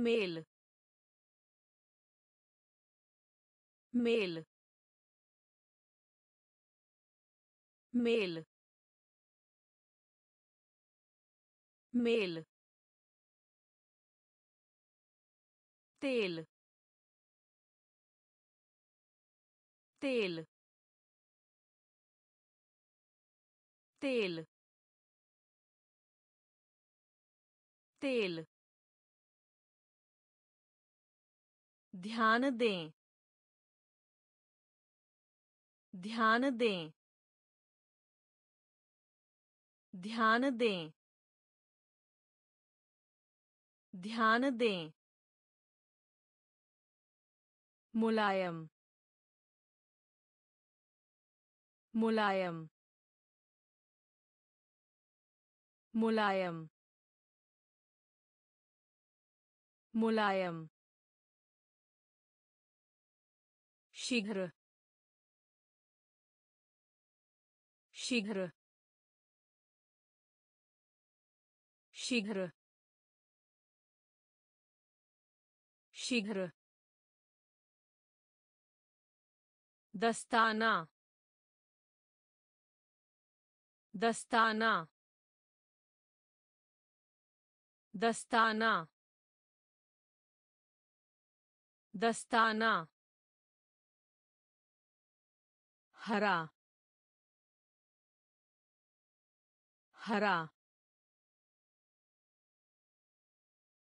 Mail mail mail mail तेल तेल तेल तेल ध्यान दें। ध्यान दें। ध्यान दें। ध्यान दें। मुलायम। मुलायम। मुलायम। मुलायम। शीघ्र। शीघ्र। शीघ्र। शीघ्र। दस्ताना। दस्ताना। दस्ताना। दस्ताना। हरा हरा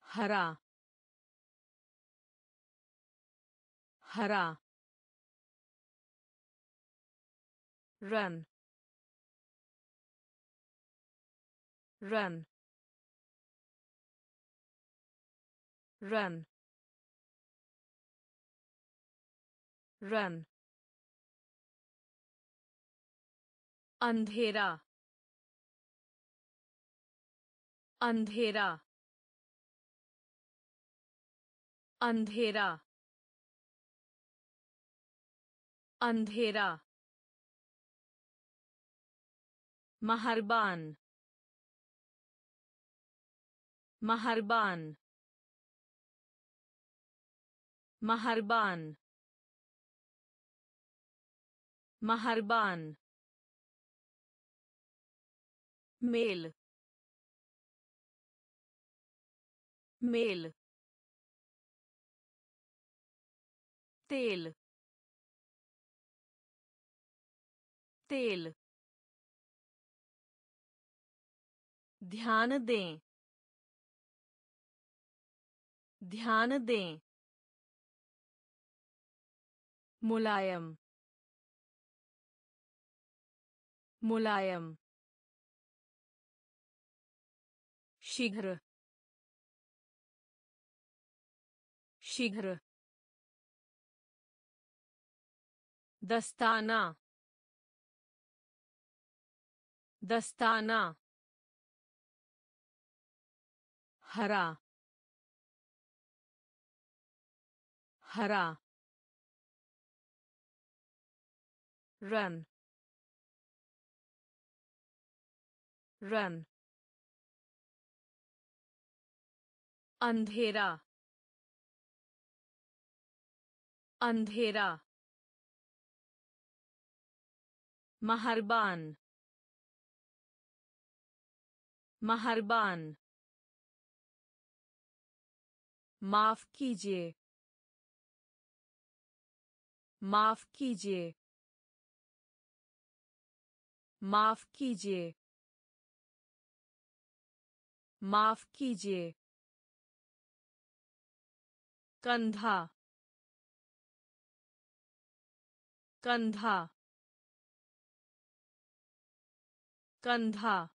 हरा हरा run run run run अंधेरा अंधेरा अंधेरा अंधेरा महरबान महरबान महरबान महरबान मेल मेल तेल तेल ध्यान दें ध्यान दें मुलायम मुलायम शीघ्र। शीघ्र। दस्ताना। दस्ताना। हरा। हरा। रन। रन। अंधेरा अंधेरा महरबान महरबान माफ़ कीजिए माफ़ कीजिए माफ़ कीजिए माफ़ कीजिए कंधा। कंधा। कंधा।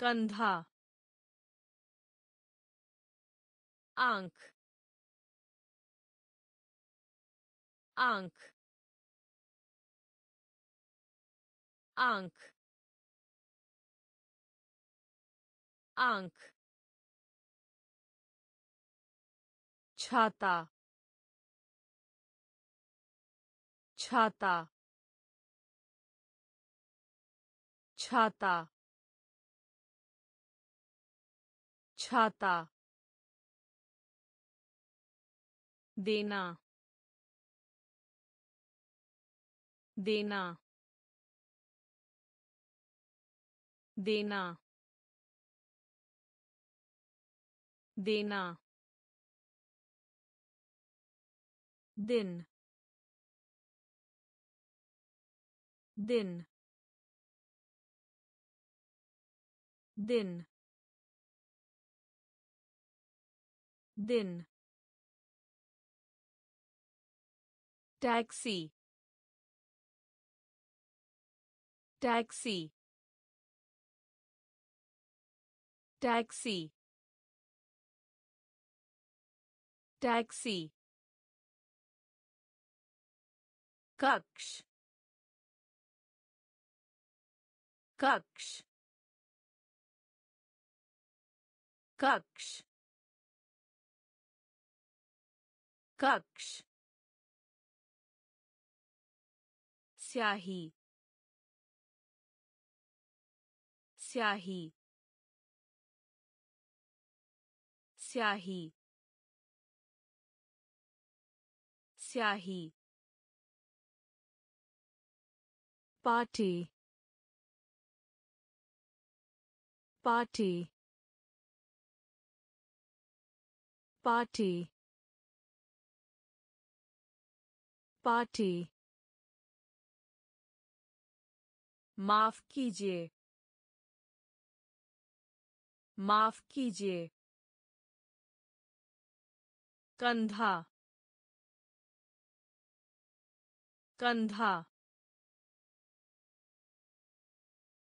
कंधा। आँख। आँख। आँख। आँख। छाता। छाता। छाता। छाता। देना। देना। देना। देना। दिन दिन दिन दिन टैक्सी टैक्सी टैक्सी टैक्सी कक्ष कक्ष कक्ष कक्ष स्याही स्याही स्याही स्याही पार्टी पार्टी पार्टी पार्टी। माफ़ कीजिए माफ़ कीजिए। कंधा कंधा।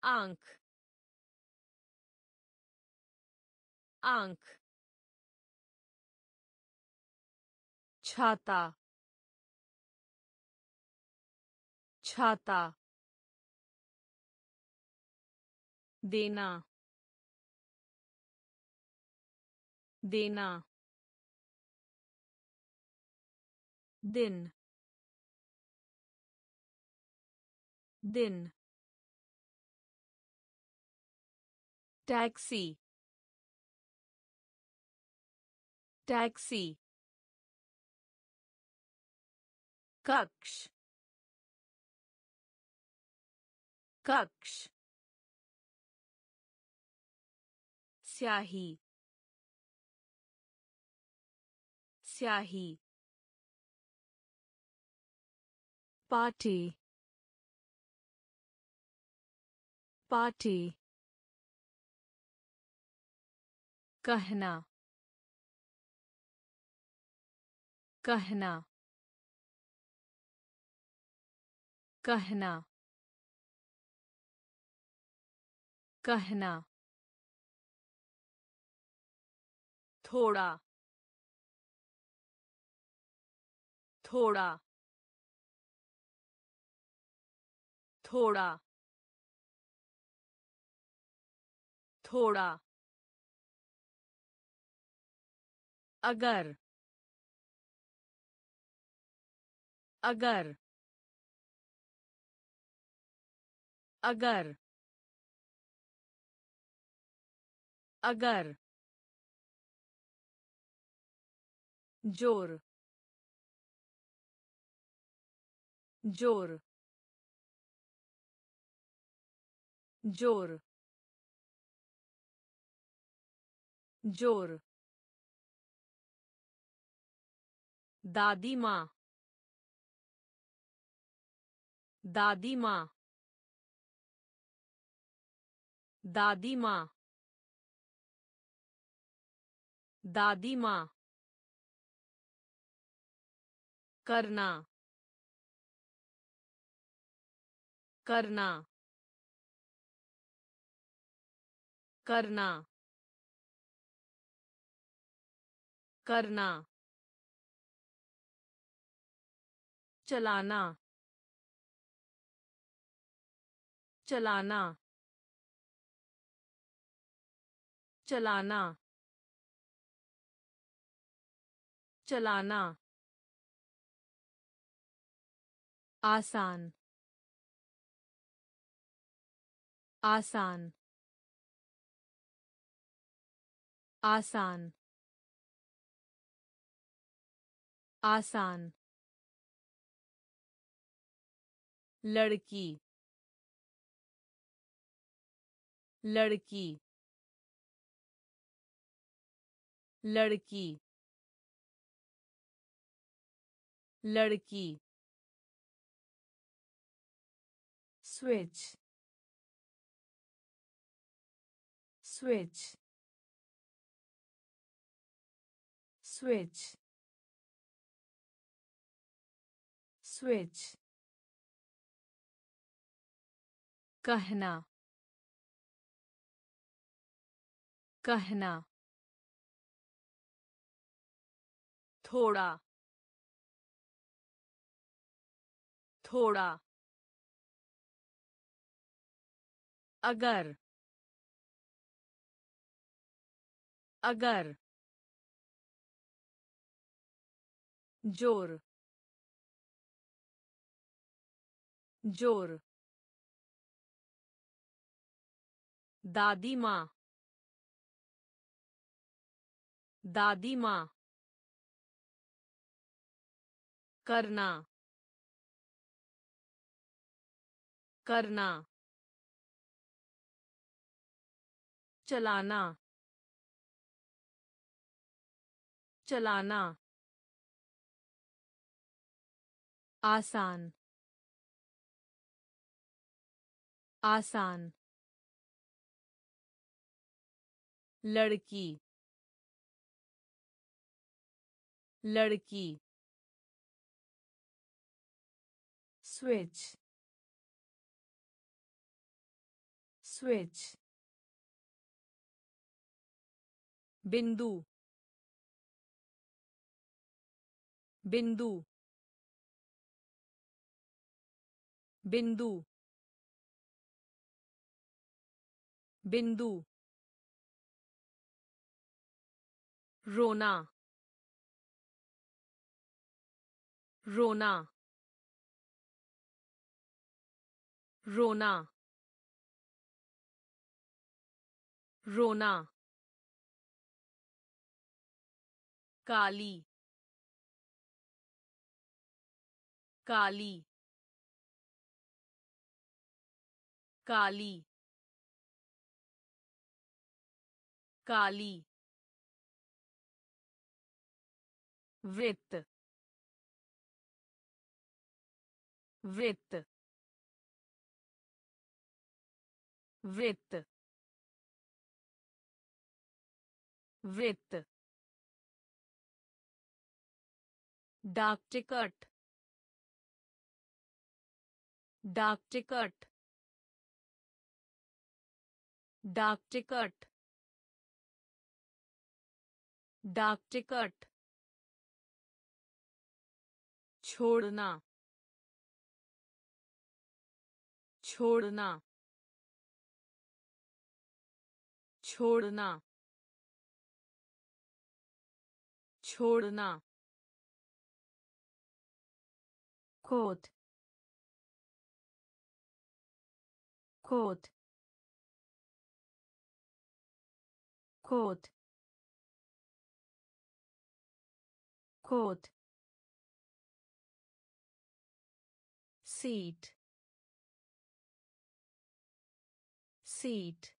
आँख आँख छाता छाता देना देना दिन दिन टैक्सी। टैक्सी। कक्ष। कक्ष। स्याही। स्याही। पार्टी पार्टी कहना। कहना। कहना। कहना। थोड़ा। थोड़ा। थोड़ा। थोड़ा। अगर अगर अगर अगर ज़ोर ज़ोर ज़ोर ज़ोर दादी माँ। दादी माँ। दादी माँ। दादी माँ। करना। करना। करना। करना। चलाना। चलाना। चलाना। चलाना। आसान। आसान। आसान। आसान। लड़की लड़की लड़की लड़की switch switch switch switch कहना। कहना। थोड़ा। थोड़ा। अगर। अगर। ज़ोर। ज़ोर। दादी माँ। दादी माँ। करना। करना। चलाना। चलाना। आसान। आसान। लड़की। लड़की। स्विच स्विच बिंदु। बिंदु। बिंदु। बिंदु। रोना। रोना। रोना। रोना। काली। काली। काली। काली। वृत्त वृत्त वृत्त वृत्त। डाक टिकट डाक टिकट डाक टिकट डाक टिकट। छोड़ना छोड़ना छोड़ना छोड़ना। Coat coat coat coat. Seat. Seat.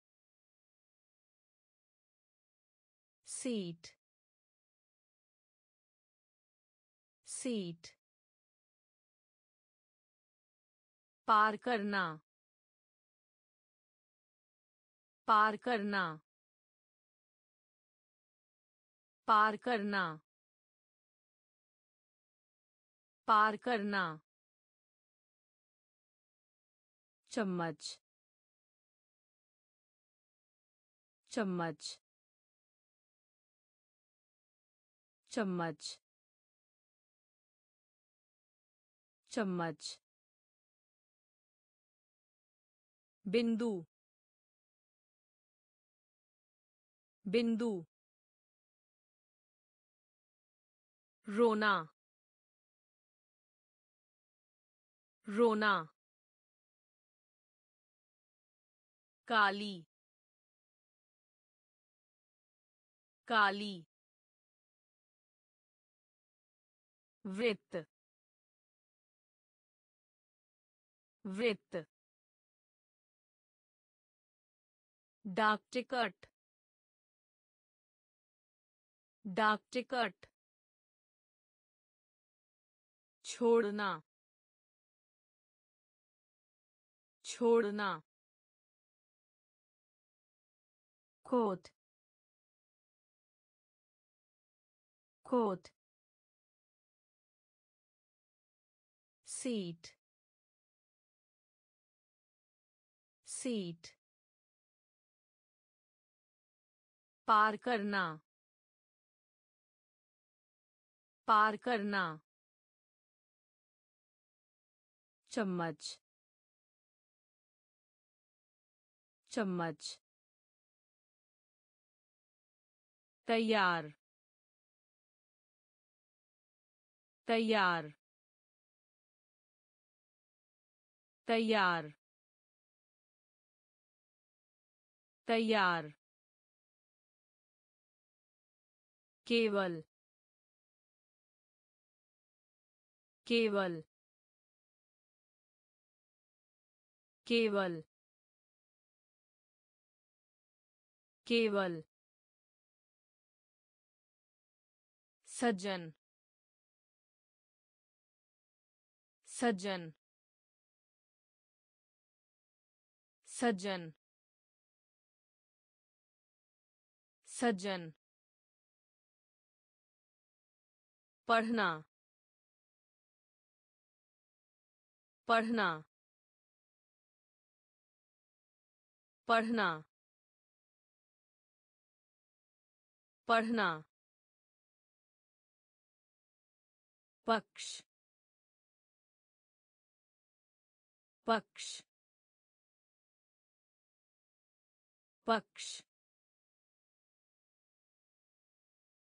Seat. Seat. पार करना पार करना पार करना पार करना चम्मच चम्मच चम्मच चम्मच। बिंदु बिंदु। रोना रोना। काली। काली। वृत्त। वृत्त। डाक टिकट। डाक टिकट। छोड़ना। छोड़ना। कोट कोट सीट सीट पार करना पार करना चम्मच चम्मच तैयार तैयार तैयार तैयार। केवल केवल केवल केवल। सज्जन सज्जन सज्जन सज्जन पढ़ना पढ़ना पढ़ना पढ़ना पक्ष पक्ष पक्ष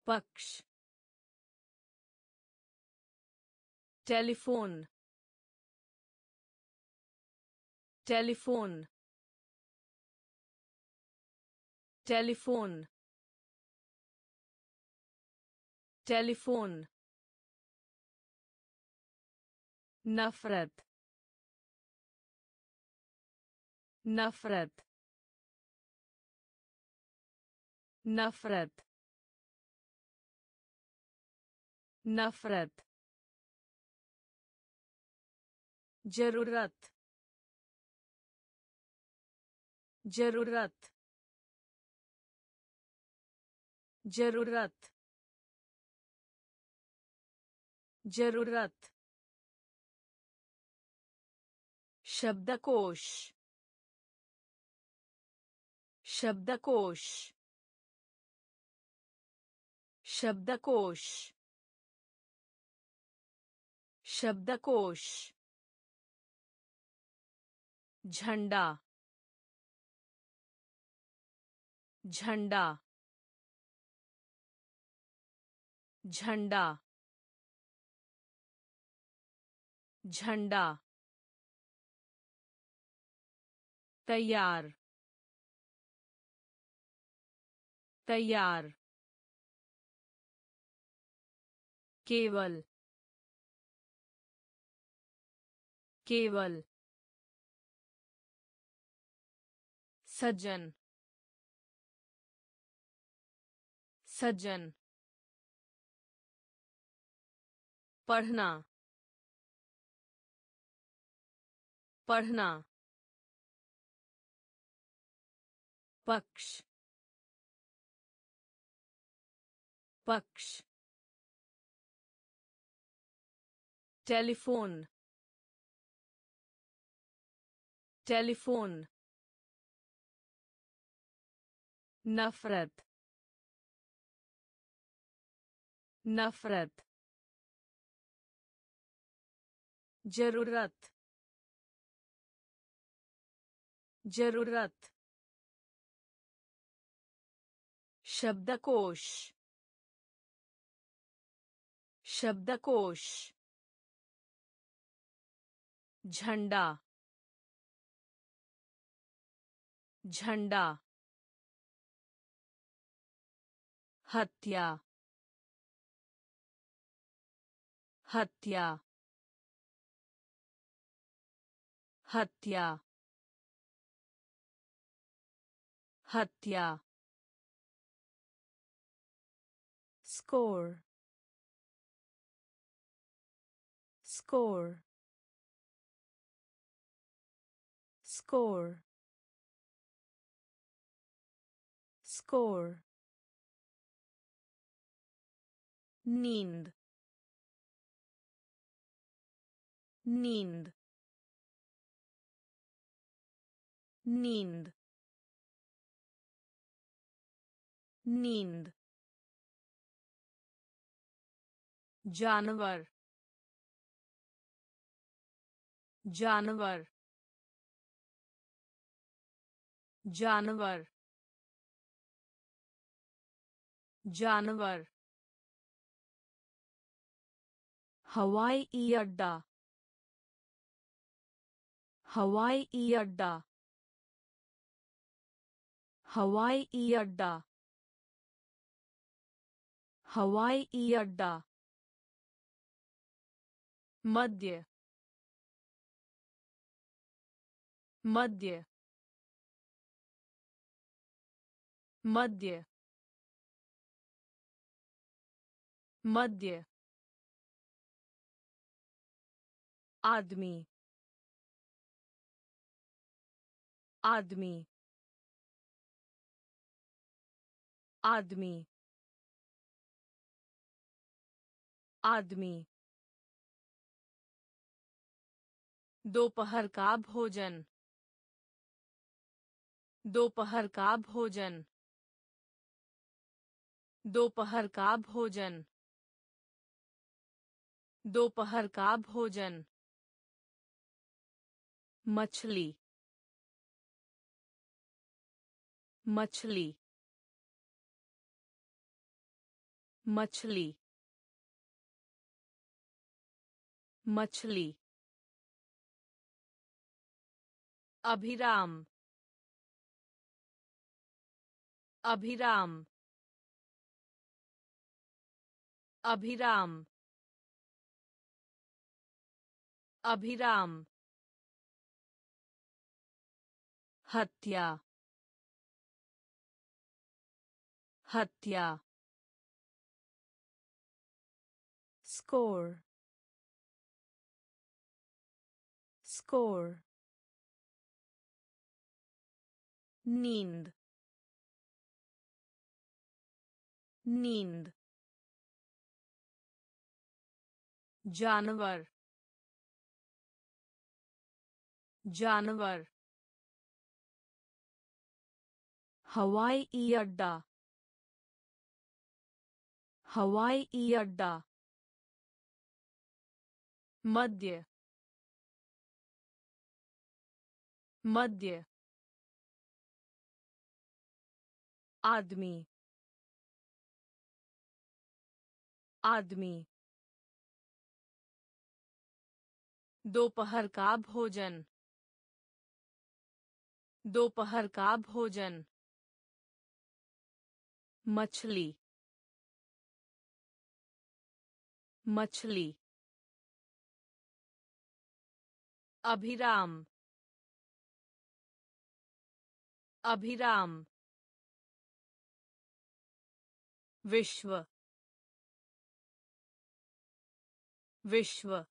पक्ष टेलीफोन टेलीफोन टेलीफोन टेलीफोन नफरत नफरत नफरत नफरत ज़रूरत ज़रूरत ज़रूरत ज़रूरत शब्दकोश। शब्दकोश। शब्दकोश। शब्दकोश। झंडा। झंडा। झंडा। झंडा। तैयार तैयार केवल केवल सज्जन सज्जन पढ़ना पढ़ना पक्ष। पक्ष। टेलीफोन। टेलीफोन। नफरत। नफरत। ज़रूरत। ज़रूरत। शब्दकोश। शब्दकोश। झंडा। झंडा। हत्या। हत्या। हत्या। हत्या। score score score score Nind. Nind. Nind. Nind. जानवर जानवर जानवर जानवर। हवाई अड्डा हवाई अड्डा हवाई अड्डा हवाई अड्डा। मध्य मध्य मध्य मध्य। आदमी आदमी आदमी। आदमी। दोपहर का भोजन। दोपहर का भोजन। दोपहर का भोजन। दोपहर का भोजन। मछली। मछली। मछली। मछली। अभिराम। अभिराम। अभिराम। अभिराम। हत्या। हत्या। स्कोर। स्कोर। नींद नींद जानवर जानवर हवाई अड्डा हवाई अड्डा मध्य मध्य आदमी आदमी दोपहर का भोजन दोपहर का भोजन मछली मछली अभिराम अभिराम विश्व विश्व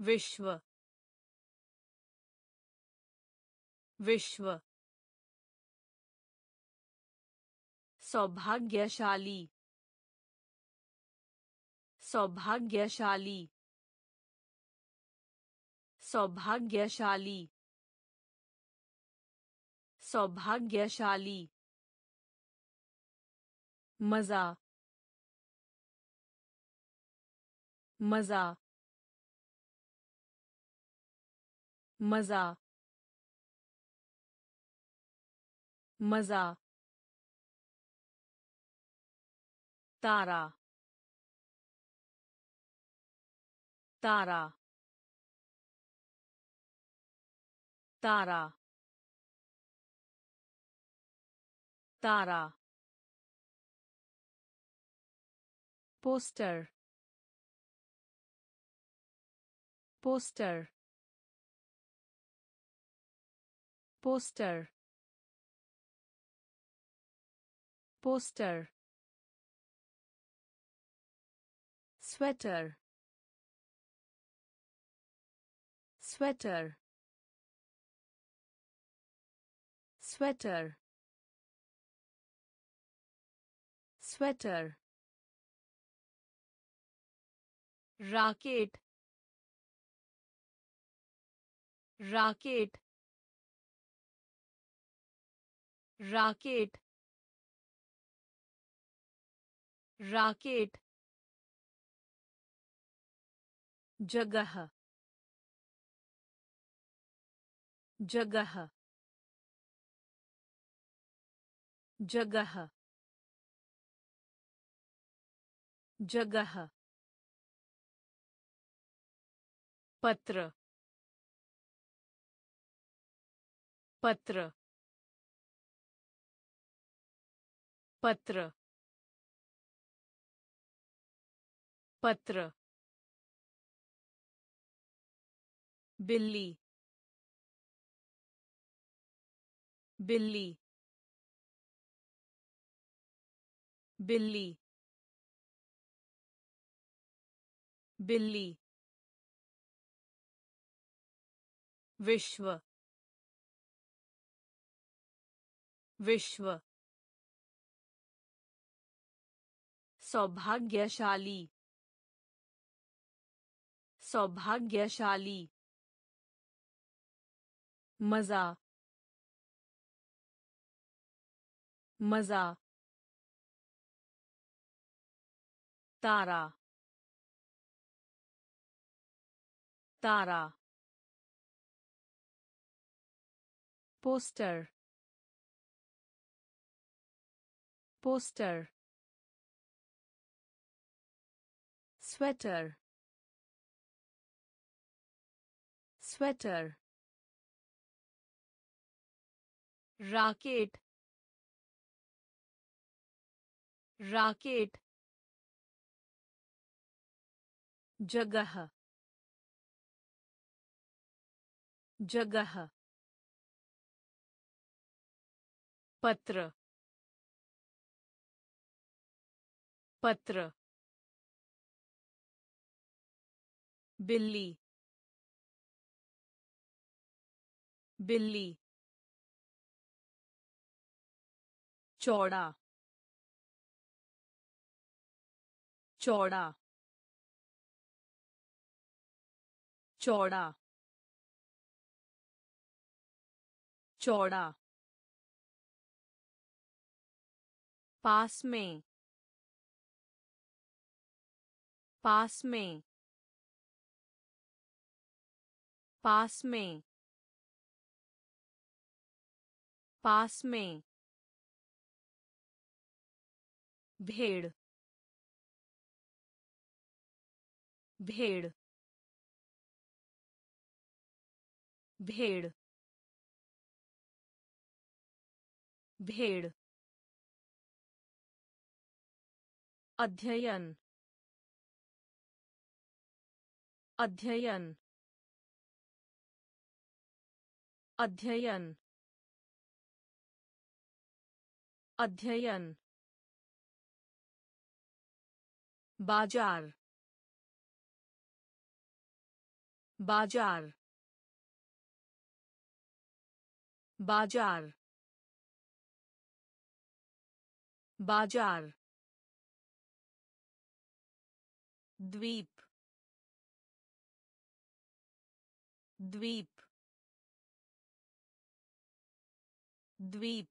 विश्व विश्व। सौभाग्यशाली सौभाग्यशाली सौभाग्यशाली सौभाग्यशाली। मज़ा। मज़ा। मज़ा। मज़ा। तारा। तारा। तारा। तारा। poster. Poster. Poster. Poster. Sweater. Sweater. Sweater. Sweater. Rocket rocket rocket rocket जगह जगह जगह जगह पत्र पत्र पत्र पत्र बिल्ली बिल्ली बिल्ली बिल्ली विश्व विश्व सौभाग्यशाली सौभाग्यशाली मज़ा मज़ा तारा तारा poster poster sweater sweater rocket rocket जगह जगह पत्र पत्र बिल्ली बिल्ली चौड़ा चौड़ा चौड़ा चौड़ा पास में। पास में। पास में। पास में। भेड़। भेड़। भेड़। भेड़। अध्ययन अध्ययन अध्ययन अध्ययन बाज़ार बाज़ार बाज़ार बाज़ार द्वीप द्वीप द्वीप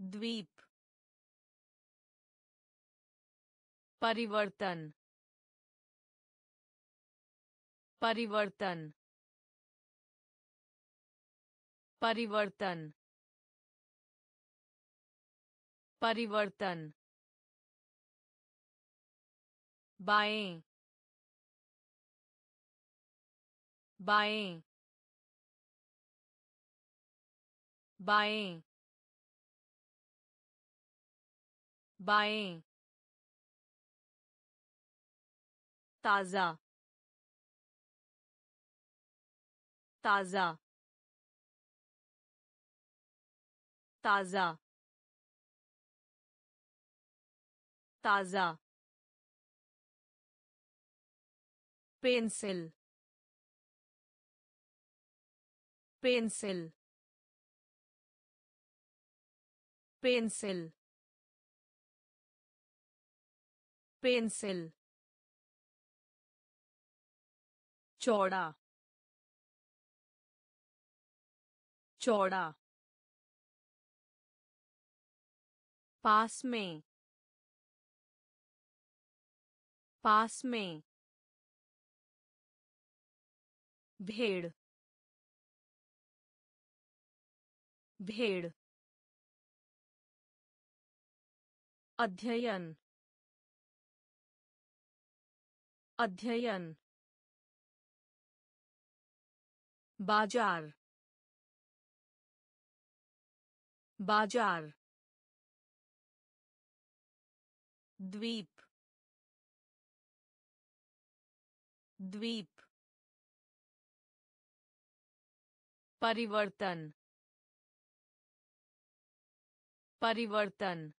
द्वीप परिवर्तन परिवर्तन परिवर्तन परिवर्तन बाएँ। बाएँ। बाएँ। बाएँ। ताज़ा। ताज़ा। ताज़ा। ताज़ा। पेंसिल पेंसिल पेंसिल पेंसिल चौड़ा चौड़ा पास में पास में भेड़ भेड़ अध्ययन अध्ययन बाज़ार बाज़ार द्वीप द्वीप परिवर्तन परिवर्तन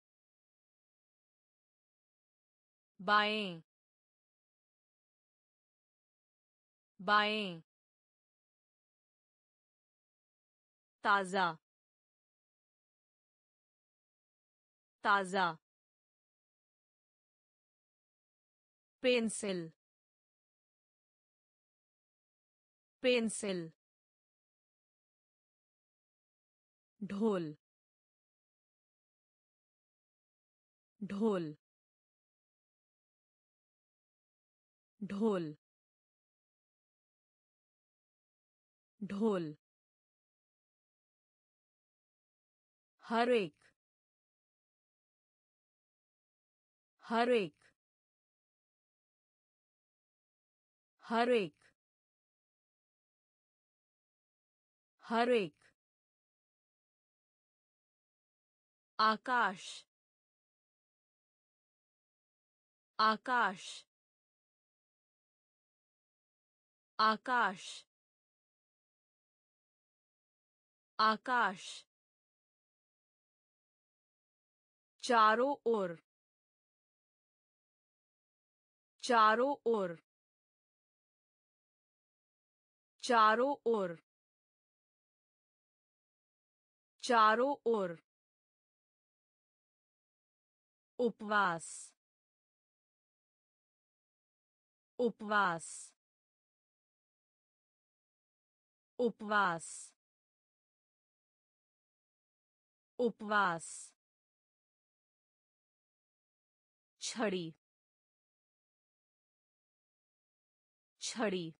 बाएँ बाएँ ताज़ा ताज़ा पेंसिल पेंसिल ढोल ढोल ढोल ढोल। हर एक हर एक हर एक हर एक। आकाश। आकाश। आकाश। आकाश। चारों ओर। चारों ओर। चारों ओर। चारों ओर। उपवास उपवास उपवास उपवास छड़ी छड़ी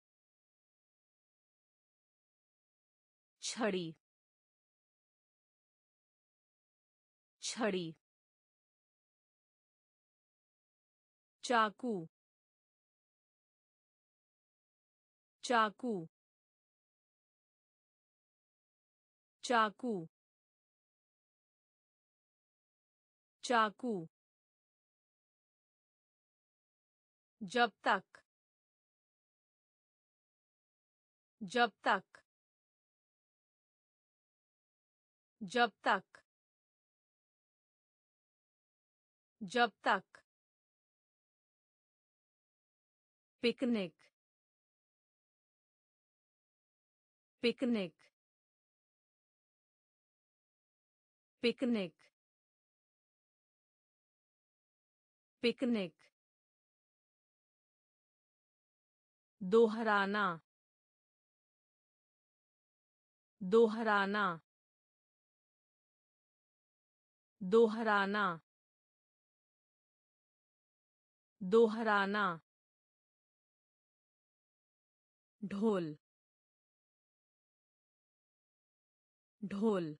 छड़ी छड़ी चाकू चाकू चाकू चाकू। जब तक जब तक जब तक जब तक। पिकनिक। पिकनिक। पिकनिक। पिकनिक। दोहराना। दोहराना। दोहराना। दोहराना। ढोल ढोल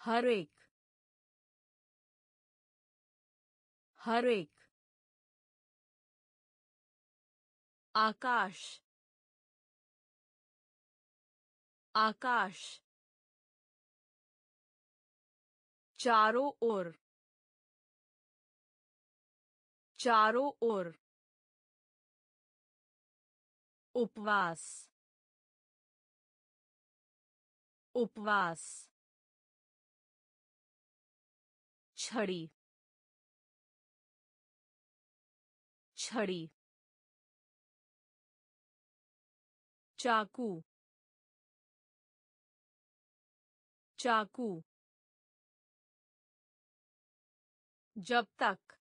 हर एक हर एक आकाश आकाश चारों ओर चारों ओर उपवास उपवास छड़ी छड़ी चाकू चाकू जब तक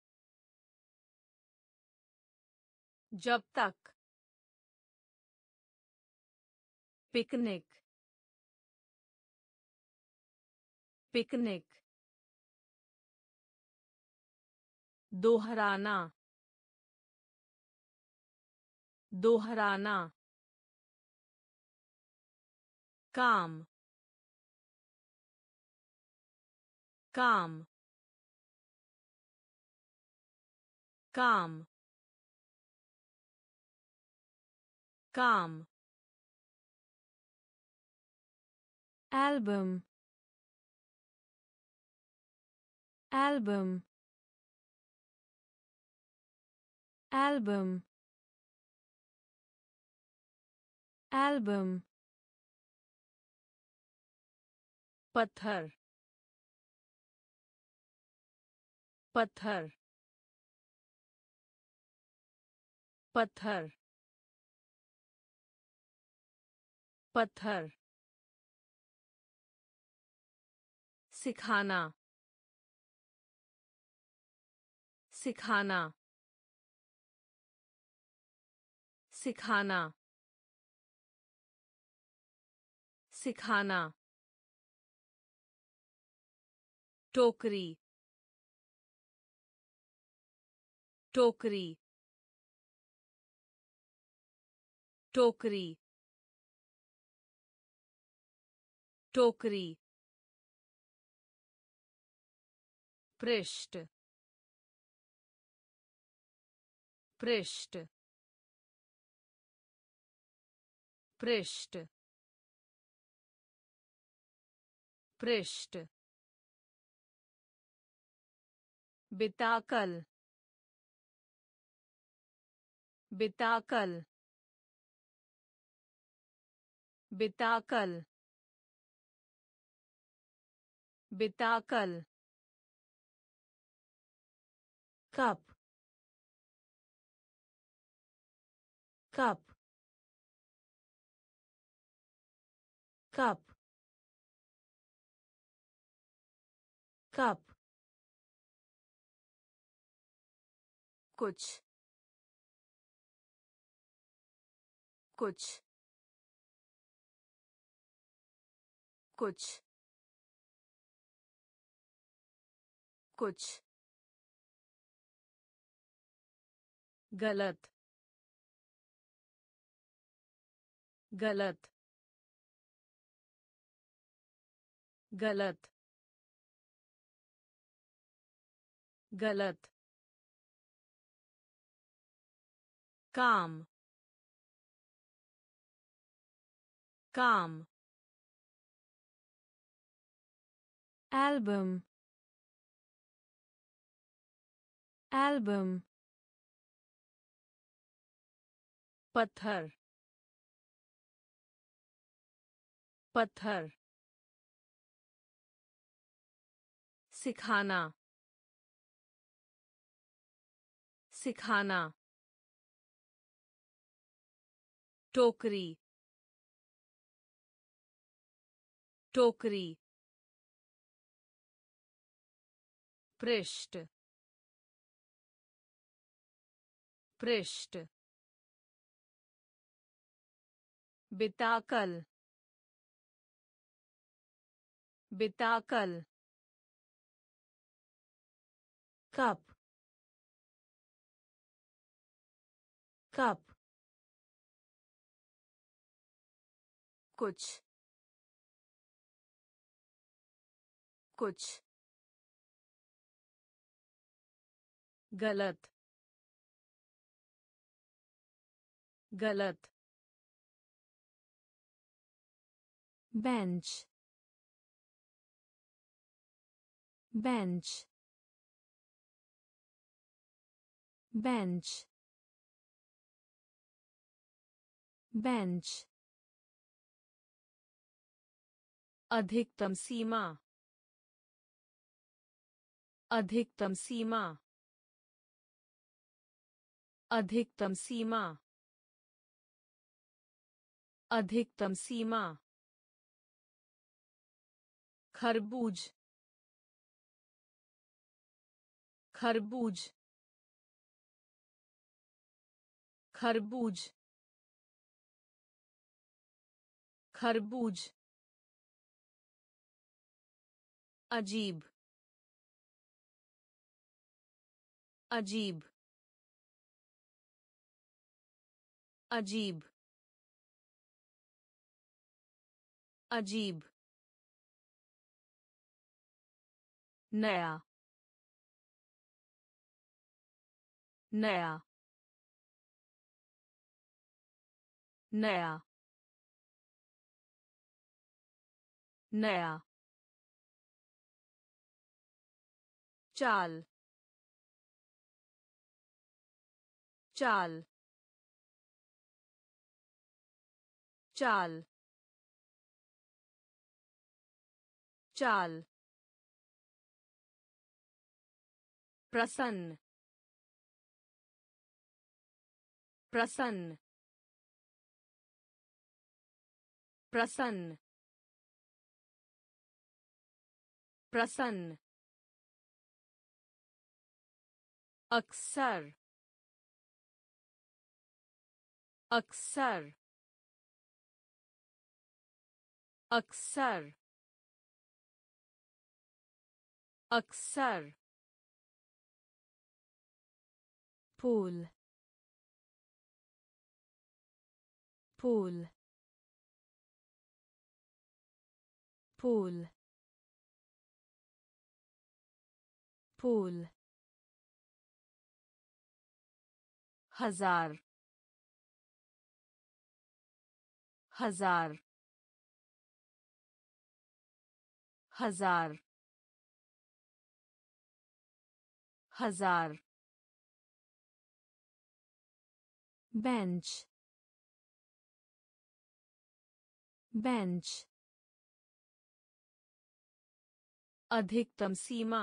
जब तक पिकनिक। पिकनिक। दोहराना। दोहराना। काम। काम। काम। काम। Album album album album पत्थर पत्थर पत्थर पत्थर सिखाना। सिखाना। सिखाना। सिखाना। टोकरी। टोकरी। टोकरी। टोकरी। पृष्ठ पृष्ठ पृष्ठ पृष्ठ बिताकल बिताकल बिताकल बिताकल cup cup cup cup कुछ कुछ कुछ कुछ गलत गलत गलत गलत काम काम album album पत्थर पत्थर सिखाना सिखाना टोकरी टोकरी पृष्ठ पृष्ठ बिताकल बिताकल कप कप कुछ कुछ गलत गलत bench. Bench. Bench. Bench. अधिकतम सीमा। अधिकतम सीमा। अधिकतम सीमा। अधिकतम सीमा। खरबूज खरबूज खरबूज खरबूज। अजीब अजीब। अजीब अजीब। नया नया नया नया चाल चाल चाल चाल प्रसन्न। प्रसन्न। प्रसन्न। प्रसन्न। अक्सर। अक्सर। अक्सर। अक्सर। Pool pool pool pool हज़ार हज़ार हज़ार हज़ार bench. Bench. अधिकतम सीमा।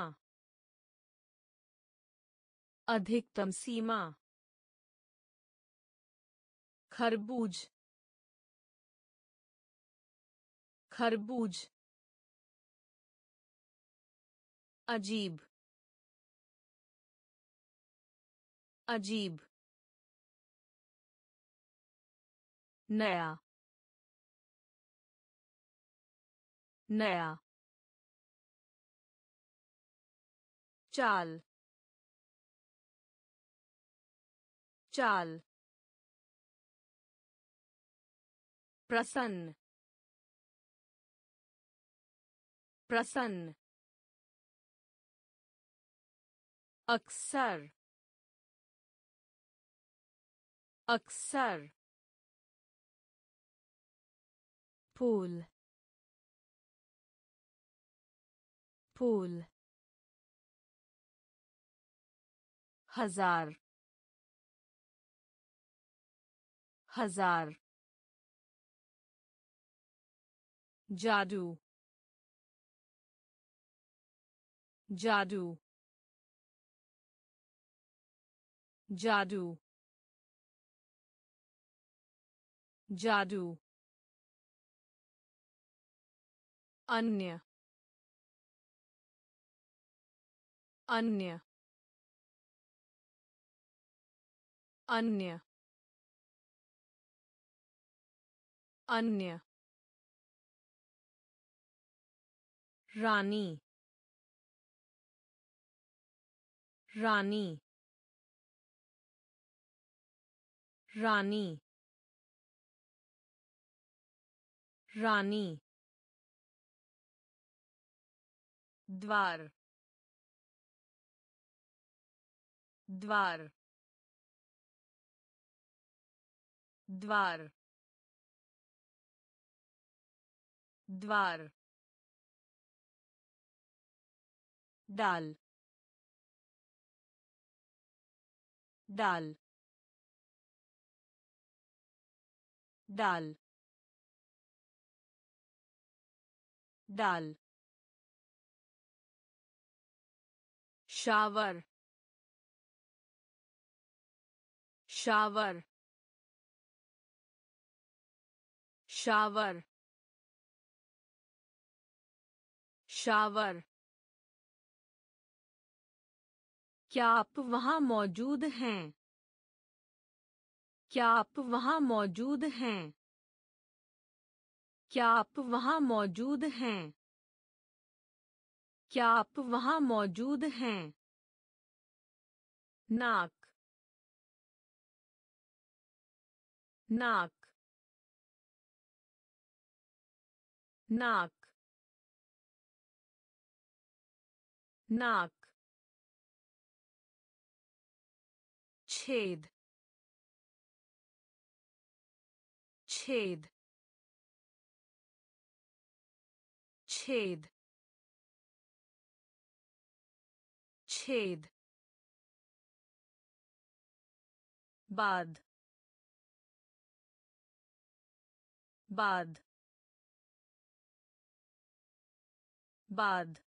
अधिकतम सीमा। खरबूज। खरबूज। अजीब। अजीब। नया नया चाल चाल प्रसन्न प्रसन्न अक्सर अक्सर pool. Pool. हज़ार हज़ार जादू जादू जादू जादू अन्य। अन्य। अन्य। अन्य। रानी। रानी। रानी। रानी। द्वार द्वार द्वार द्वार डाल डाल डाल डाल शावर शावर शावर शावर क्या आप वहाँ मौजूद हैं? क्या आप वहाँ मौजूद हैं? क्या आप वहाँ मौजूद हैं? क्या आप वहाँ मौजूद हैं? नाक। नाक। नाक। नाक। छेद। छेद। छेद। छेद। बाद। बाद। बाद।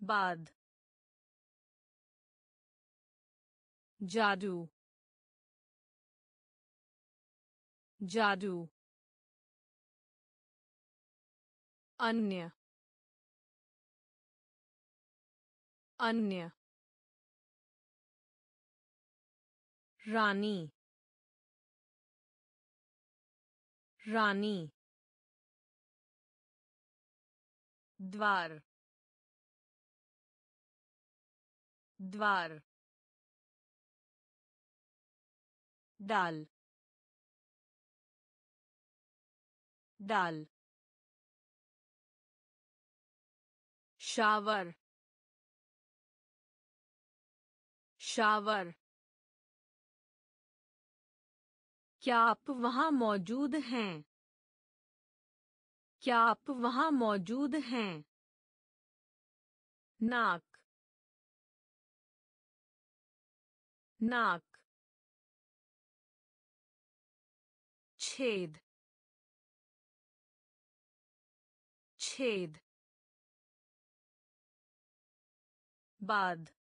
बाद। जादू। जादू। अन्य। अन्य रानी रानी द्वार द्वार डाल डाल शावर शावर। क्या आप वहाँ मौजूद हैं? क्या आप वहाँ मौजूद हैं? नाक। नाक। छेद। छेद। बाद।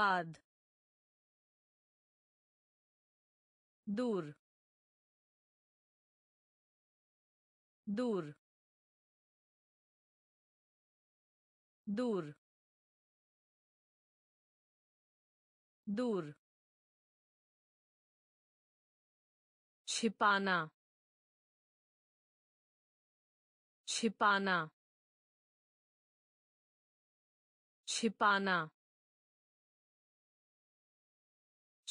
बाद दूर दूर दूर दूर छिपाना छिपाना छिपाना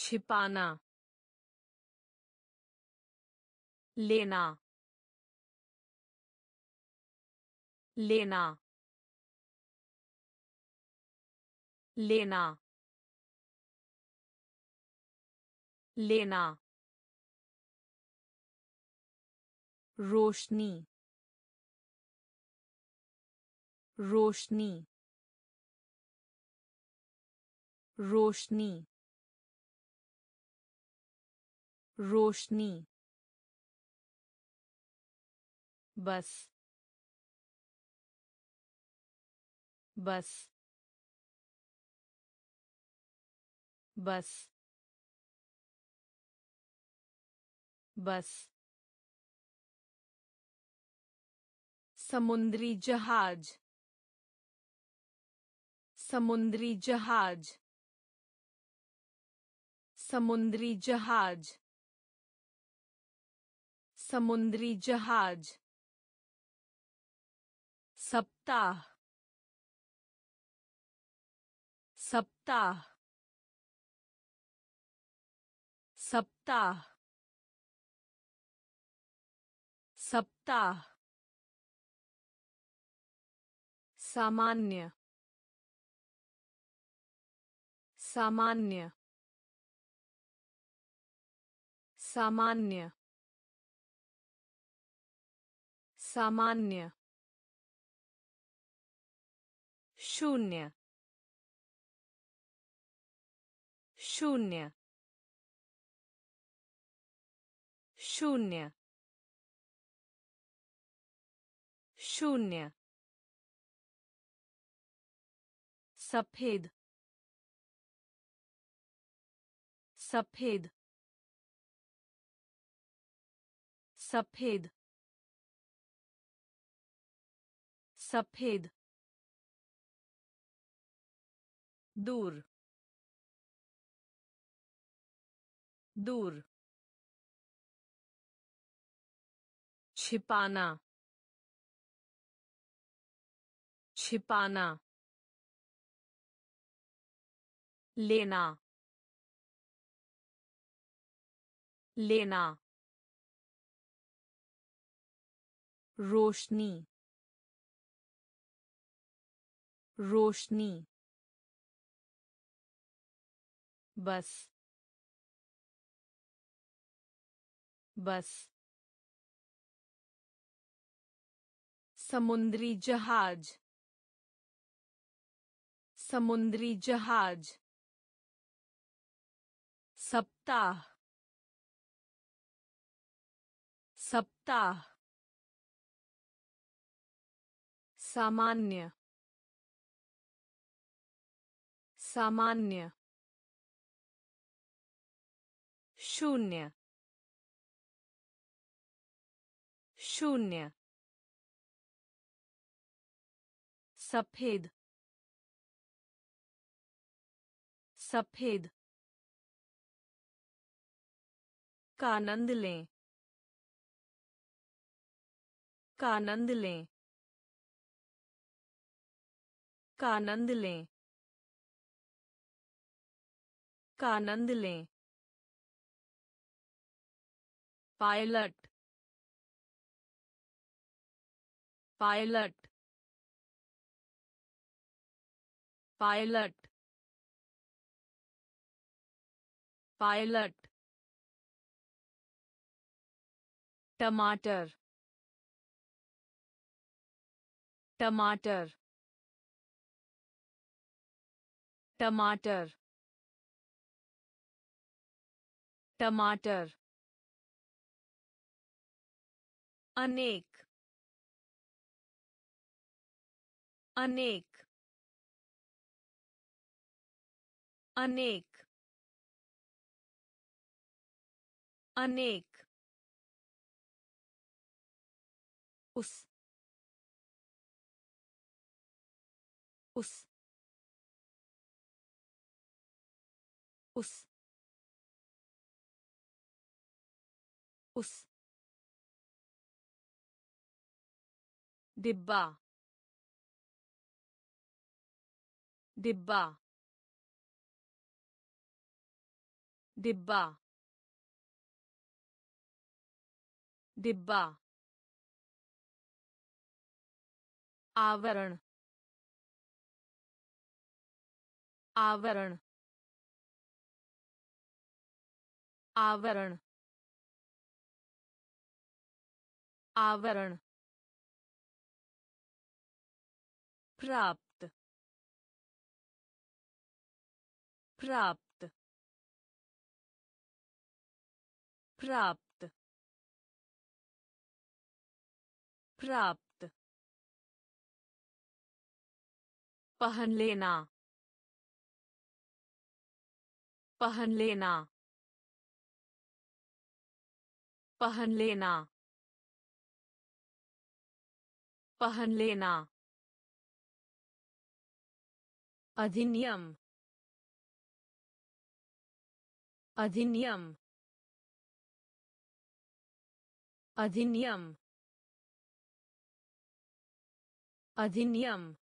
छिपाना। लेना। लेना। लेना। लेना। रोशनी। रोशनी। रोशनी। रोशनी। बस। बस। बस। बस। समुद्री जहाज़। समुद्री जहाज़। समुद्री जहाज़। समुद्री जहाज़। सप्ताह। सप्ताह। सप्ताह। सप्ताह। सामान्य। सामान्य। सामान्य। सामान्य शून्य शून्य शून्य शून्य सफ़ेद सफ़ेद सफ़ेद सफ़ेद दूर दूर छिपाना छिपाना लेना लेना रोशनी रोशनी। बस। बस। समुद्री जहाज़। समुद्री जहाज़। सप्ताह। सप्ताह। सामान्य। सामान्य शून्य शून्य सफ़ेद सफ़ेद का आनंद लें का आनंद लें का आनंद लें। का आनंद लें। पायलट पायलट पायलट पायलट टमाटर टमाटर टमाटर टमाटर। अनेक। अनेक। अनेक। अनेक। उस। उस। उस। उस। डिब्बा। डिब्बा। डिब्बा। डिब्बा। आवरण। आवरण। आवरण। आवरण प्राप्त प्राप्त प्राप्त प्राप्त। पहन लेना पहन लेना पहन लेना। पहन लेना अधिनियम। अधिनियम। अधिनियम। अधिनियम।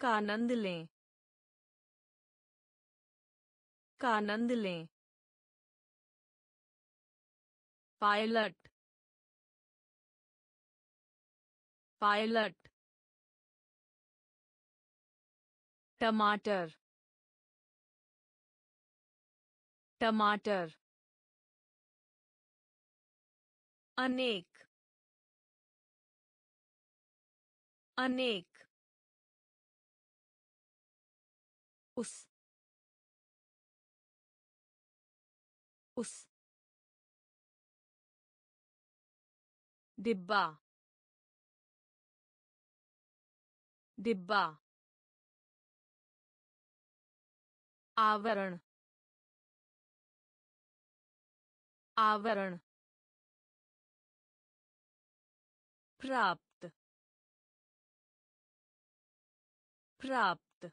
का आनंद लें। का आनंद लें। पायलट। पायलट टमाटर टमाटर अनेक अनेक उस उस डिब्बा डिब्बा आवरण आवरण प्राप्त प्राप्त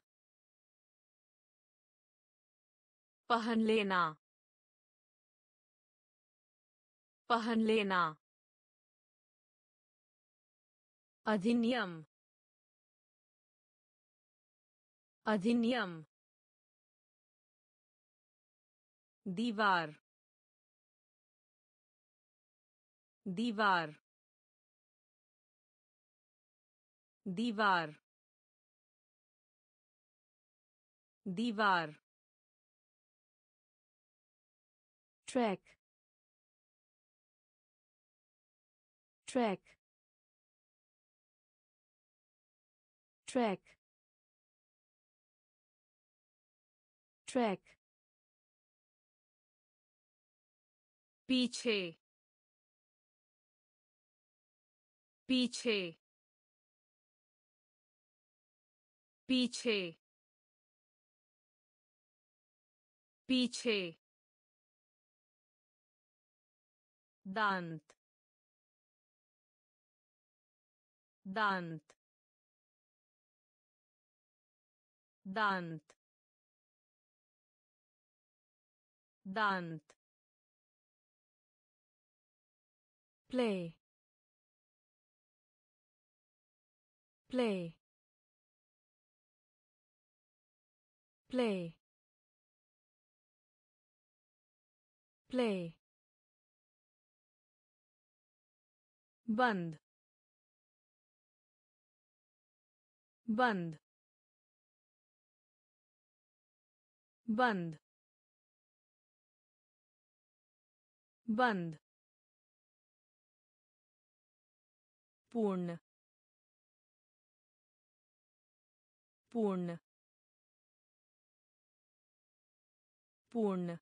पहन लेना पहन लेना अधिनियम अधिनियम दीवार दीवार दीवार दीवार ट्रैक ट्रैक ट्रैक ट्रैक पीछे। पीछे। पीछे। पीछे। दांत। दांत। दांत। दांत play play play play बंद बंद बंद बंद पूर्ण पूर्ण पूर्ण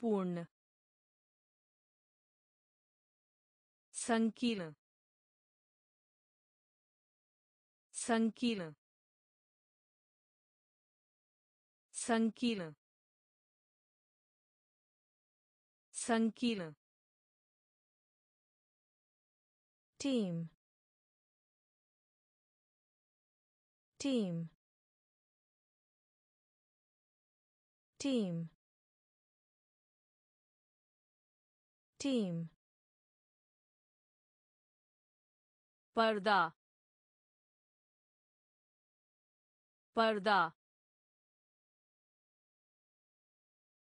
पूर्ण संकीर्ण संकीर्ण संकीर्ण संकीर्ण टीम टीम टीम टीम पर्दा पर्दा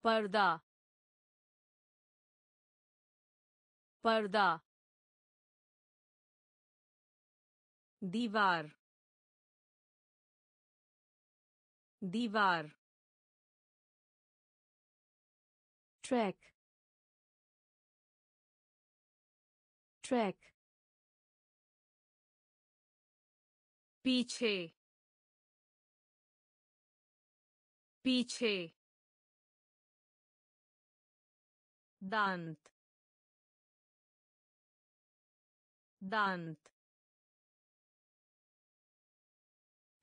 पर्दा पर्दा। दीवार। दीवार। ट्रैक। ट्रैक। पीछे। पीछे। दांत। दांत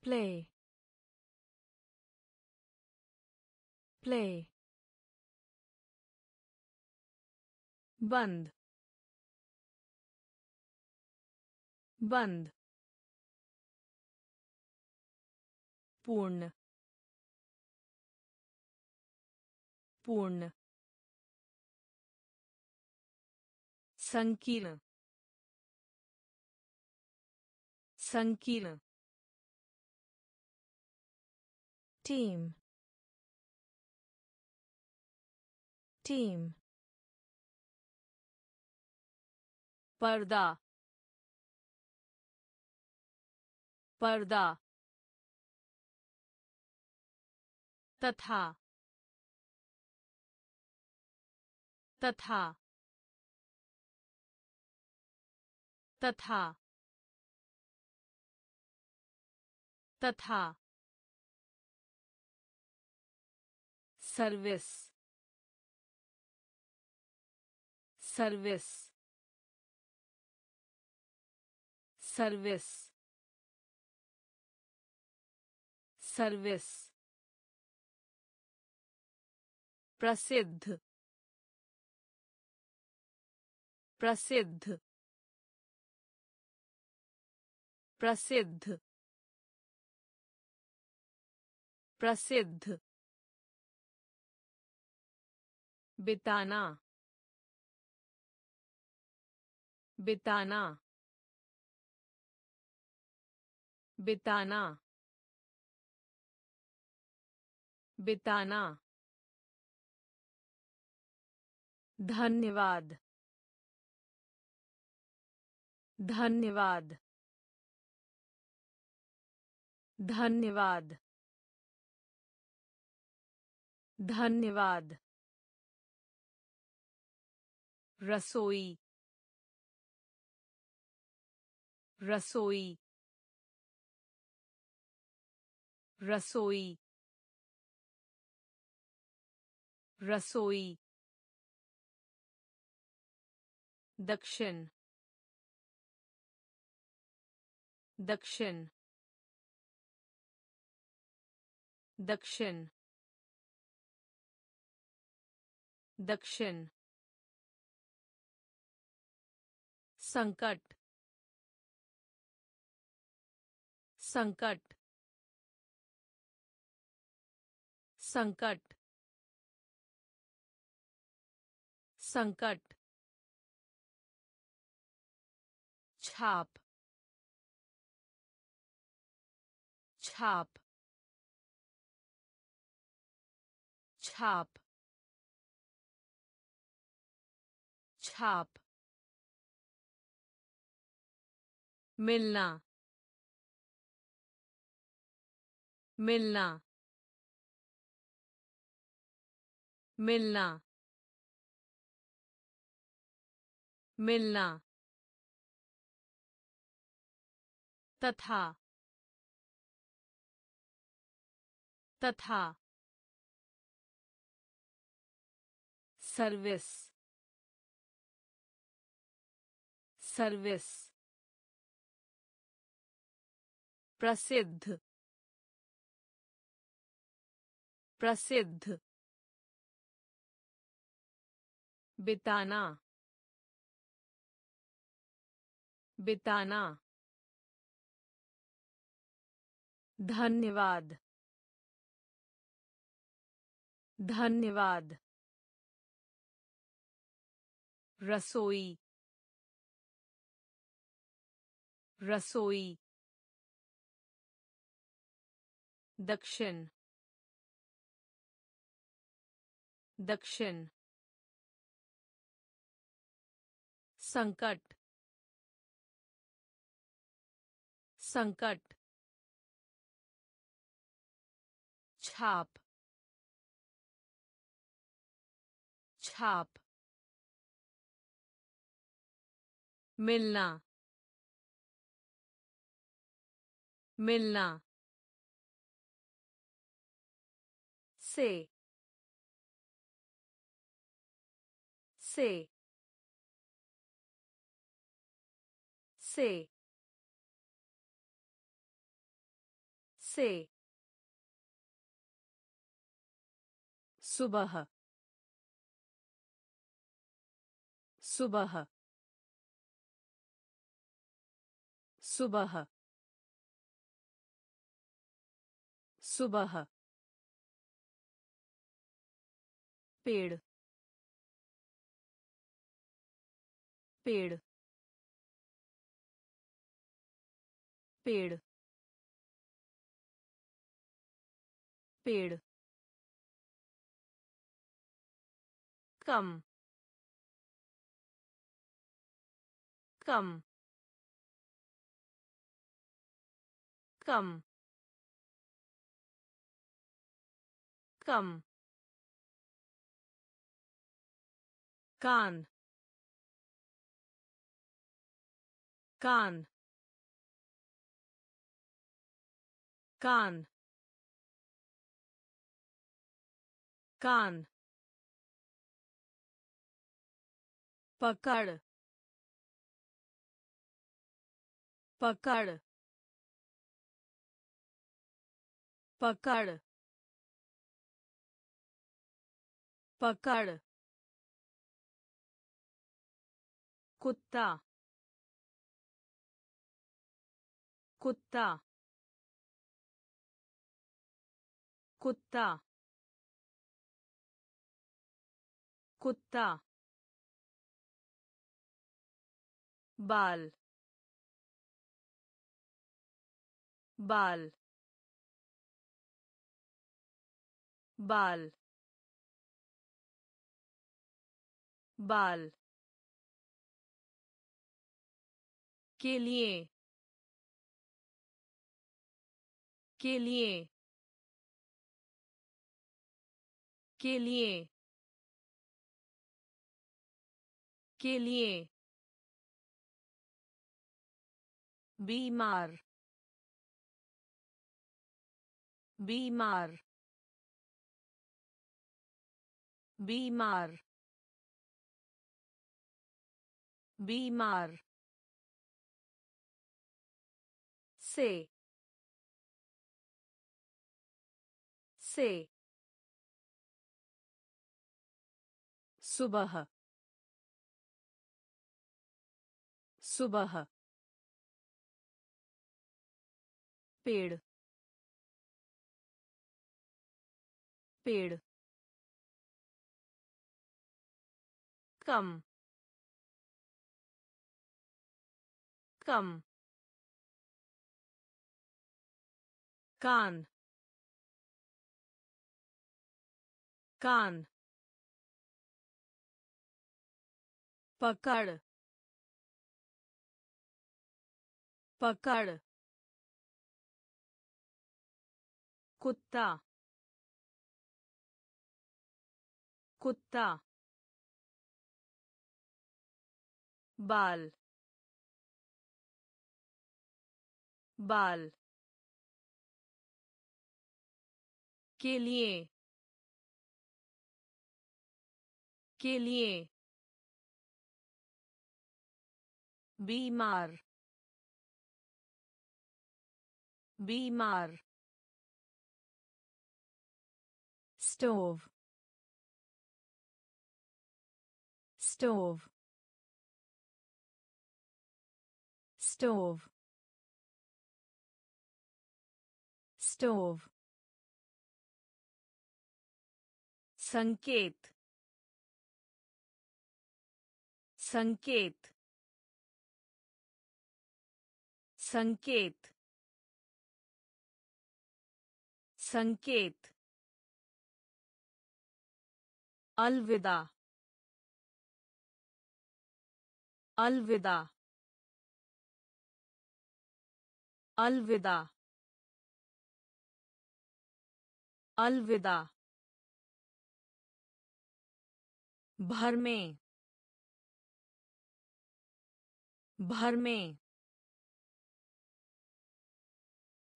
play. Play. बंद बंद पूर्ण पूर्ण संकीर्ण संकीर्ण team. Team. पर्दा पर्दा तथा तथा तथा। तथा सर्विस सर्विस सर्विस सर्विस। प्रसिद्ध प्रसिद्ध। प्रसिद्ध। प्रसिद्ध। बिताना। बिताना। बिताना। बिताना। धन्यवाद। धन्यवाद। धन्यवाद। धन्यवाद। रसोई। रसोई। रसोई। रसोई। दक्षिण। दक्षिण। दक्षिण। दक्षिण संकट संकट संकट संकट छाप छाप छाप छाप। मिलना। मिलना। मिलना। मिलना। तथा। तथा। सर्विस। सर्विस प्रसिद्ध प्रसिद्ध बिताना बिताना धन्यवाद धन्यवाद रसोई रसोई दक्षिण दक्षिण संकट संकट छाप छाप मिलना मिलना। से। से। से। से। सुबह। सुबह। सुबह। सुबह। पेड़। पेड़। पेड़। पेड़। कम। कम। कम। कम। कान। कान। कान। कान। पकड़। पकड़। पकड़। पकड़। कुत्ता। कुत्ता। कुत्ता। कुत्ता। बाल। बाल। बाल। बाल के लिए के लिए के लिए के लिए बीमार बीमार बीमार बीमार। से। से। सुबह। सुबह। पेड़। पेड़। कम। कम। कान। कान। पकड़। पकड़। कुत्ता। कुत्ता। बाल। बाल के लिए के लिए बीमार बीमार stove stove stove stove संकेत संकेत संकेत संकेत अलविदा अलविदा अलविदा अलविदा। भर में। भर में।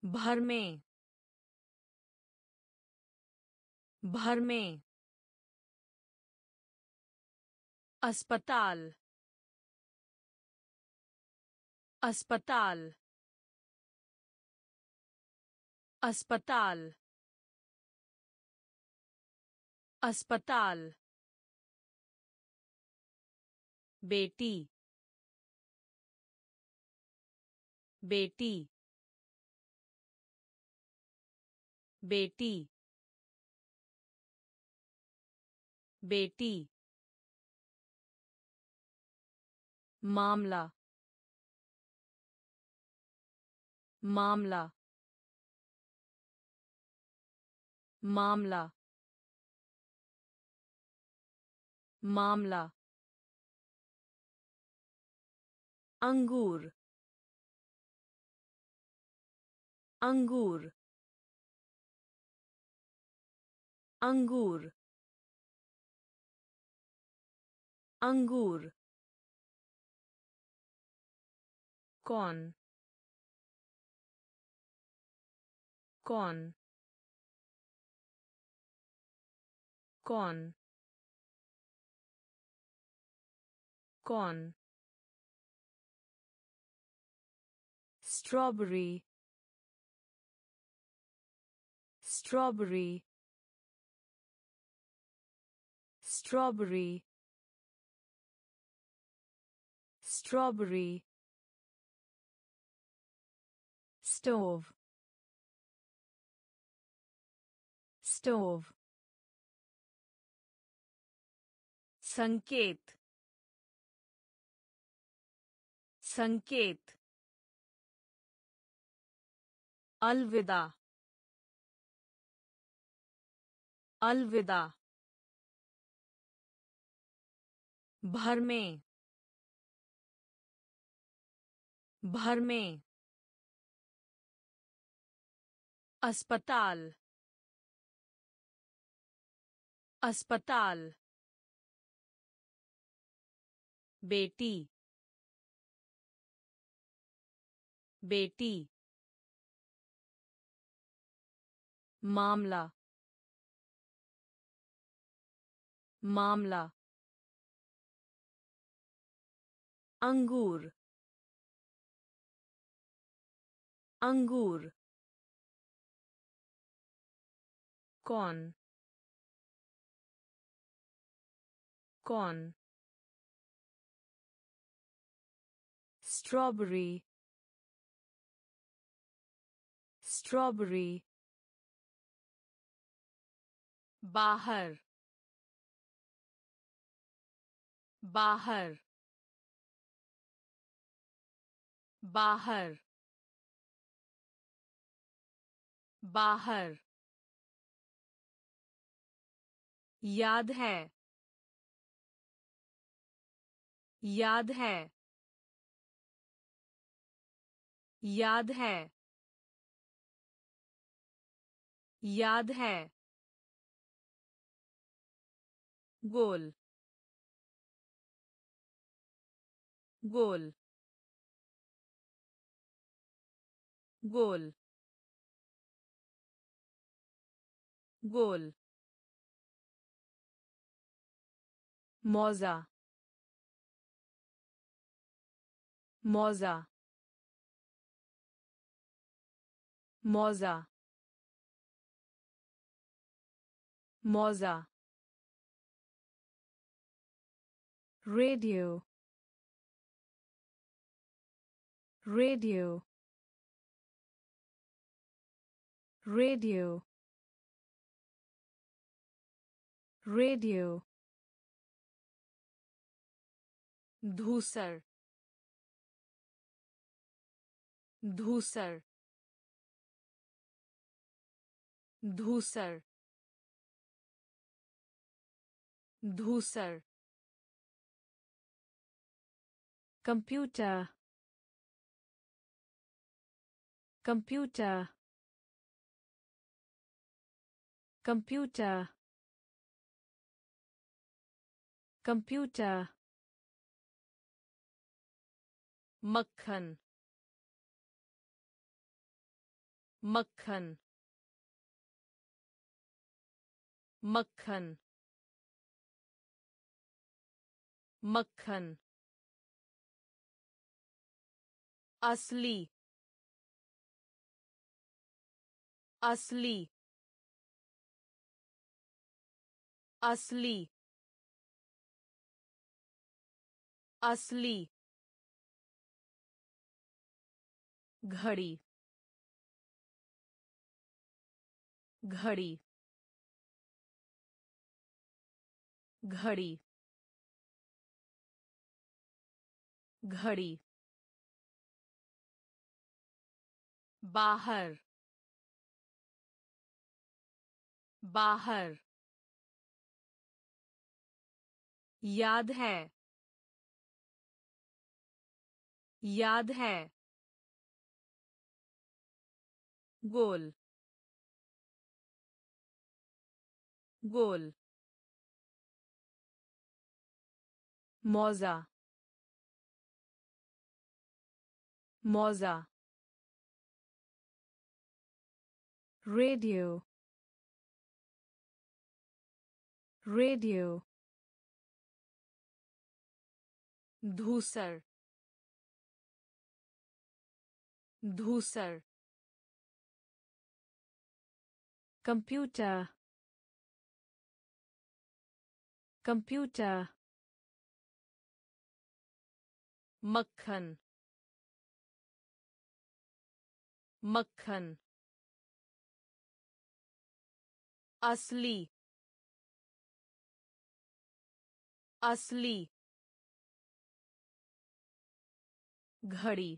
भर में। भर में। अस्पताल। अस्पताल। अस्पताल। अस्पताल। बेटी। बेटी। बेटी। बेटी। मामला। मामला। मामला। मामला अंगूर अंगूर अंगूर अंगूर कौन कौन कौन कौन strawberry strawberry strawberry strawberry stove stove संकेत संकेत। अलविदा। अलविदा। भर में भर में अस्पताल। अस्पताल। बेटी। बेटी मामला मामला अंगूर अंगूर कौन कौन स्ट्रॉबेरी स्ट्रॉबेरी बाहर बाहर बाहर बाहर याद है याद है याद है याद है। गोल। गोल। गोल। गोल। मौजा। मौजा। मौजा। मौजा रेडियो रेडियो रेडियो रेडियो धूसर धूसर धूसर धूसर कंप्यूटर कंप्यूटर कंप्यूटर कंप्यूटर मक्खन मक्खन मक्खन मक्खन असली असली असली असली घड़ी घड़ी घड़ी घड़ी। बाहर। बाहर। याद है। याद है। गोल। गोल। मौजा। मौजा रेडियो रेडियो धूसर धूसर कंप्यूटर कंप्यूटर मक्खन मक्खन असली असली घड़ी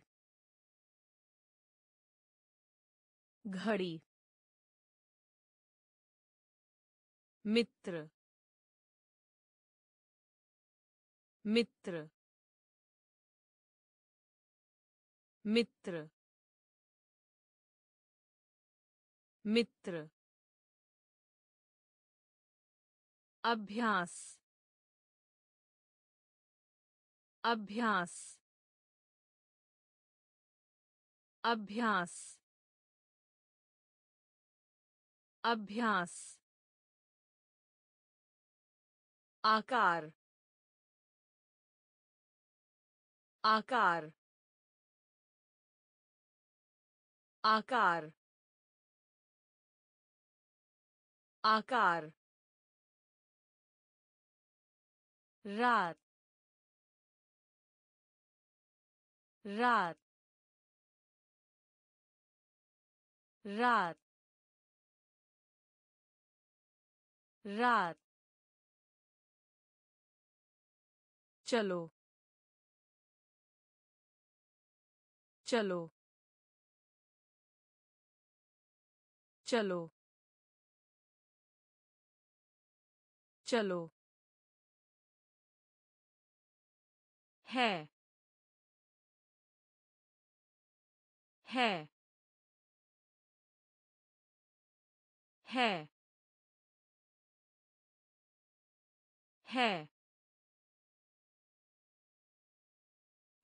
घड़ी मित्र मित्र मित्र मित्र अभ्यास अभ्यास अभ्यास अभ्यास आकार आकार आकार आकार रात रात रात रात। चलो चलो चलो। चलो। है। है। है। है।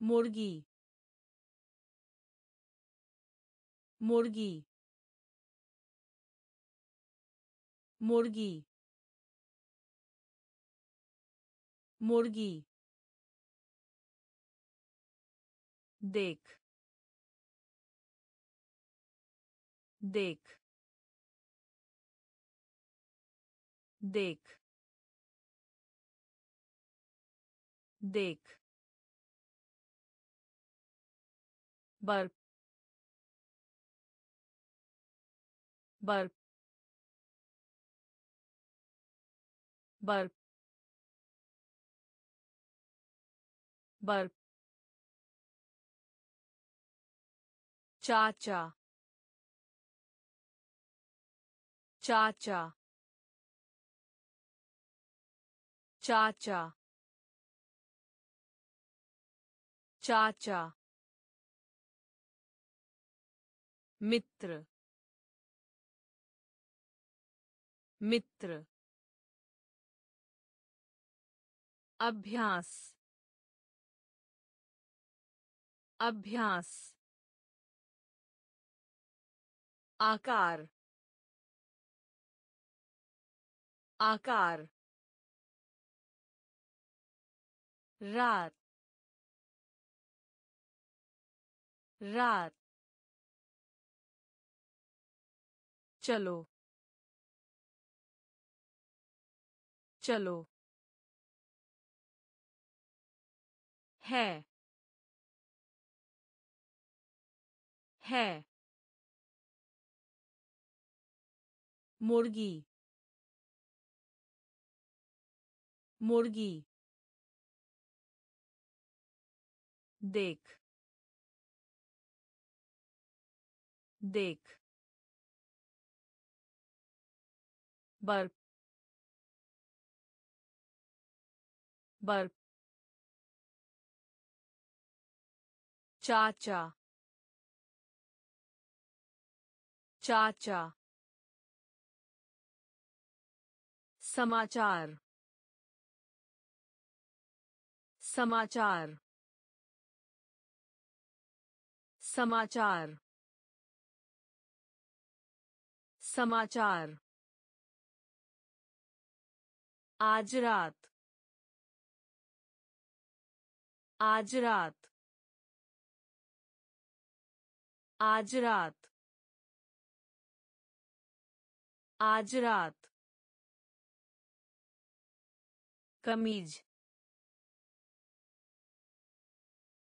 मुर्गी। मुर्गी। मुर्गी। मुर्गी देख देख देख देख बर्फ़ बर्फ़ बर्फ़ बर्फ़ चाचा चाचा चाचा चाचा मित्र मित्र अभ्यास अभ्यास आकार आकार रात रात चलो चलो है है। मुर्गी। मुर्गी। देख। देख। बर्फ़। बर्फ़। चाचा। चाचा। समाचार। समाचार। समाचार। समाचार। आज रात। आज रात। आज रात। आज रात। कमीज।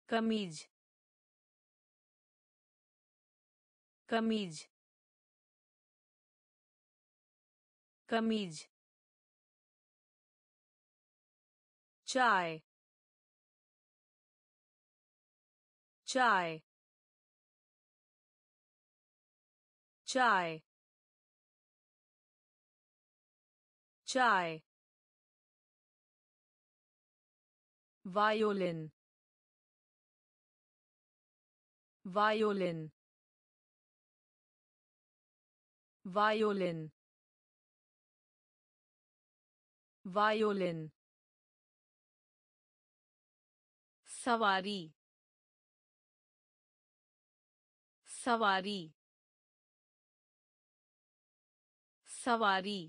कमीज। कमीज। कमीज। चाय। चाय। चाय। चाय वायोलिन वायोलिन वायोलिन वायोलिन सवारी सवारी सवारी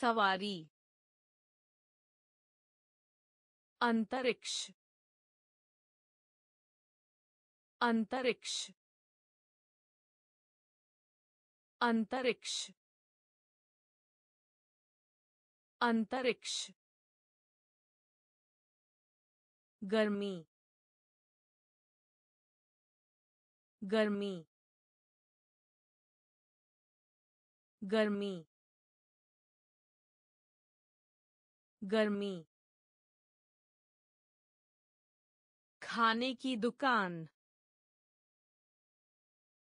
सवारी अंतरिक्ष अंतरिक्ष अंतरिक्ष अंतरिक्ष गर्मी गर्मी गर्मी गर्मी। खाने की दुकान।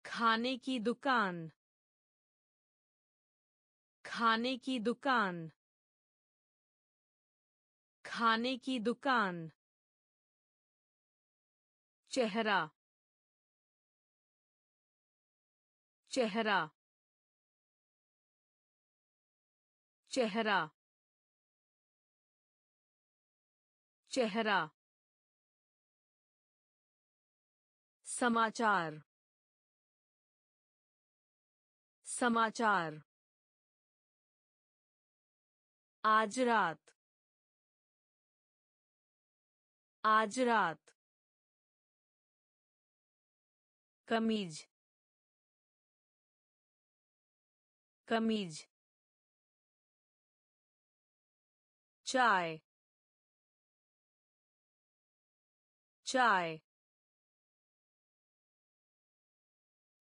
खाने की दुकान। खाने की दुकान। खाने की दुकान। चेहरा। चेहरा। चेहरा। चेहरा। समाचार। समाचार। आज रात। आज रात। कमीज। कमीज। चाय। चाय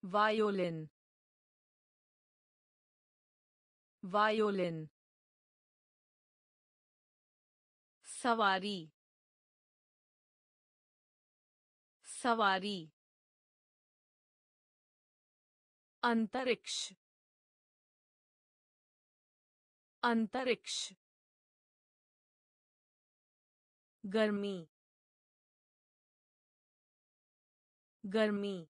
वायोलिन वायोलिन सवारी सवारी अंतरिक्ष अंतरिक्ष गर्मी गर्मी।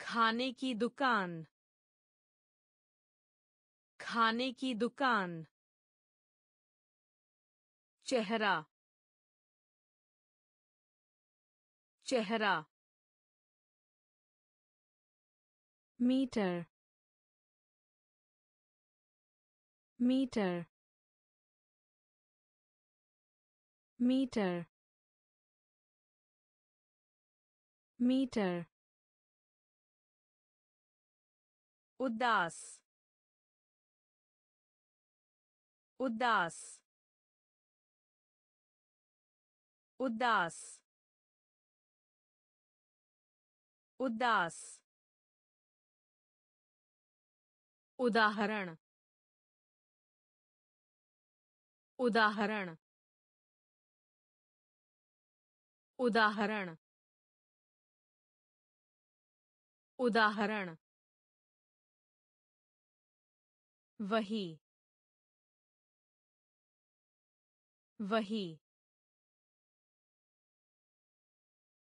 खाने की दुकान। खाने की दुकान। चेहरा। चेहरा। मीटर। मीटर। मीटर। मीटर उदास उदास उदास उदास उदाहरण उदाहरण उदाहरण उदाहरण। वही। वही।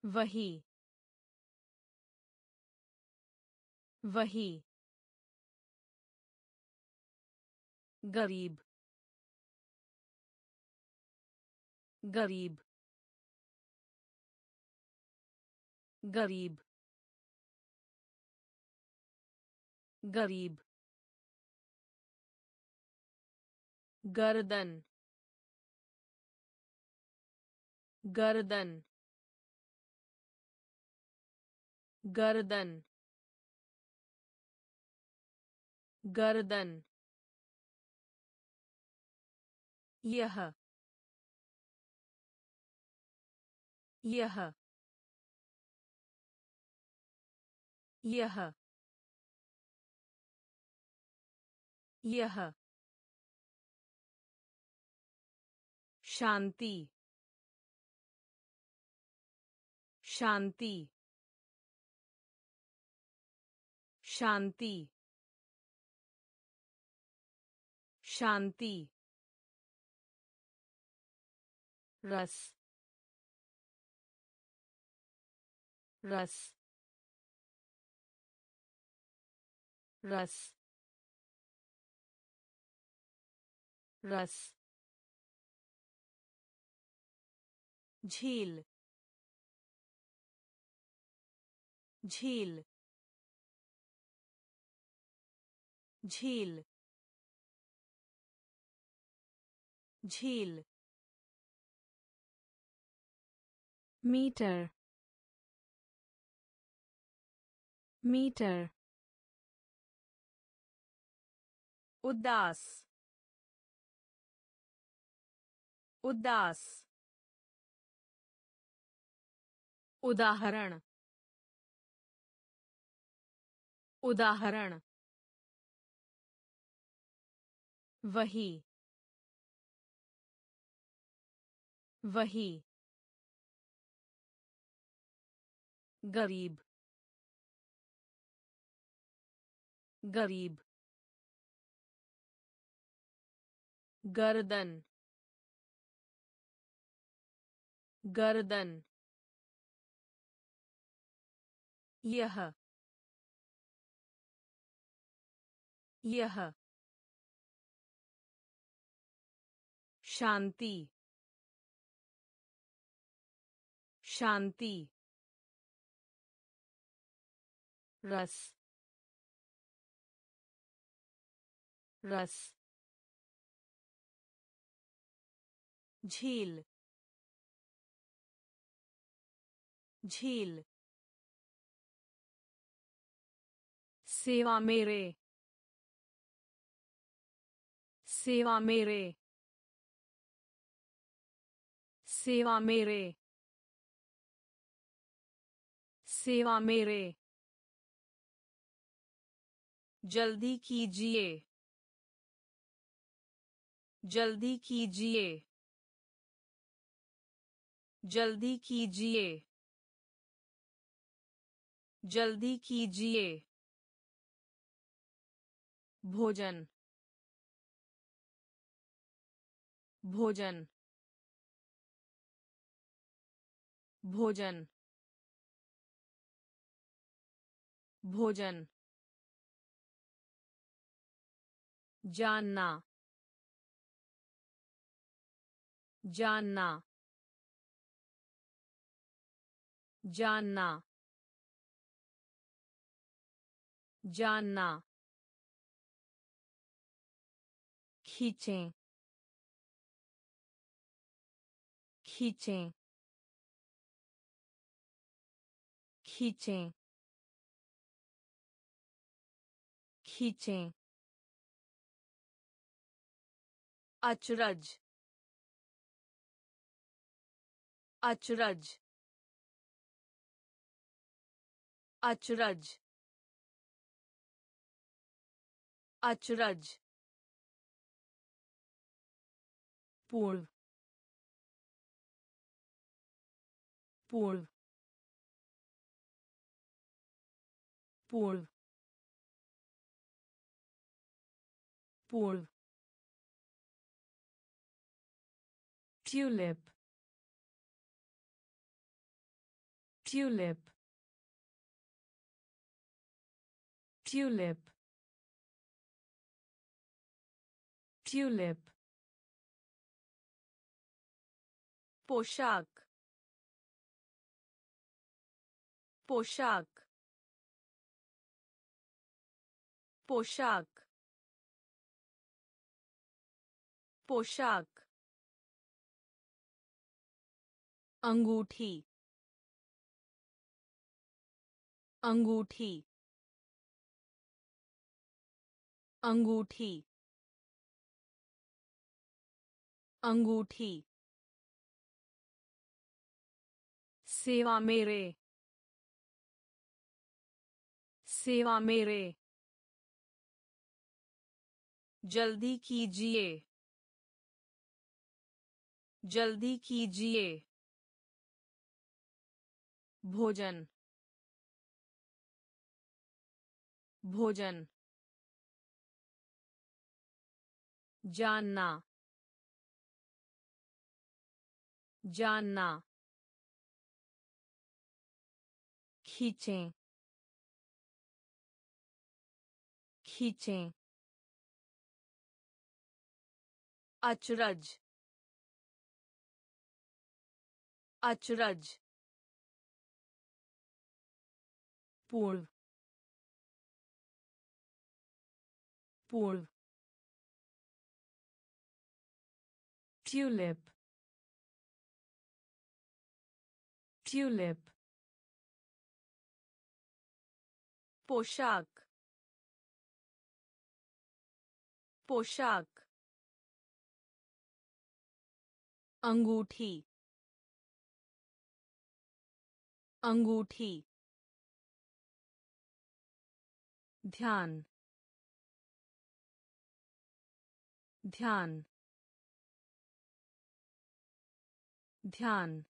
वही। वही। गरीब। गरीब। गरीब। गरीब गर्दन गर्दन गर्दन गर्दन। यह यह यह। यह शांति शांति शांति शांति रस रस रस रस झील झील झील झील। Metre metre. उदास उदास उदाहरण उदाहरण वही वही गरीब गरीब गर्दन गर्दन। यह। यह। शांति। शांति। रस। रस। झील। झील। सेवा मेरे। सेवा मेरे। सेवा मेरे। सेवा मेरे। जल्दी कीजिए। जल्दी कीजिए। जल्दी कीजिए। जल्दी कीजिए। भोजन। भोजन। भोजन। भोजन। जानना। जानना। जानना। जानना। खींचें। खींचें। खींचें। खींचें। अचरज। अचरज। अचरज। अचरज पूर्व पूर्व पूर्व पूर्व ट्यूलिप ट्यूलिप tulip tulip. पोशाक पोशाक पोशाक पोशाक अंगूठी अंगूठी अंगूठी अंगूठी। सेवा मेरे। सेवा मेरे। जल्दी कीजिए। जल्दी कीजिए। भोजन। भोजन। जानना। जानना। खींचें। खींचें। अचरज। अचरज। पूर्व। पूर्व। tulip tulip पोशाक पोशाक अंगूठी अंगूठी ध्यान ध्यान ध्यान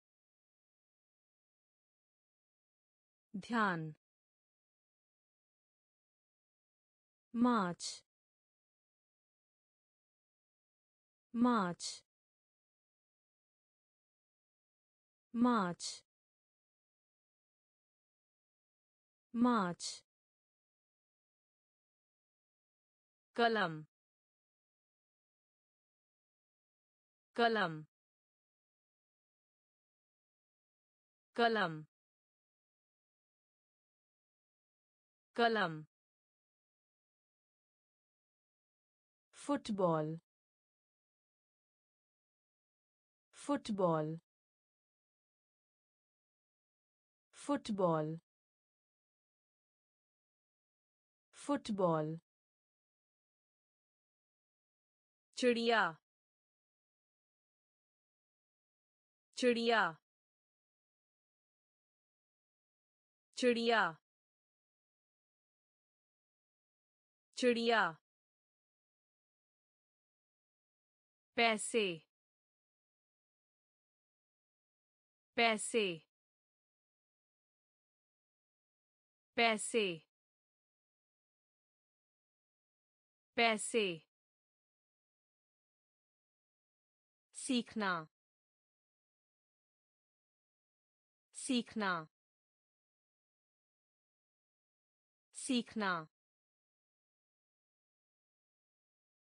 ध्यान। मार्च। मार्च। मार्च। मार्च। कलम। कलम। कलम। कलम फुटबॉल फुटबॉल फुटबॉल फुटबॉल चिड़िया चिड़िया चिड़िया चिड़िया। पैसे। पैसे। पैसे। पैसे। सीखना। सीखना। सीखना।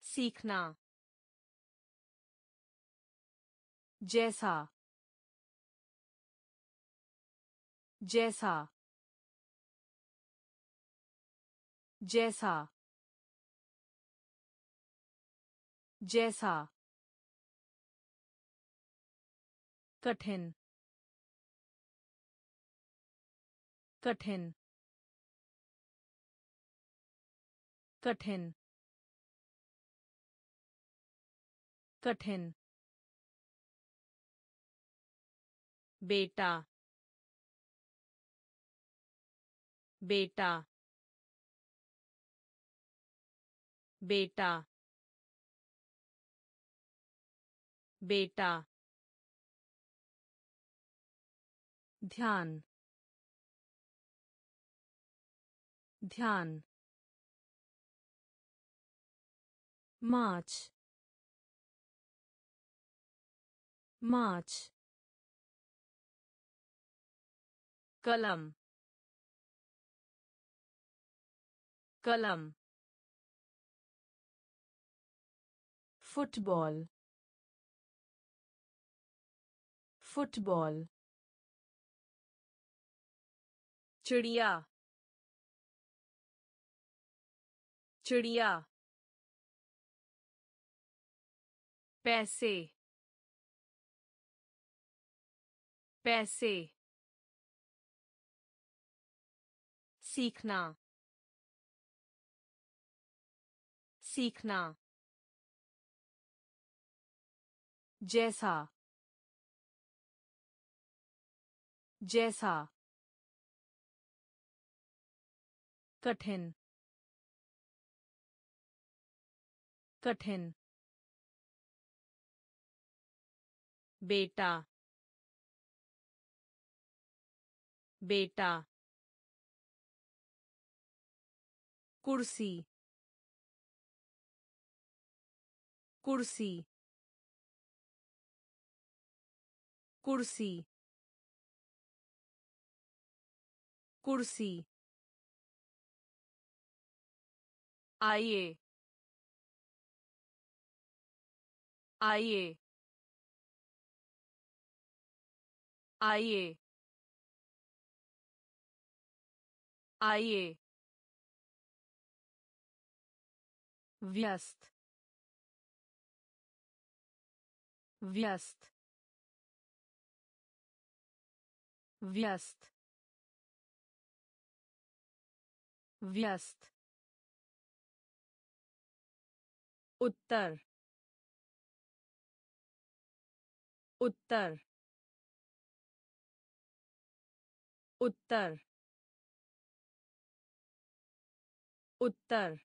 सीखना। जैसा। जैसा। जैसा। जैसा। कठिन। कठिन। कठिन। कठिन। बेटा। बेटा। बेटा। बेटा। ध्यान। ध्यान। मार्च। मार्च कलम कलम football football चिड़िया चिड़िया पैसे पैसे। सीखना। सीखना। जैसा। जैसा। कठिन। कठिन। बेटा। बेटा कुर्सी कुर्सी कुर्सी कुर्सी आइए आइए आइए आइए। व्यस्त। व्यस्त। व्यस्त। व्यस्त। उत्तर। उत्तर। उत्तर। उत्तर।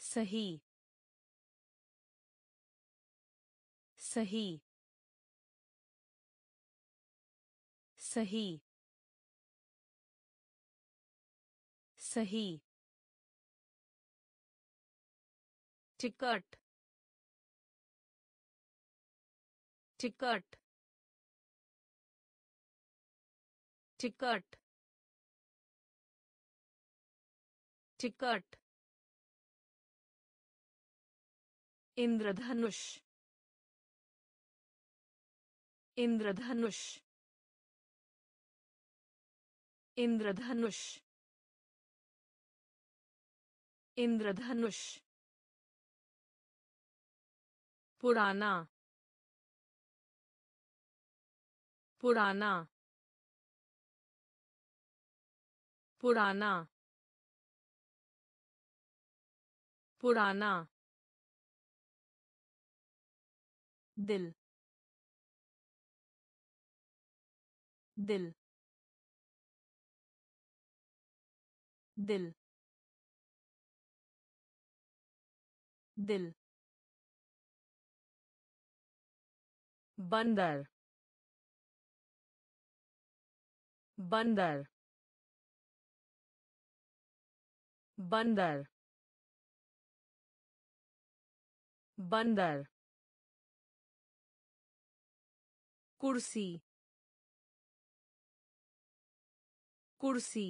सही। सही। सही। सही। टिकट। टिकट। टिकट। टिकट इंद्रधनुष। इंद्रधनुष। इंद्रधनुष। इंद्रधनुष। पुराना। पुराना। पुराना। पुराना। दिल। दिल। दिल। दिल। बंदर। बंदर। बंदर। बंदर कुर्सी कुर्सी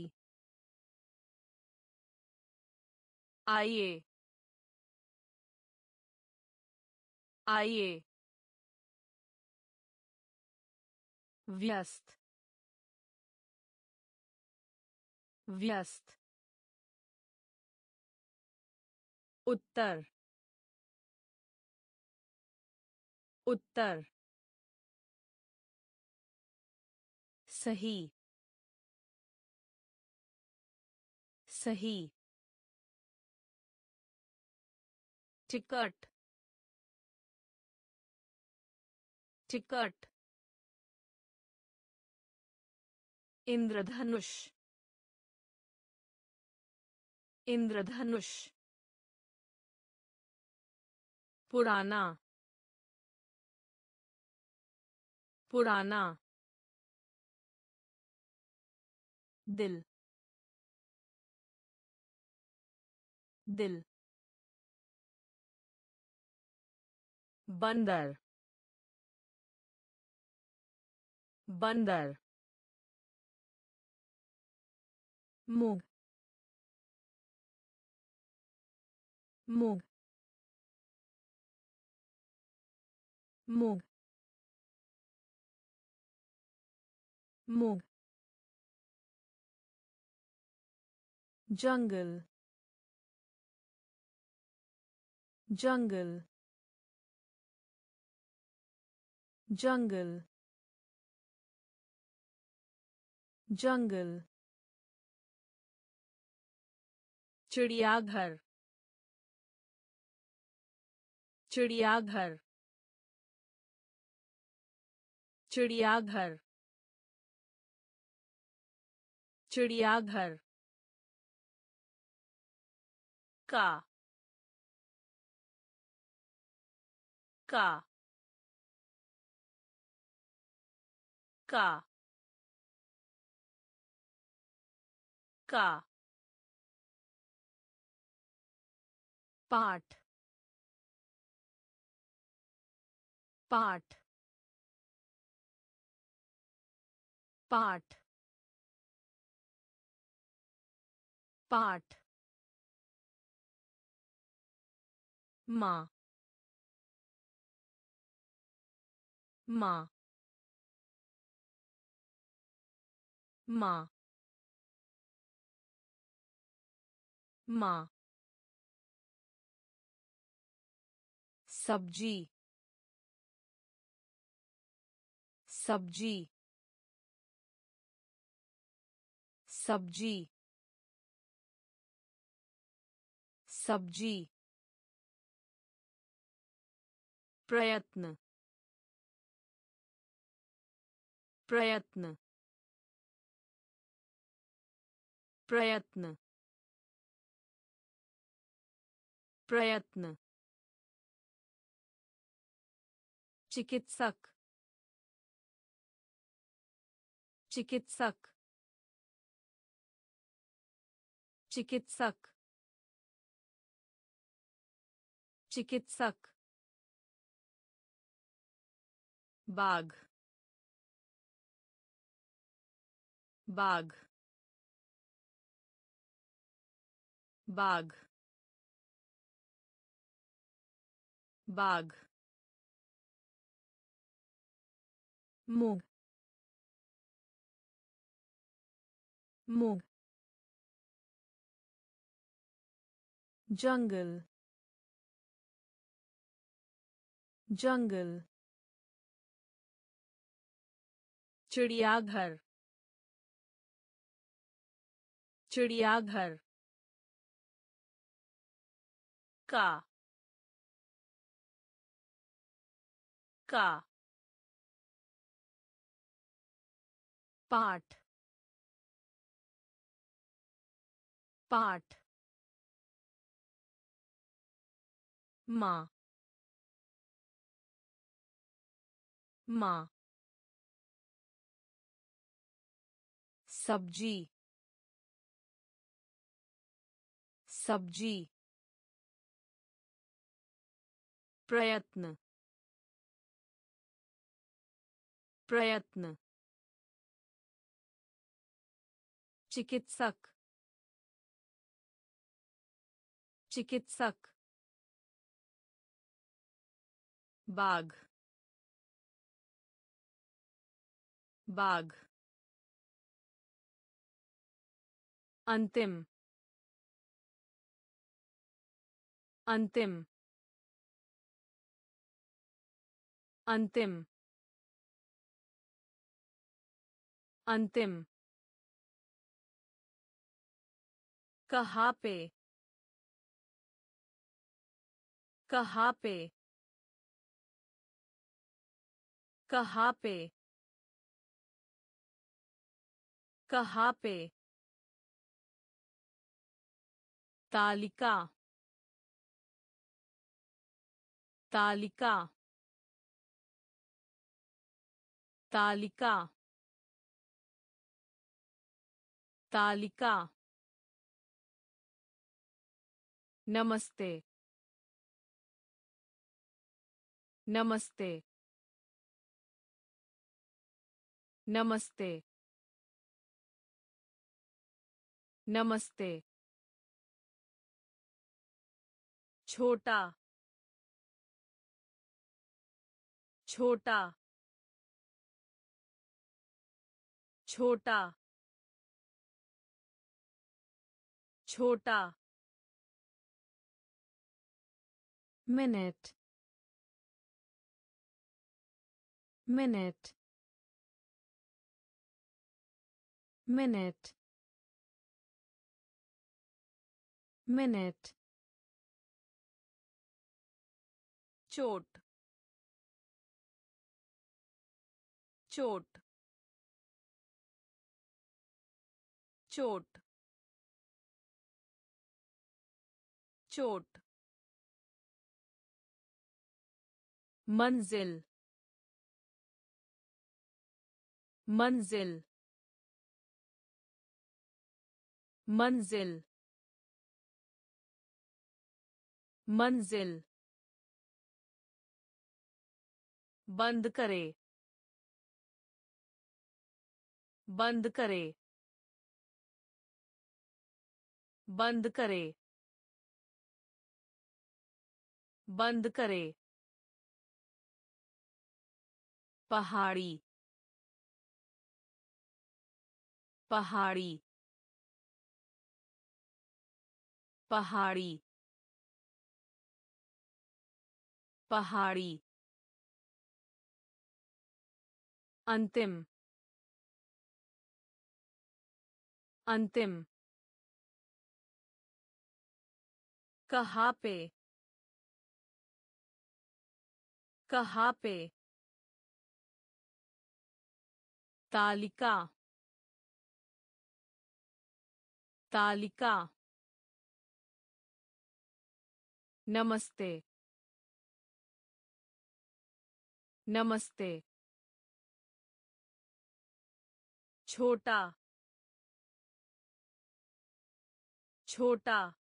आइए आइए व्यस्त व्यस्त उत्तर उत्तर। सही। सही। टिकट। टिकट। इंद्रधनुष। इंद्रधनुष। पुराना। पुराना। दिल। दिल। बंदर। बंदर। मूंग। मूंग। मूंग। मूंग जंगल जंगल जंगल जंगल चिड़ियाघर चिड़ियाघर चिड़ियाघर चिड़ियाघर। का। का। का। का। पाठ। पाठ। पाठ। पाठ माँ माँ माँ माँ सब्ज़ी. सब्ज़ी. सब्ज़ी. सब्ज़ी प्रयत्न प्रयत्न प्रयत्न प्रयत्न चिकित्सक चिकित्सक चिकित्सक चिकित्सक। बाग बाग बाग बाग मूंग। मूंग। जंगल। जंगल चिड़ियाघर चिड़ियाघर का का पाठ पाठ माँ माँ सब्ज़ी सब्ज़ी प्रयत्न प्रयत्न चिकित्सक चिकित्सक बाग बाग अंतिम। अंतिम। अंतिम। अंतिम। कहाँ पे? कहाँ पे? कहाँ पे? कहाँ पे तालिका। तालिका। तालिका। तालिका। नमस्ते। नमस्ते। नमस्ते। नमस्ते। छोटा। छोटा। छोटा। छोटा। मिनट। मिनट। मिनट। Minute. चोट चोट चोट चोट मंजिल मंजिल मंजिल मंजिल बंद करे बंद करे बंद करे बंद करे पहाड़ी पहाड़ी पहाड़ी पहाड़ी। अंतिम। अंतिम। कहाँ पे कहाँ पे तालिका। तालिका। नमस्ते। नमस्ते। छोटा। छोटा।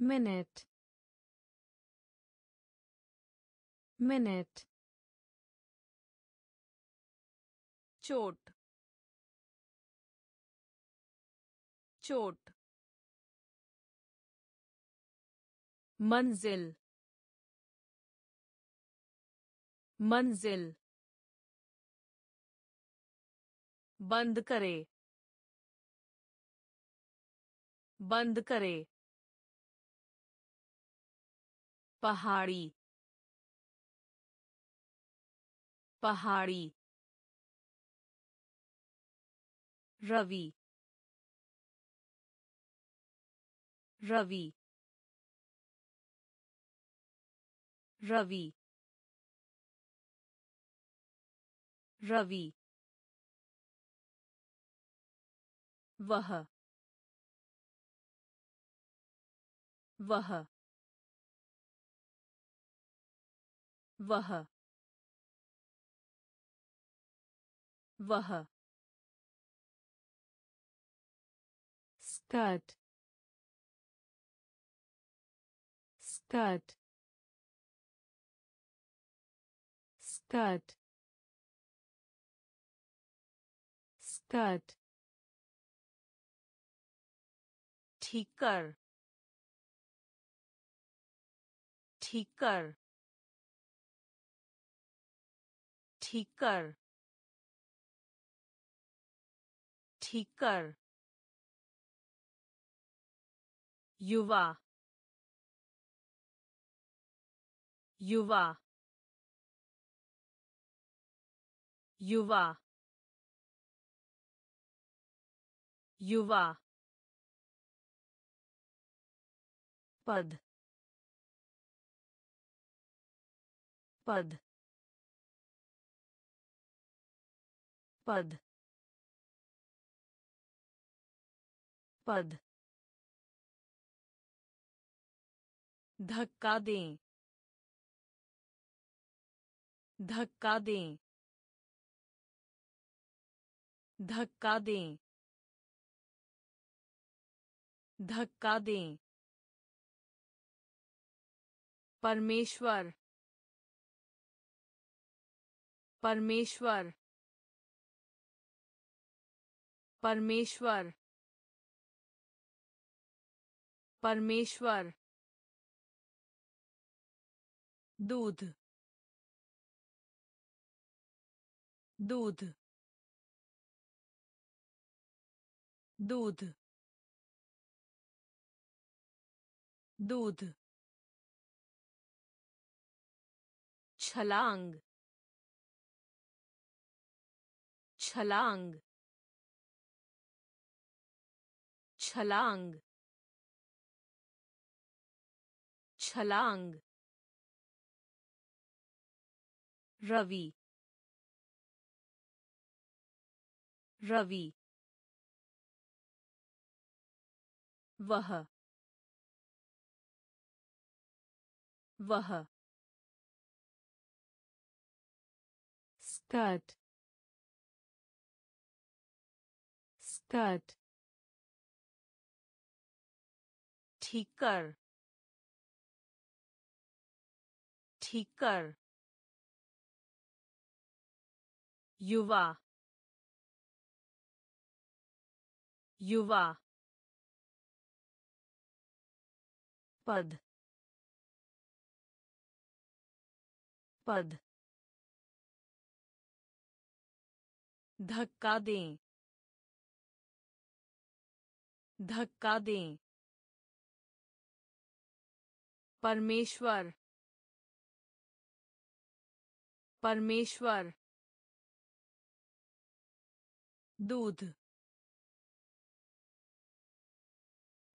मिनट। मिनट। चोट। चोट। मंजिल। मंजिल बंद करे बंद करे पहाड़ी पहाड़ी रवि रवि रवि रवि वह वह वह वह skirt skirt skirt skirt ठीक कर ठीक कर ठीक कर ठीक कर युवा युवा युवा युवा पद पद पद पद। धक्का दें। धक्का दें। धक्का दें। धक्का दें। परमेश्वर। परमेश्वर। परमेश्वर। परमेश्वर। दूध। दूध। दूध। दूध छलांग छलांग छलांग छलांग रवि रवि वह वह स्कर्ट स्कर्ट ठीक कर ठीक युवा युवा पद पद। धक्का दें। धक्का दें। परमेश्वर। परमेश्वर। दूध।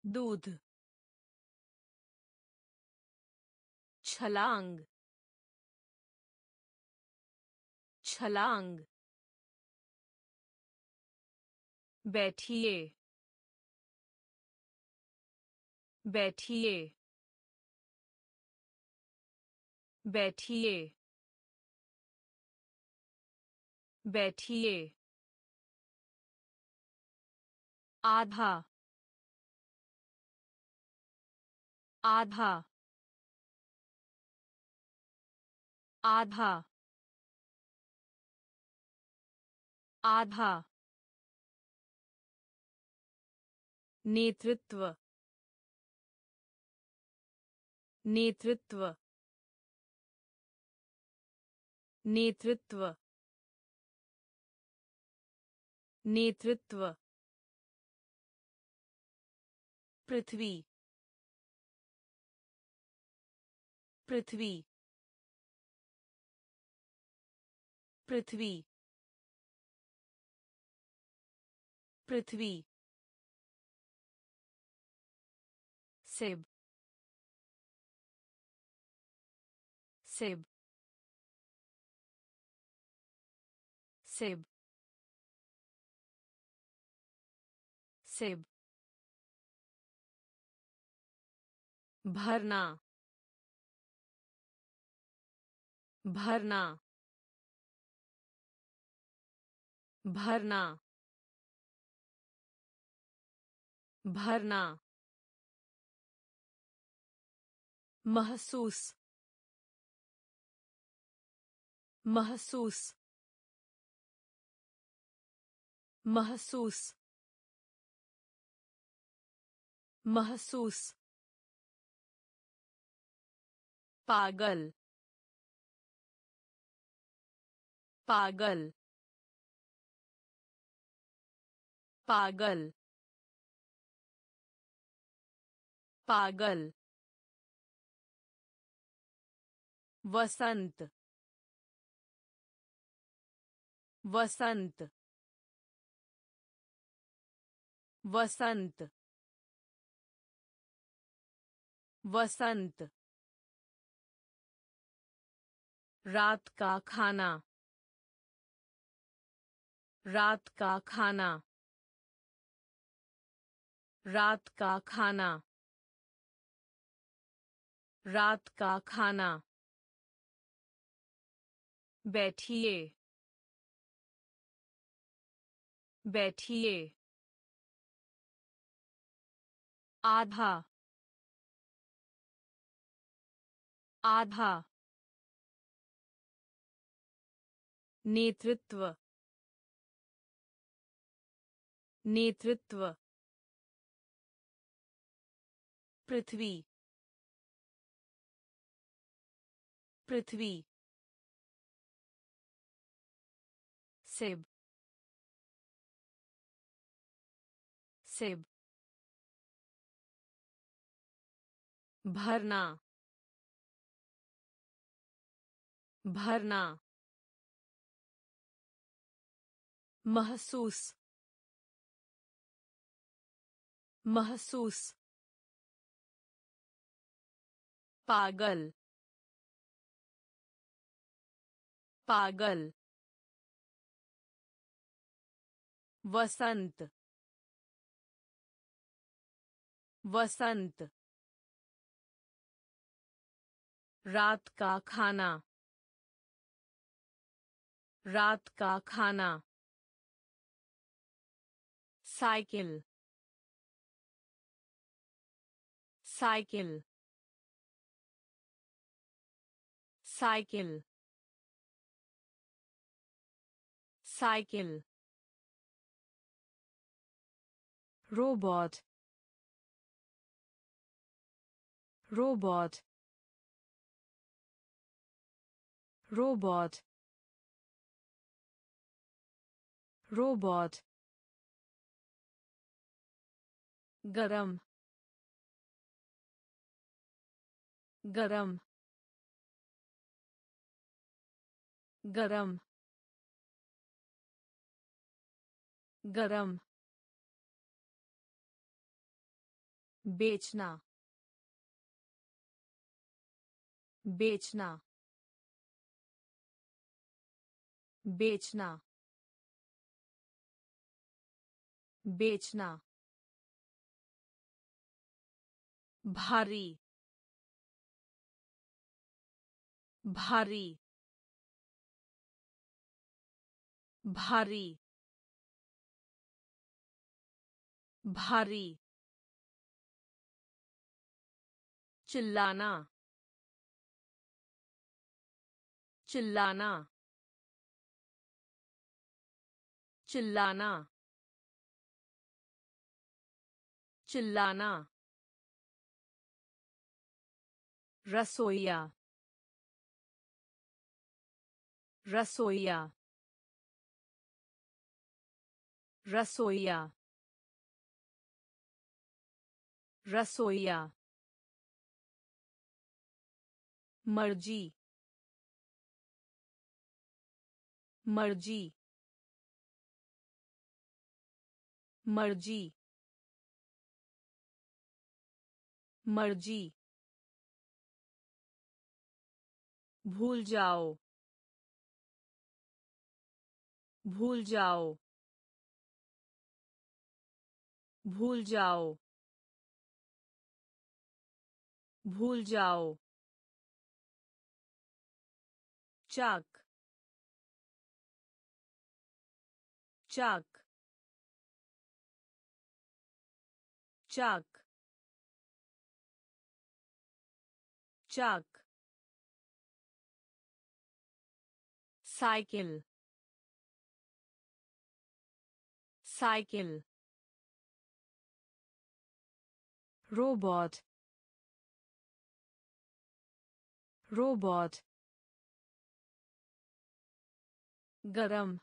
दूध। छलांग। छलांग। बैठिए। बैठिए। बैठिए। बैठिए। आधा। आधा। आधा। आधा। नेतृत्व। नेतृत्व। नेतृत्व। नेतृत्व। पृथ्वी। पृथ्वी। पृथ्वी। पृथ्वी। सेब। सेब। सेब। सेब। भरना। भरना। भरना। भरना। महसूस। महसूस। महसूस। महसूस। पागल। पागल। पागल। पागल। वसंत। वसंत। वसंत। वसंत। रात का खाना। रात का खाना। रात का खाना। रात का खाना। बैठिए। बैठिए। आधा। आधा। नेतृत्व। नेतृत्व। पृथ्वी। पृथ्वी। सेब। सेब। भरना। भरना। महसूस। महसूस। पागल। पागल। वसंत। वसंत। रात का खाना। रात का खाना। Cycle. Cycle. Cycle. Cycle robot robot robot robot गरम गरम गरम गरम बेचना बेचना बेचना बेचना भारी भारी भारी भारी चिल्लाना चिल्लाना चिल्लाना चिल्लाना रसोईया रसोईया रसोईया। रसोईया मर्ज़ी मर्ज़ी मर्ज़ी मर्ज़ी। भूल जाओ भूल जाओ भूल जाओ। भूल जाओ। Chalk. Chalk. Chalk. Chalk. Cycle. Cycle. robot robot. गरम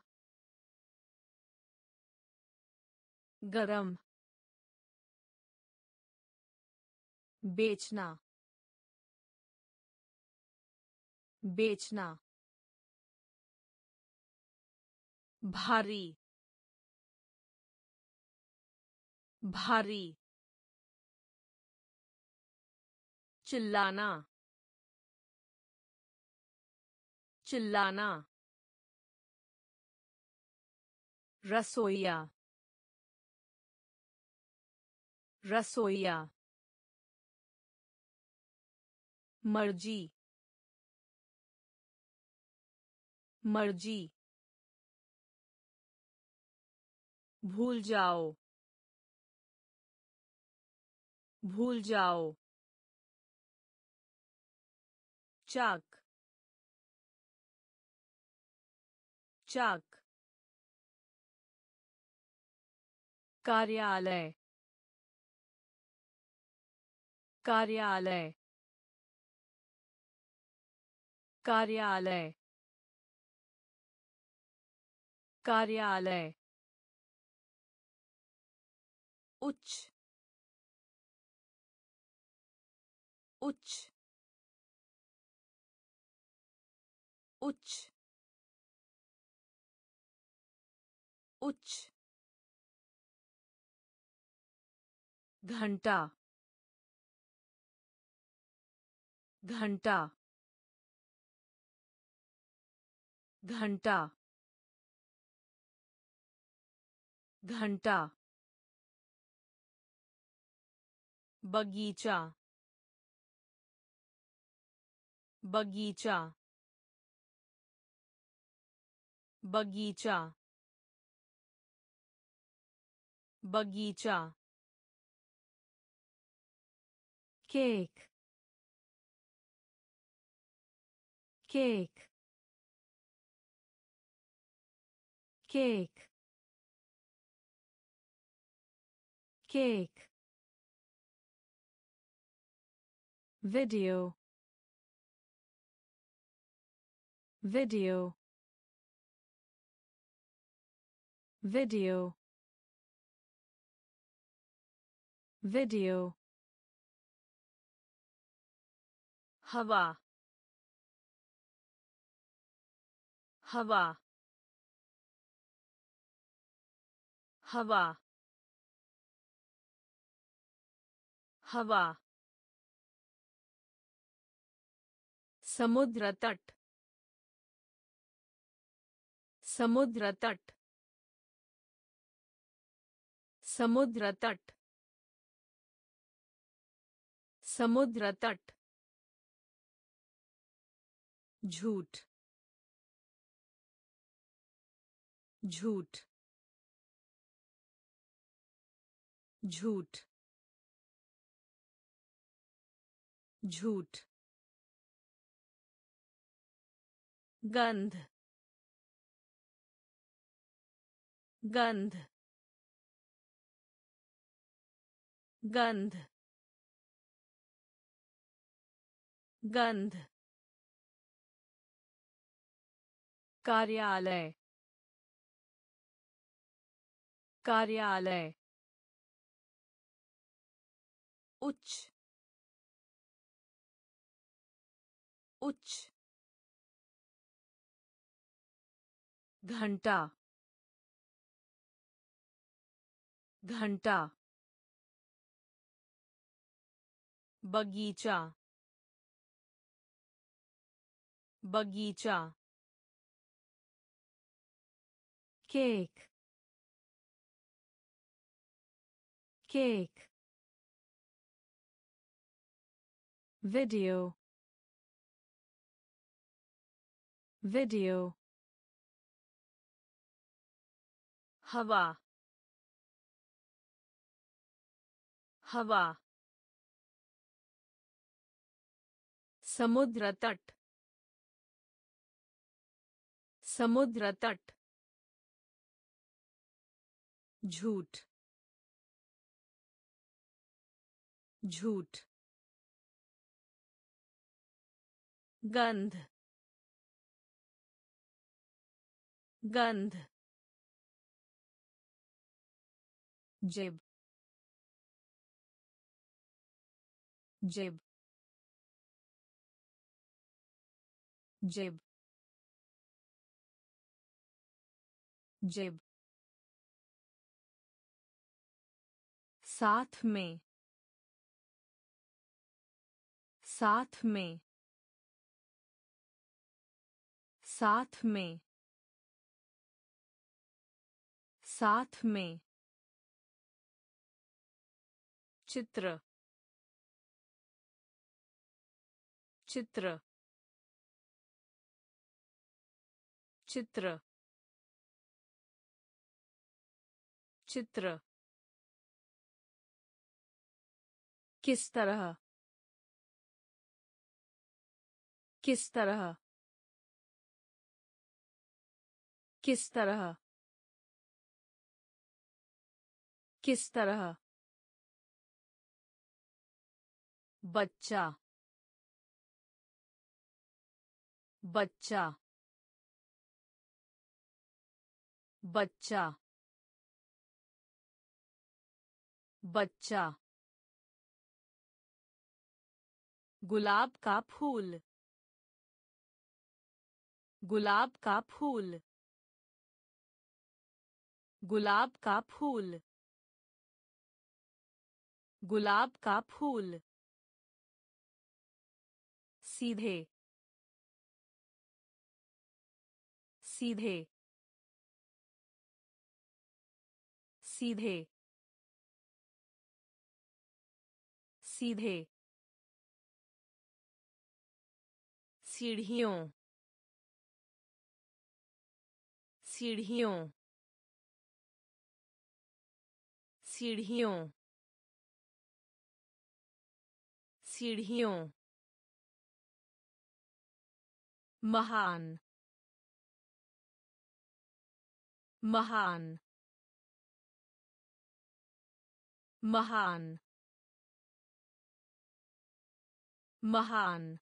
गरम बेचना बेचना भारी भारी चिल्लाना चिल्लाना। रसोईया। रसोईया। मर्ज़ी। मर्ज़ी। भूल जाओ। भूल जाओ। चाक। चाक कार्यालय। कार्यालय। कार्यालय। कार्यालय। उच्च। उच्च। उच्च। उच्च। घंटा। घंटा। घंटा। घंटा। बगीचा। बगीचा। बगीचा। बगीचा cake cake cake cake video video video video. हवा हवा हवा हवा समुद्र तट समुद्र तट समुद्र तट समुद्र तट झूठ झूठ झूठ झूठ गंध गंध गंध गंध कार्यालय कार्यालय उच्च उच्च घंटा घंटा बगीचा बगीचा cake cake video video हवा हवा समुद्र तट समुद्र तट झूठ झूठ गंध गंध जेब जेब जेब जेब। साथ में। साथ में। साथ में। साथ में। चित्र। चित्र। चित्र। चित्र। किस तरह? किस तरह? किस तरह? किस तरह? बच्चा। बच्चा। बच्चा। बच्चा। गुलाब का फूल। गुलाब का फूल। गुलाब का फूल। गुलाब का फूल। सीधे। सीधे। सीधे। सीधे। सीढ़ियों। सीढ़ियों। सीढ़ियों। सीढ़ियों। महान। महान। महान। महान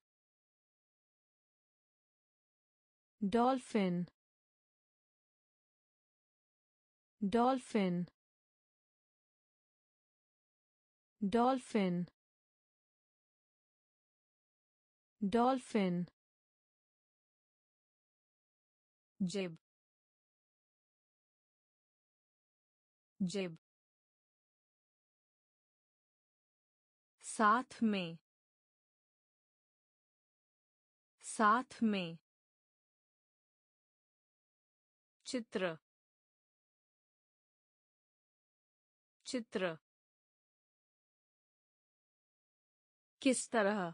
dolphin dolphin dolphin dolphin जेब जेब साथ में साथ में। चित्र। चित्र। किस तरह?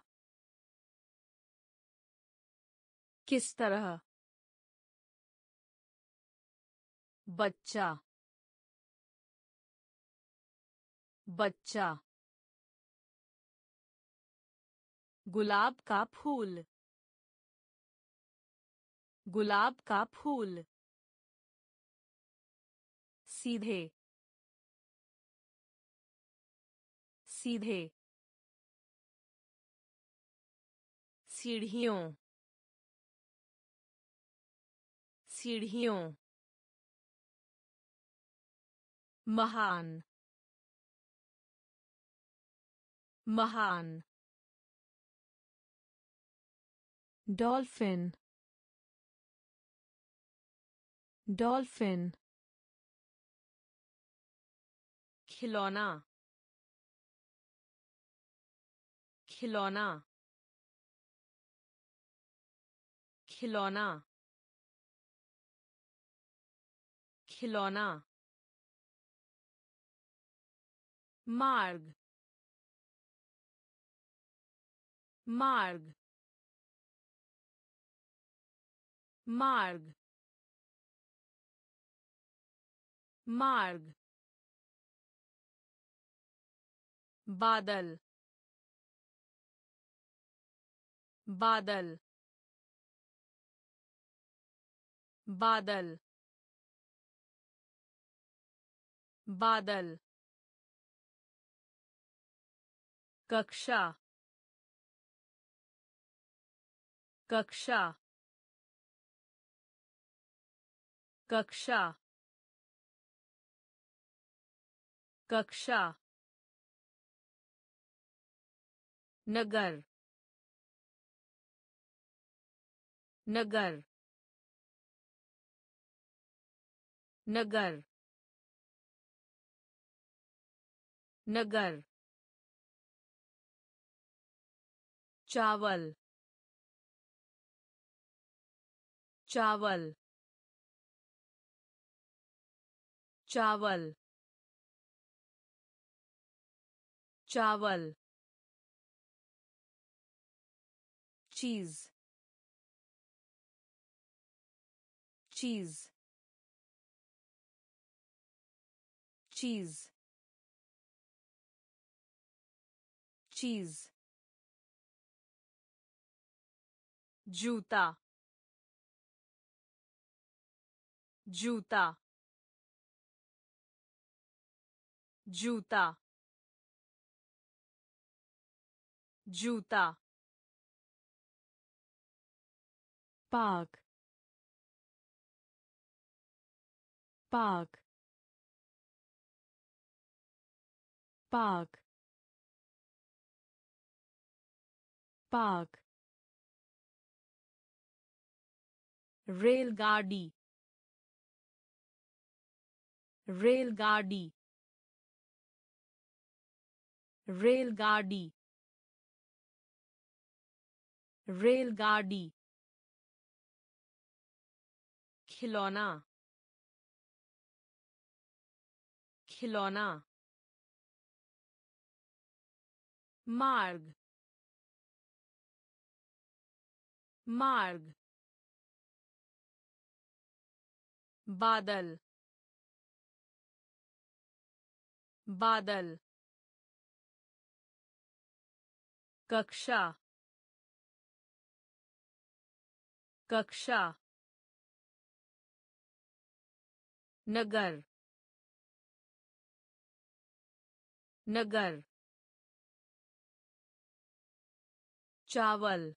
किस तरह? बच्चा। बच्चा। गुलाब का फूल। गुलाब का फूल। सीधे। सीधे। सीढ़ियों। सीढ़ियों। महान। महान। dolphin dolphin. खिलौना। खिलौना। खिलौना। खिलौना। मार्ग। मार्ग। मार्ग। मार्ग बादल बादल बादल बादल कक्षा कक्षा कक्षा कक्षा नगर नगर नगर नगर चावल चावल चावल चावल चीज़ चीज़ चीज़ चीज़ जूता जूता जूता जूता park park park park रेलगाड़ी रेलगाड़ी रेलगाड़ी रेलगाड़ी खिलौना खिलौना मार्ग मार्ग बादल बादल कक्षा कक्षा नगर नगर चावल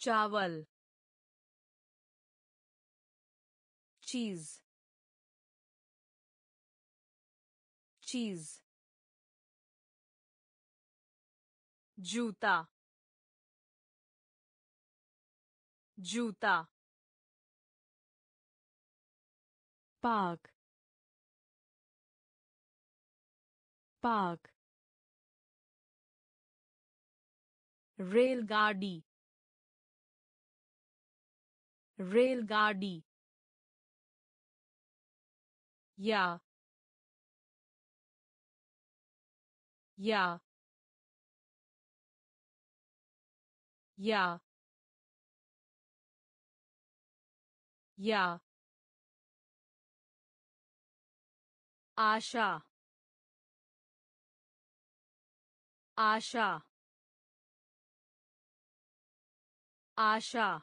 चावल चीज़ चीज़ जूता जूता। park park रेलगाड़ी। रेलगाड़ी। या। या। या। या आशा आशा आशा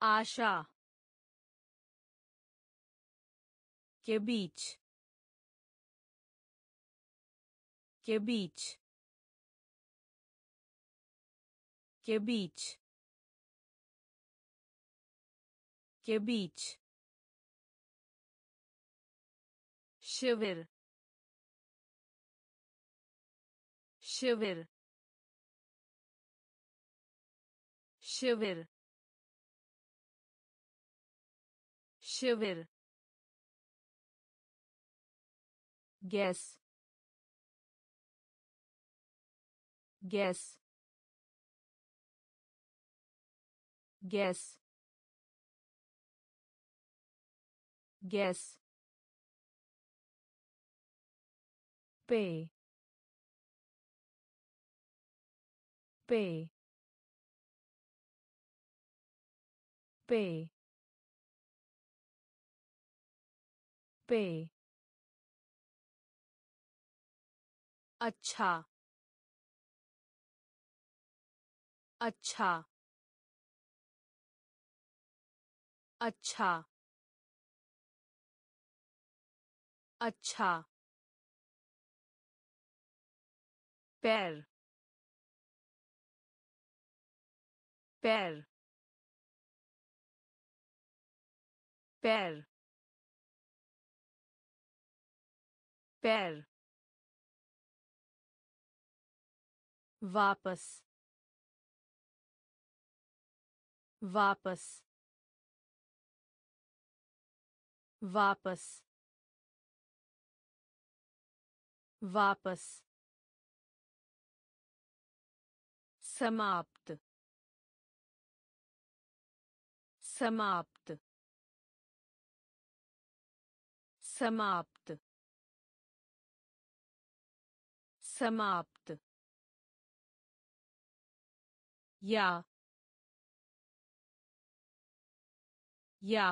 आशा के बीच के बीच के बीच के बीच। शिविर। शिविर। शिविर। शिविर। गैस। गैस। गैस। गैस पे पे पे पे अच्छा अच्छा अच्छा अच्छा। पैर। पैर। पैर। पैर। वापस। वापस। वापस। वापस समाप्त समाप्त समाप्त समाप्त या या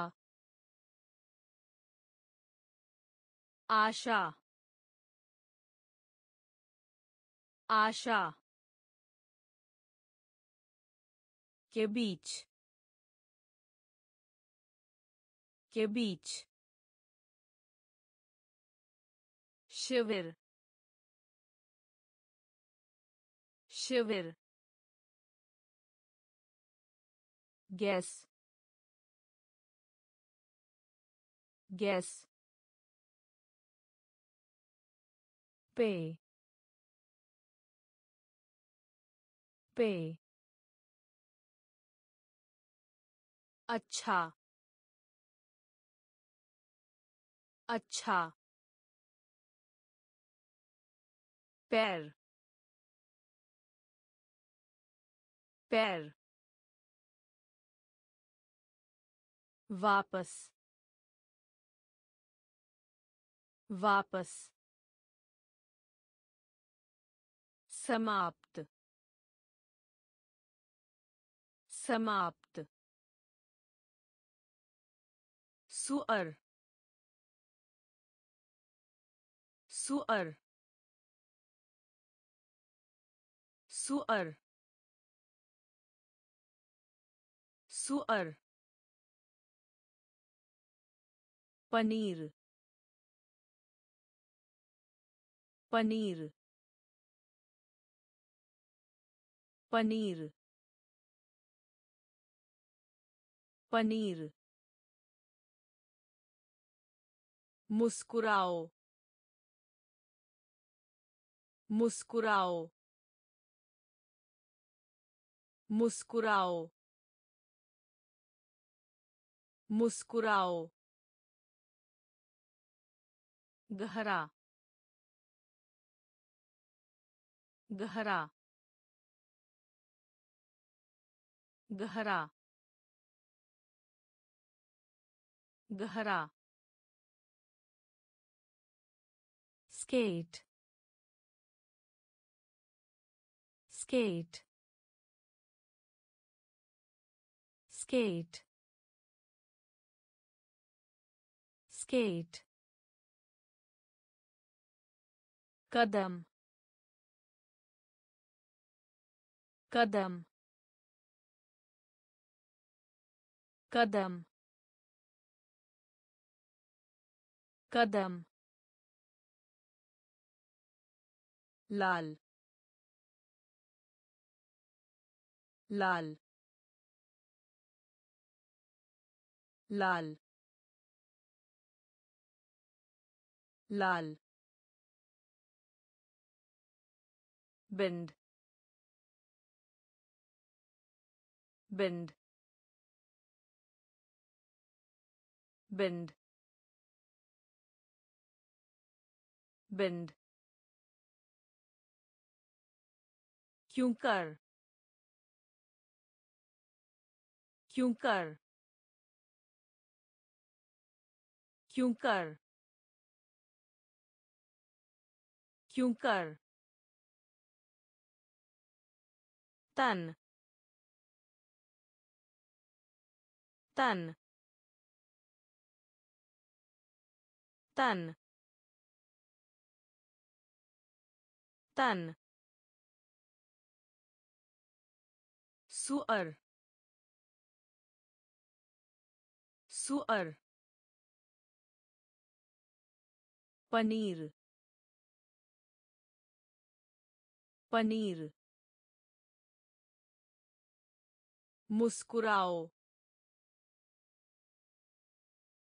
आशा आशा के बीच के बीच शिविर शिविर गैस गैस पे पे। अच्छा। अच्छा। पैर। पैर। वापस। वापस। समाप्त। समाप्त सुअर सुअर सुअर सुअर पनीर पनीर पनीर पनीर। मुस्कुराओ। मुस्कुराओ। मुस्कुराओ। मुस्कुराओ। गहरा। गहरा। गहरा। गहरा स्केट स्केट स्केट स्केट कदम कदम कदम कदम लाल लाल लाल लाल bend bend bend bend क्यों कर क्यों कर क्यों कर क्यों कर तन तन तन तन। सुअर। सुअर। पनीर। पनीर। मुस्कुराओ।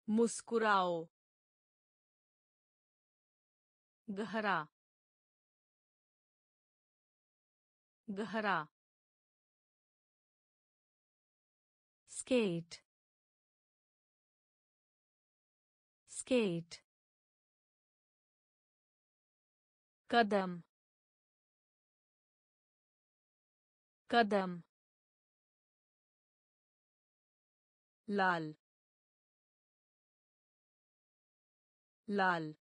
मुस्कुराओ। गहरा। गहरा स्केट स्केट कदम कदम लाल लाल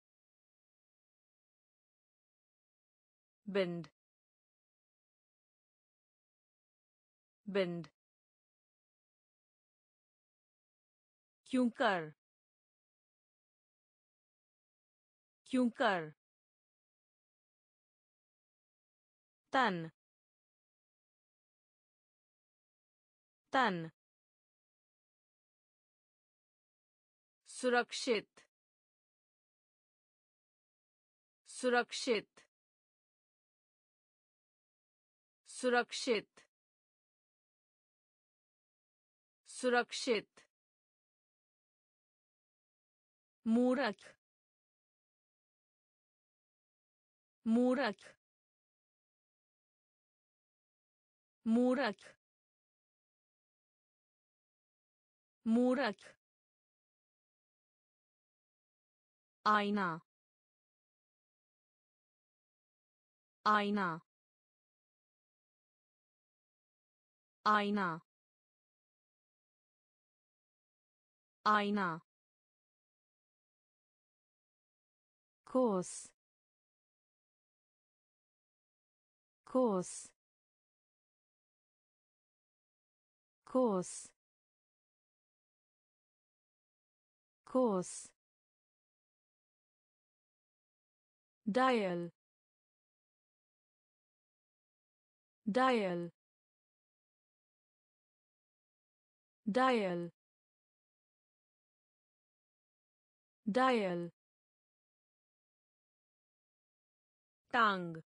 बिंड bend क्यों कर क्यों कर तन तन सुरक्षित सुरक्षित सुरक्षित सुरक्षित मूरख मूरख मूरख मूरख आईना आईना आईना। Aina. Kurs. Kurs. Kurs. Kurs. Dial. Dial. Dial. dial. Tongue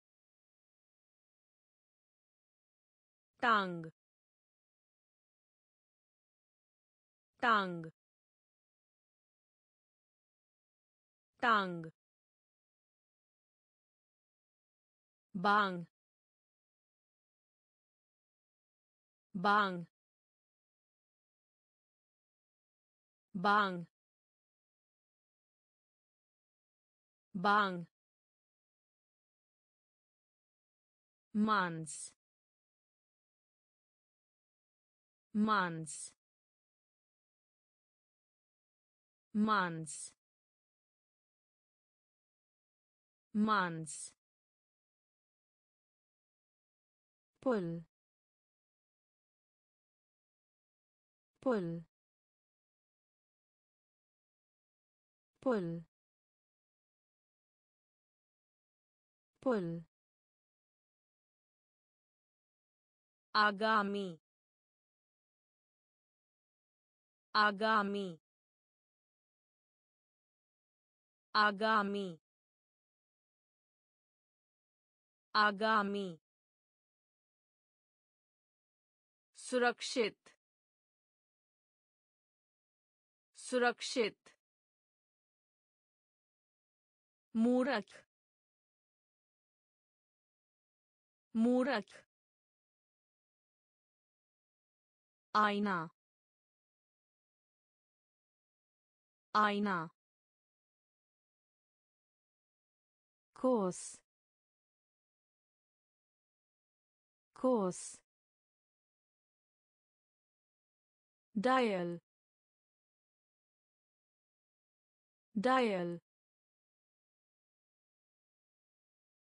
tongue tongue tongue bang. Bang. Bang. bang. Months. Months. Months. Months. Pull. Pull. Pull. पुल आगामी आगामी आगामी आगामी सुरक्षित सुरक्षित मूरख मूरख आईना आईना कोस कोस dial. Dial.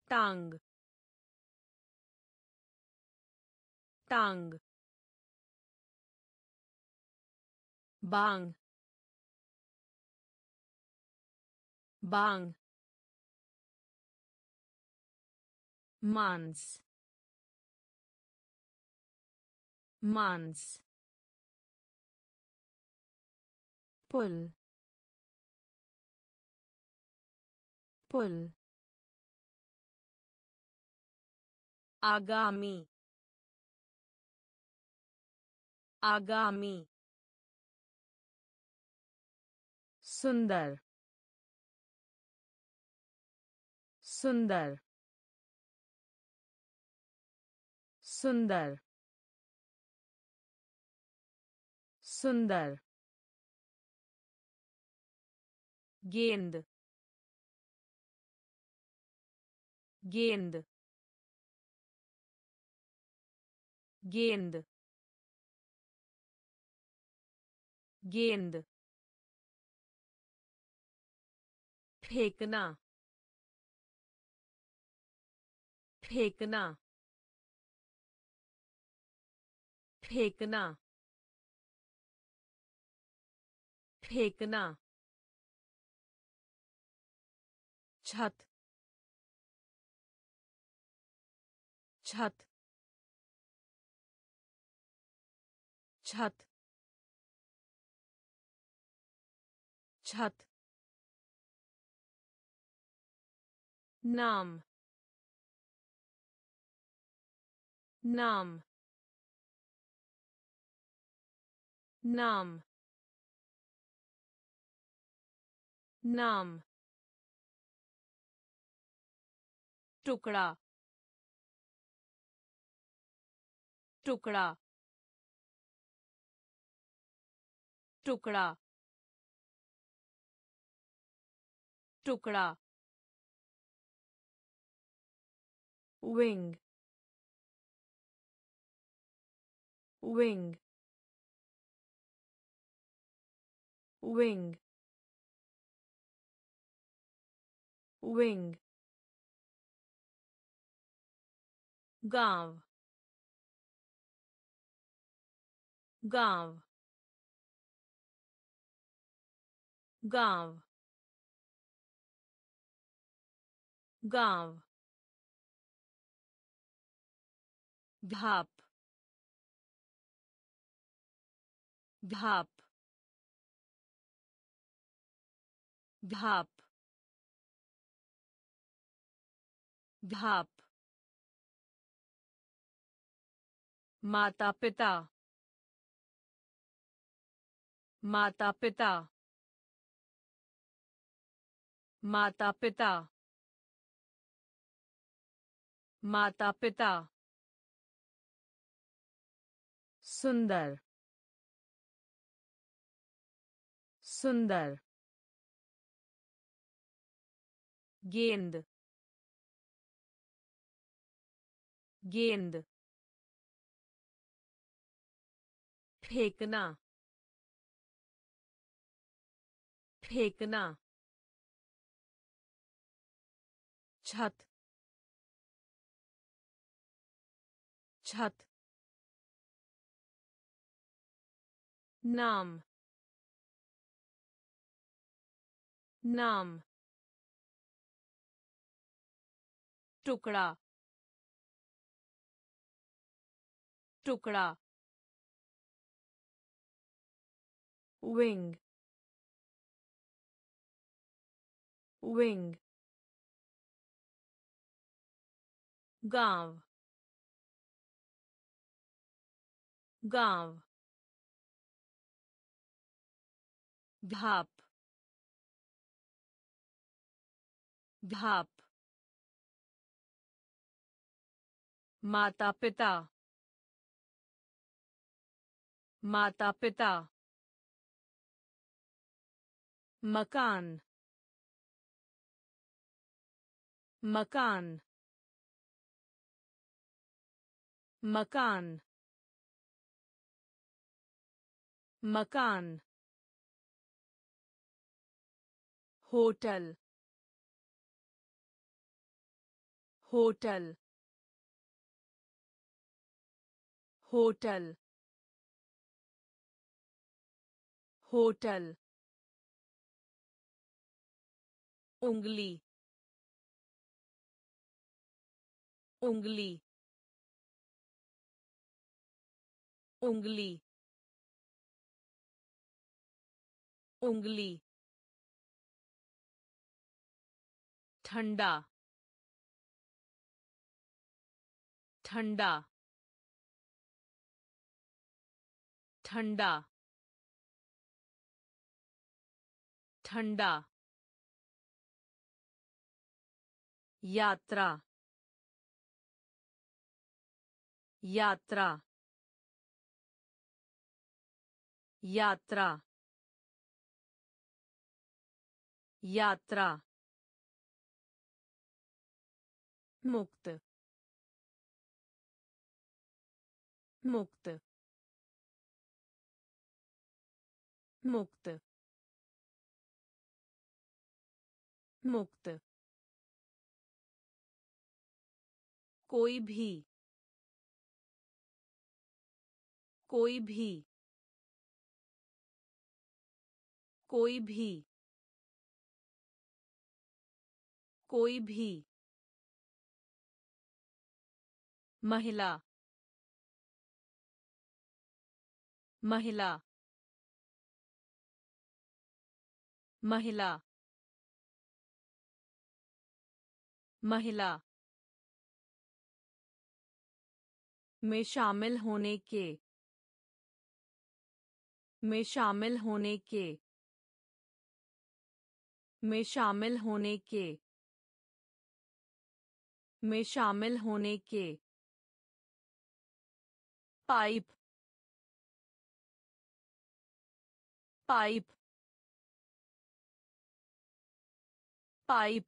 टांग tang. Bang. Bang. Months. Months. Pull. Pull. Agami. आगामी सुंदर सुंदर सुंदर सुंदर गेंद गेंद गेंद गेंद फेंकना फेंकना फेंकना फेंकना छत छत छत छत। नाम। नाम। नाम। नाम। टुकड़ा। टुकड़ा। टुकड़ा। टुकड़ा। विंग विंग विंग विंग गाँव गाँव गाँव गाँव। भाप। भाप। भाप। भाप। माता पिता माता पिता माता पिता माता पिता सुंदर। सुंदर। गेंद। गेंद। फेंकना। फेंकना। छत। छत। नाम। नाम। टुकड़ा। टुकड़ा। wing wing गाँव। गाँव। भाप। भाप। माता पिता माता पिता मकान। मकान। मकान। मकान होटल होटल होटल होटल उंगली उंगली उंगली उंगली। ठंडा। ठंडा। ठंडा। ठंडा। यात्रा। यात्रा। यात्रा। यात्रा मुक्त मुक्त मुक्त मुक्त कोई भी कोई भी कोई भी कोई भी। महिला। महिला। महिला। महिला। में शामिल होने के। में शामिल होने के। में शामिल होने के। में शामिल होने के। पाइप। पाइप। पाइप।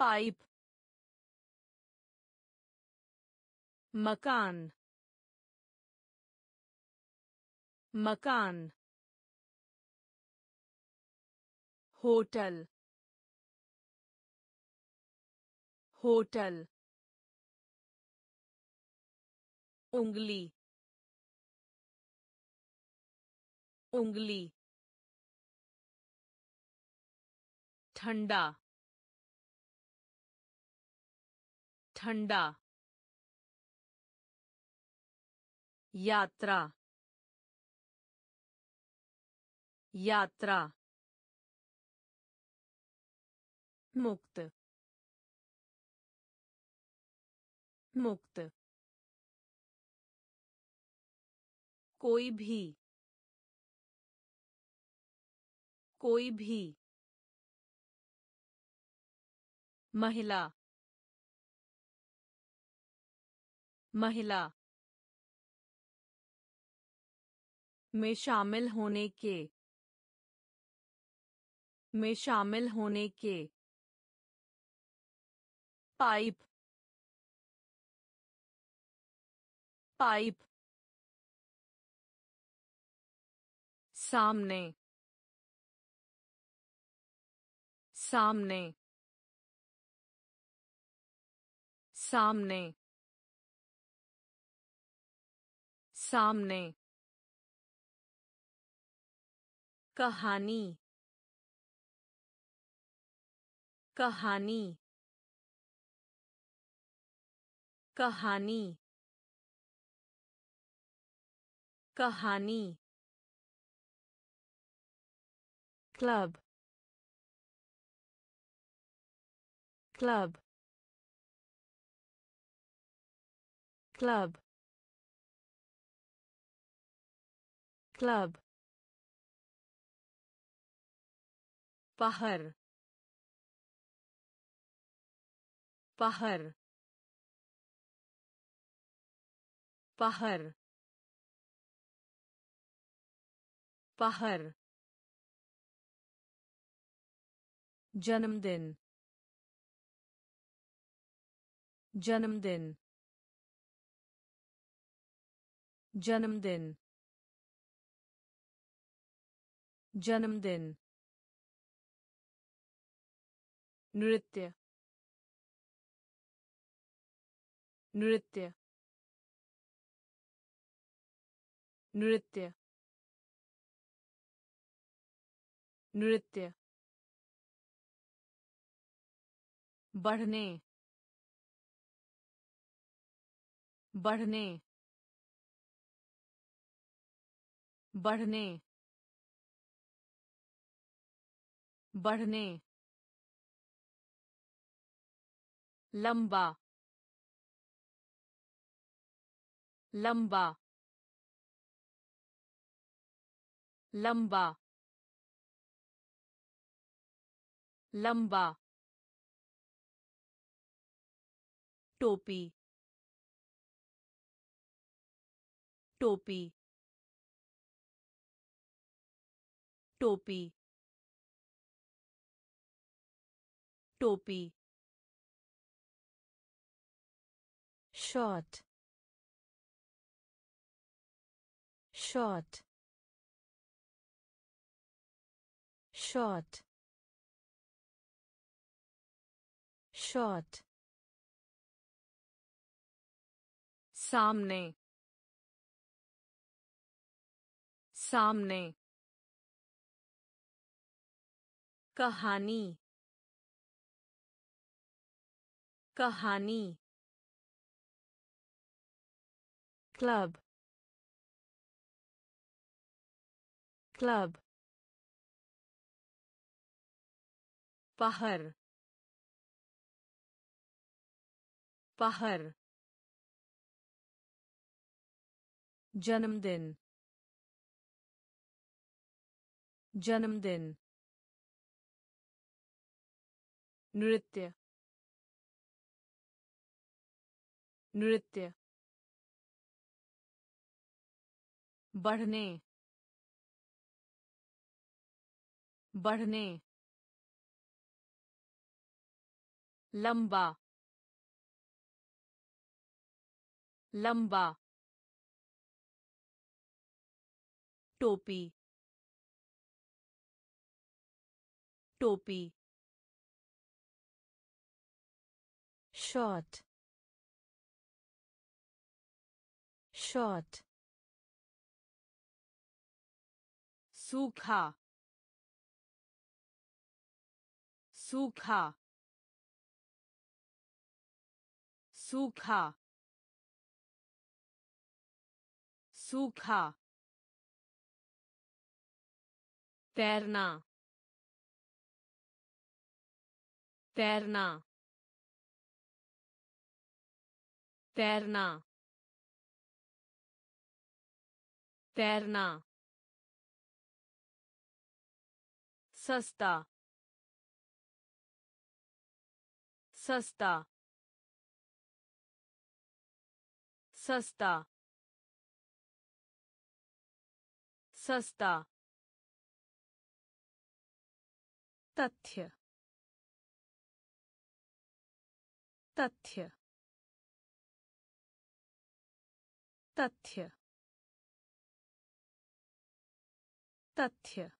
पाइप। मकान। मकान। होटल। होटल उंगली उंगली ठंडा ठंडा यात्रा यात्रा मुक्त मुक्त। कोई भी। कोई भी। महिला। महिला। में शामिल होने के। में शामिल होने के। पाइप। पाइप। सामने। सामने। सामने। सामने। कहानी। कहानी। कहानी। कहानी। क्लब। क्लब। क्लब। क्लब। पहर। पहर। पहर। पहर जन्मदिन जन्मदिन जन्मदिन जन्मदिन नृत्य नृत्य नृत्य नृत्य। बढ़ने। बढ़ने। बढ़ने। बढ़ने। लंबा। लंबा। लंबा। लंबा टोपी टोपी टोपी टोपी short short short Short सामने. सामने. कहानी. कहानी. क्लब. क्लब. पहर पहर। जन्मदिन। जन्मदिन। नृत्य। नृत्य। बढ़ने। बढ़ने। लंबा। लंबा टोपी टोपी short short सूखा सूखा सूखा सूखा। तैरना। तैरना। तैरना। तैरना। सस्ता। सस्ता। सस्ता। सस्ता। तथ्य। तथ्य। तथ्य। तथ्य।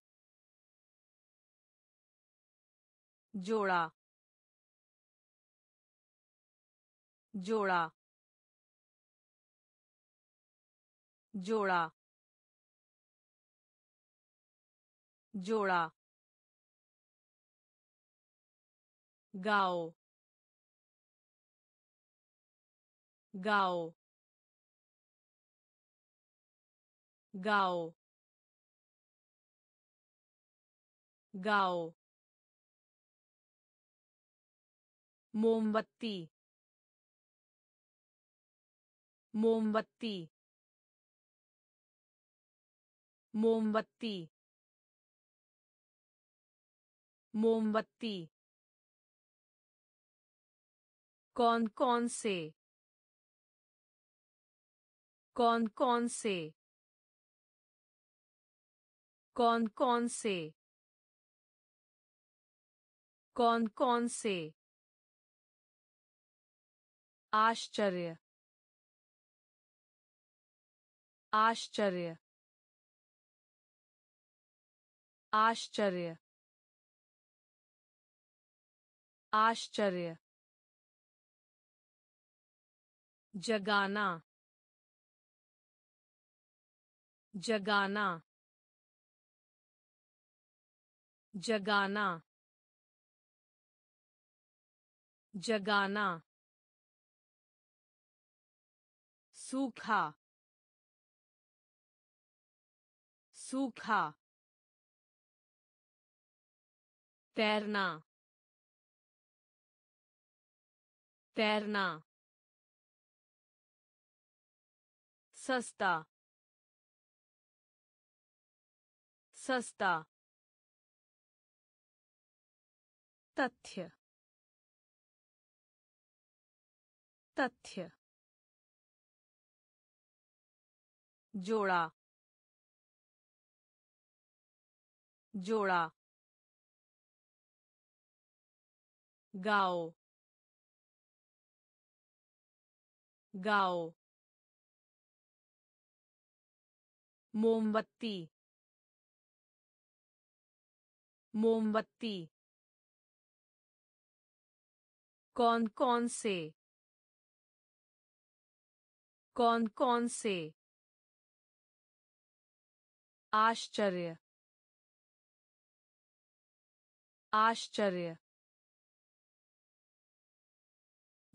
जोड़ा। जोड़ा। जोड़ा। जोड़ा। गाओ। गाओ। गाओ। गाओ। मोमबत्ती। मोमबत्ती। मोमबत्ती। मोमबत्ती। कौन कौन से? कौन कौन से? कौन कौन से? कौन कौन से? आश्चर्य। आश्चर्य। आश्चर्य। आश्चर्य। जगाना। जगाना। जगाना। जगाना। सूखा। सूखा। तैरना। तैरना। सस्ता। सस्ता। तथ्य। तथ्य। जोड़ा। जोड़ा। गाओ। गाओ। मोमबत्ती। मोमबत्ती। कौन कौन से? कौन कौन से? आश्चर्य। आश्चर्य।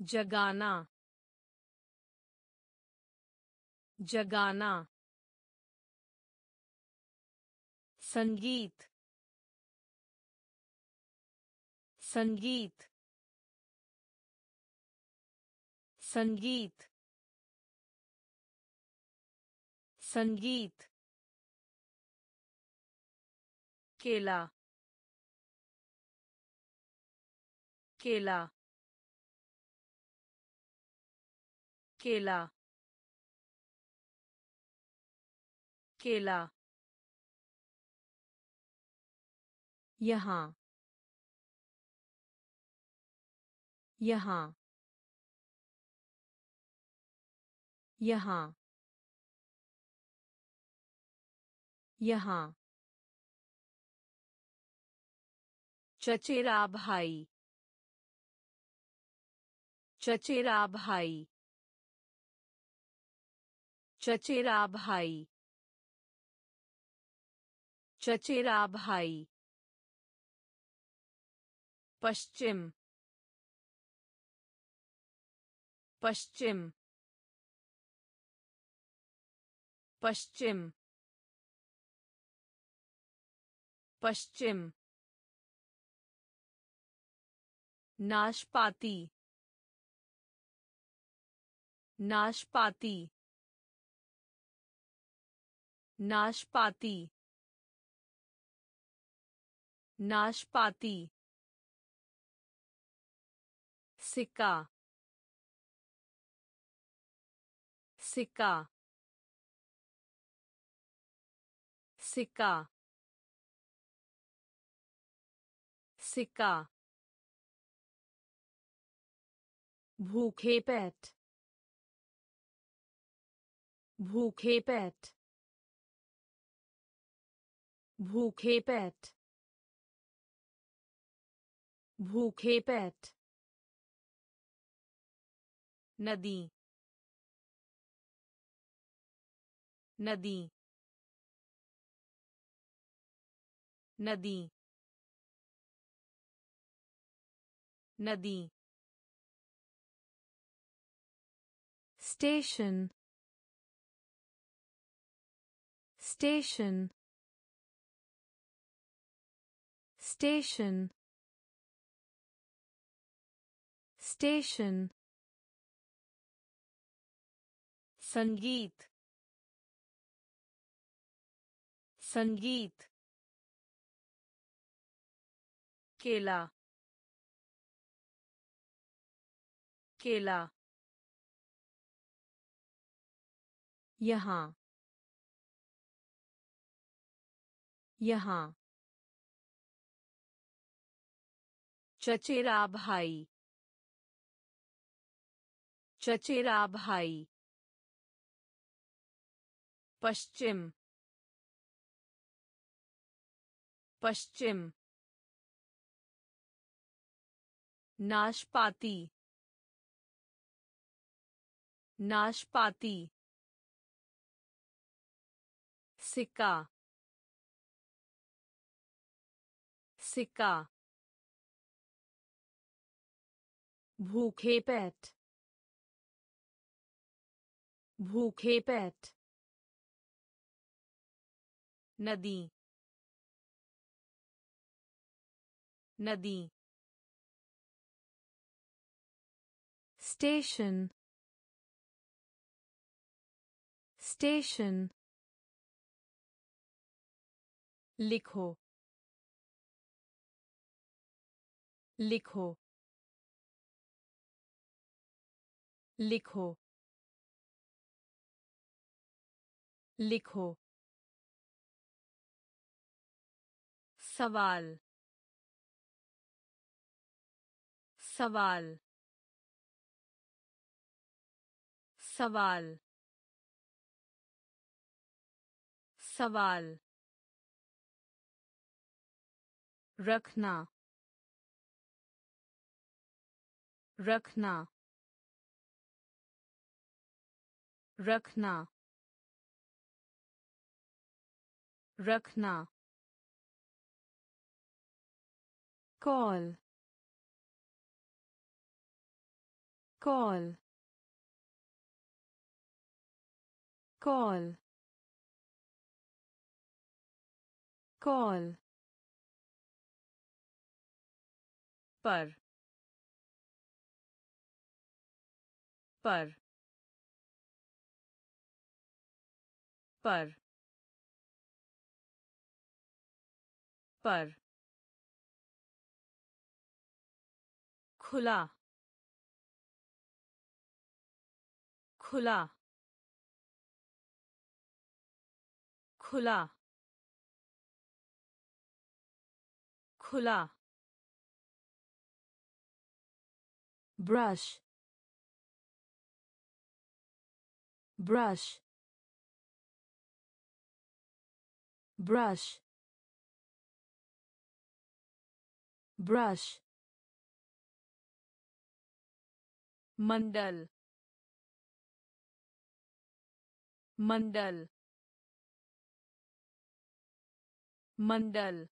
जगाना। जगाना। संगीत। संगीत। संगीत। संगीत। केला। केला। केला। केला यहाँ। यहाँ। यहाँ। यहाँ। चचेरा भाई। चचेरा भाई। चचेरा भाई। चचेरा भाई पश्चिम पश्चिम पश्चिम पश्चिम नाशपाती नाशपाती नाशपाती नाशपाती। सिक्का। सिक्का। सिक्का। सिक्का। भूखे पेट। भूखे पेट। भूखे पेट। भूखे पेट नदी। नदी। नदी। नदी। स्टेशन। स्टेशन। स्टेशन। Station. संगीत। संगीत। केला। केला। यहाँ। यहाँ। चचेरा भाई। चचेरा भाई पश्चिम पश्चिम नाशपाती नाशपाती सिक्का सिक्का भूखे पेट भूखे पेट नदी। नदी। स्टेशन। स्टेशन। लिखो। लिखो। लिखो। लिखो। सवाल। सवाल। सवाल। सवाल। रखना। रखना। रखना। रखना। कॉल। कॉल। कॉल। call पर। पर। पर। पर। खुला। खुला। खुला। खुला। ब्रश। ब्रश। ब्रश। Brush मंडल मंडल मंडल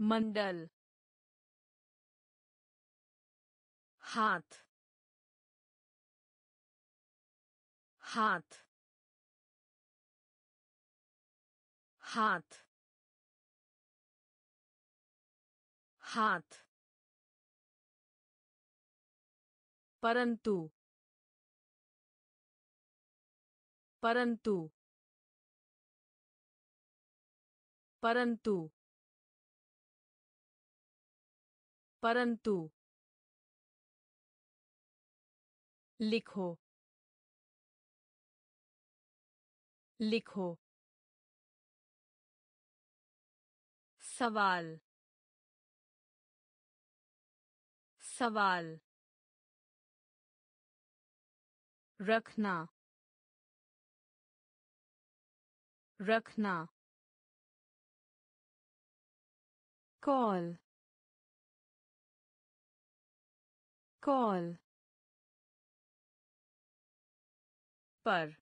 मंडल हाथ हाथ हाथ हाथ। परंतु। परंतु। परंतु। परंतु। लिखो। लिखो। सवाल। सवाल। रखना। रखना। कॉल। कॉल। पर।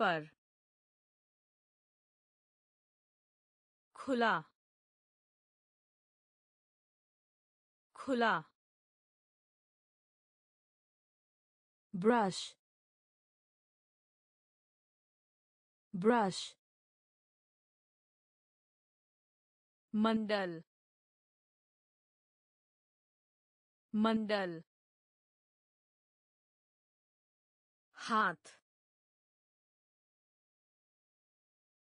पर। खुला। खुला। Brush. Brush. मंडल मंडल हाथ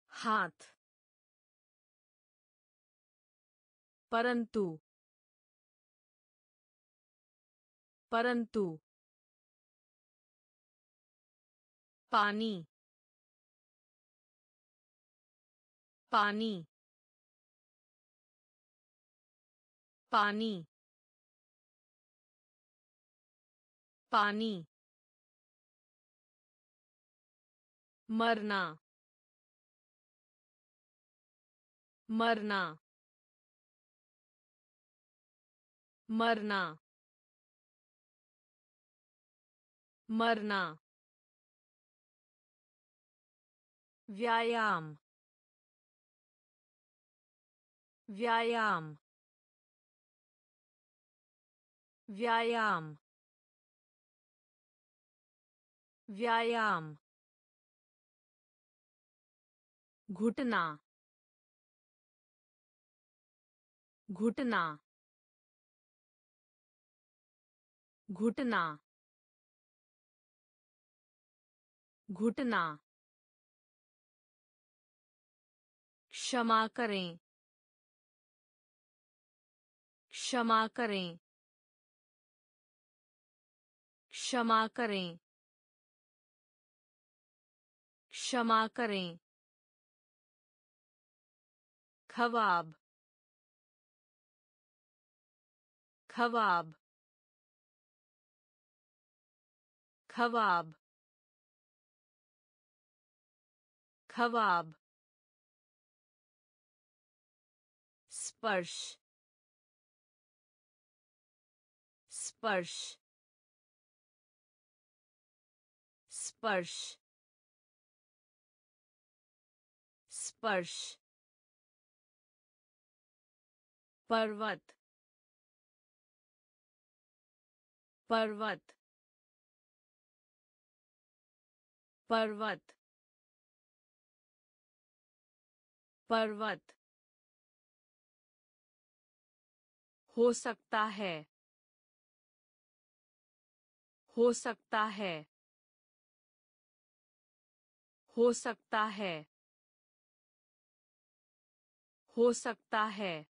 हाथ परंतु परंतु। पानी। पानी। पानी। पानी। मरना। मरना। मरना। मरना। व्यायाम। व्यायाम। व्यायाम। व्यायाम। घुटना। घुटना। घुटना। घुटना। क्षमा करें। क्षमा करें। क्षमा करें। क्षमा करें। खवाब। खवाब। खवाब। खवाब। स्पर्श। स्पर्श। स्पर्श। स्पर्श। पर्वत। पर्वत। पर्वत। पर्वत। हो सकता है। हो सकता है। हो सकता है। हो सकता है।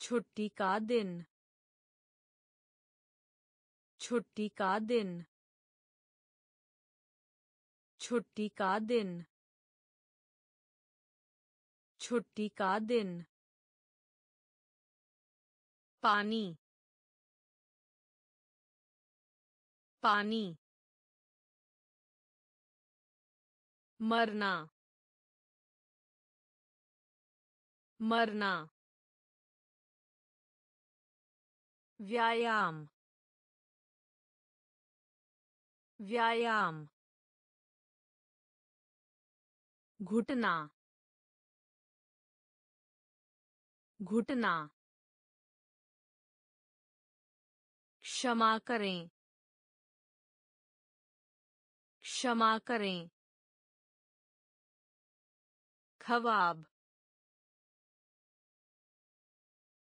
छुट्टी का दिन। छुट्टी का दिन। छुट्टी का दिन। छुट्टी का दिन। पानी। पानी। मरना। मरना। व्यायाम। व्यायाम। घुटना। घुटना। क्षमा करें। क्षमा करें। खवाब।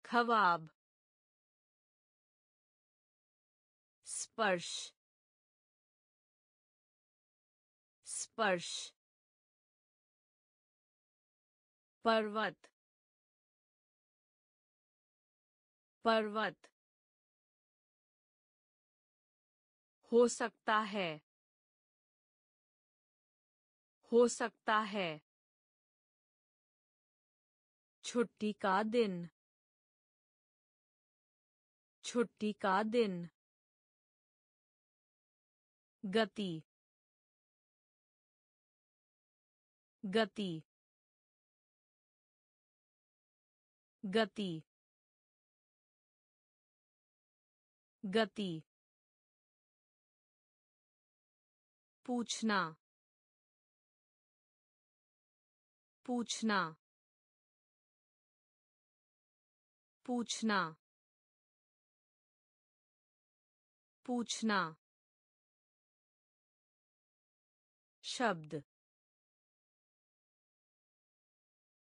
खवाब। स्पर्श। स्पर्श। पर्वत। पर्वत। हो सकता है। हो सकता है। छुट्टी का दिन। छुट्टी का दिन। गति। गति। गति। गति पूछना पूछना पूछना पूछना शब्द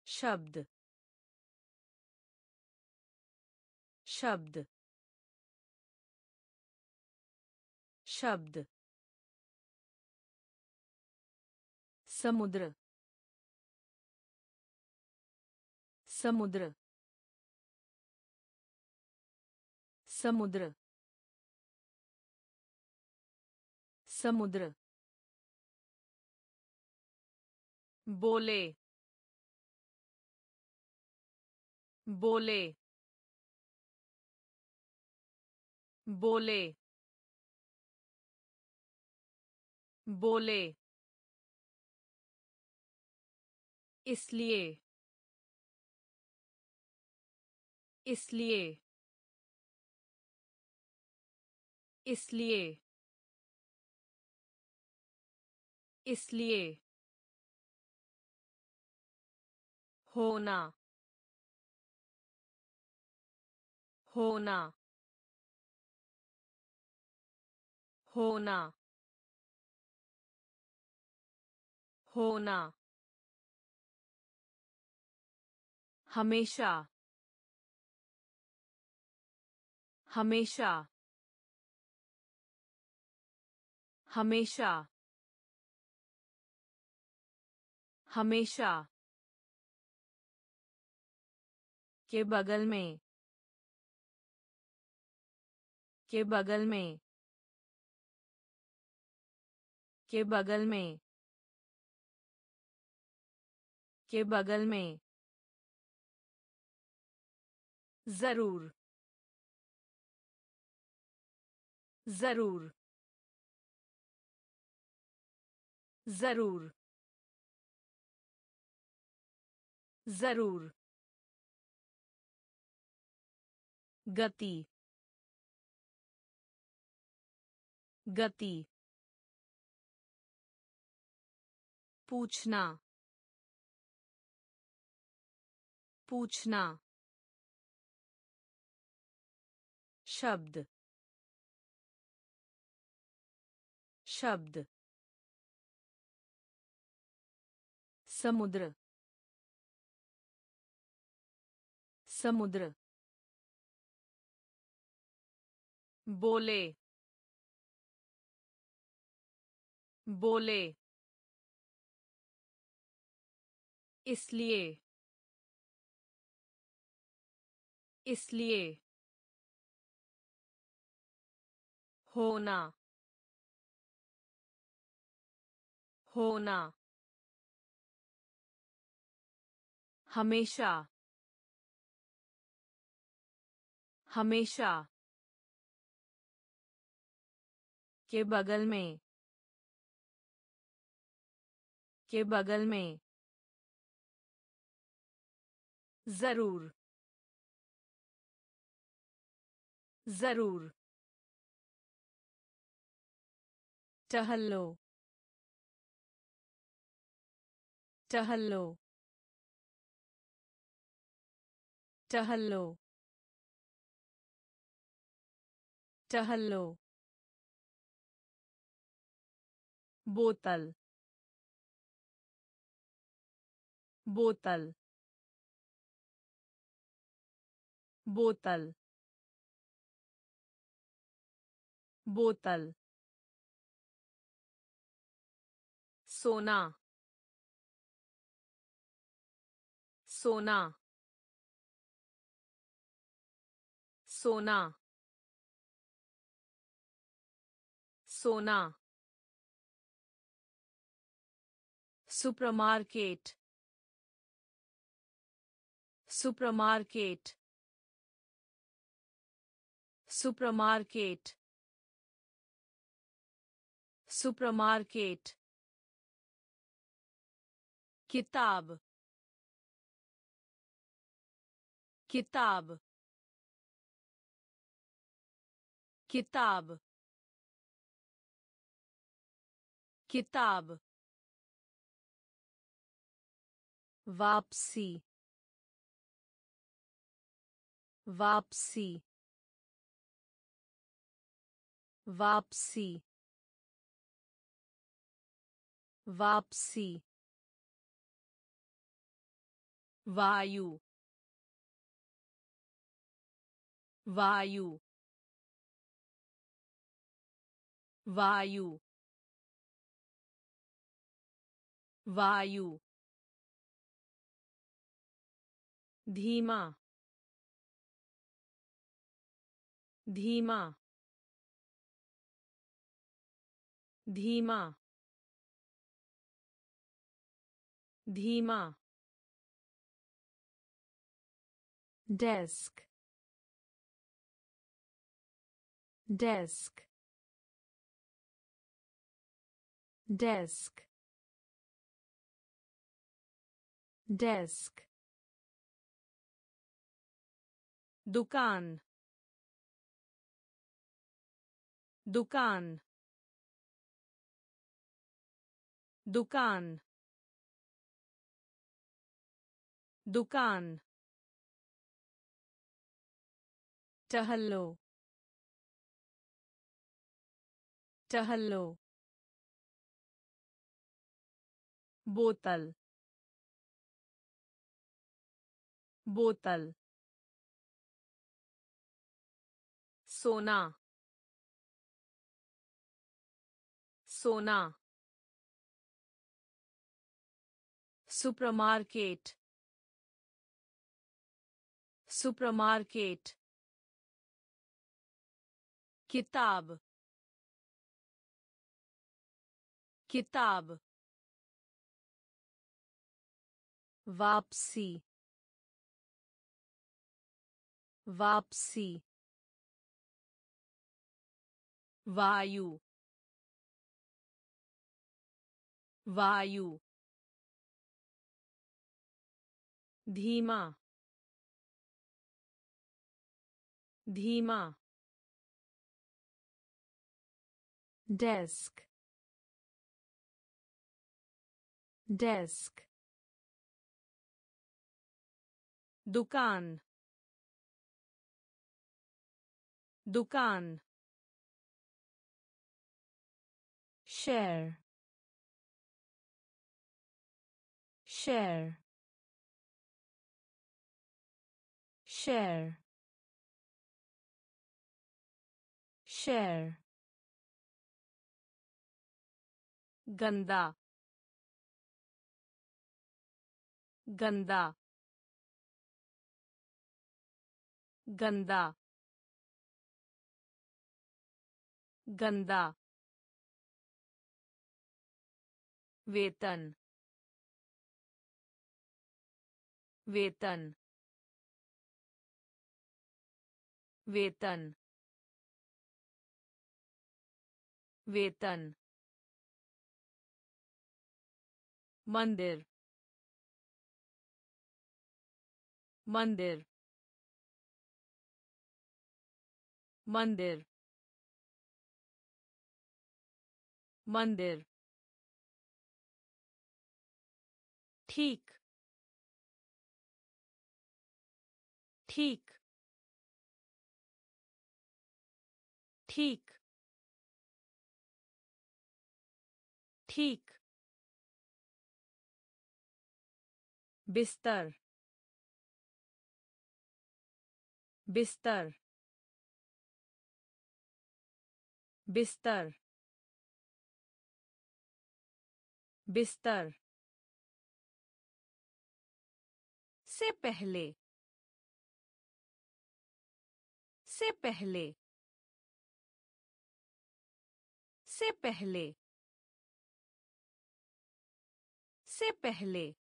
शब्द शब्द शब्द समुद्र समुद्र समुद्र समुद्र बोले बोले बोले बोले। इसलिए। इसलिए। इसलिए। इसलिए। होना। होना। होना। होना। हमेशा। हमेशा। हमेशा। हमेशा। के बगल में। के बगल में। के बगल में। के बगल में। ज़रूर। ज़रूर। ज़रूर। ज़रूर। गति। गति। पूछना। पूछना। शब्द। शब्द। समुद्र। समुद्र। बोले। बोले। इसलिए। इसलिए। होना। होना। हमेशा। हमेशा। के बगल में। के बगल में। ज़रूर। ज़रूर। टहलो। टहलो। टहलो। टहलो। बोतल। बोतल। बोतल। बोतल सोना सोना सोना सोना सुपरमार्केट सुपरमार्केट सुपरमार्केट सुपरमार्केट किताब किताब किताब किताब वापसी वापसी वापसी। वापसी। वायु। वायु। वायु। वायु। धीमा। धीमा। धीमा। धीमा desk desk desk desk दुकान दुकान दुकान दुकान टहलो टहलो बोतल बोतल सोना सोना सुपरमार्केट सुपरमार्केट किताब किताब वापसी वापसी वायु वायु धीमा धीमा desk desk दुकान दुकान share share share share. गंदा गंदा गंदा गंदा वेतन वेतन वेतन वेतन मंदिर मंदिर मंदिर मंदिर। ठीक ठीक ठीक। ठीक। बिस्तर। बिस्तर। बिस्तर। बिस्तर। से पहले। से पहले। से पहले। से पहले।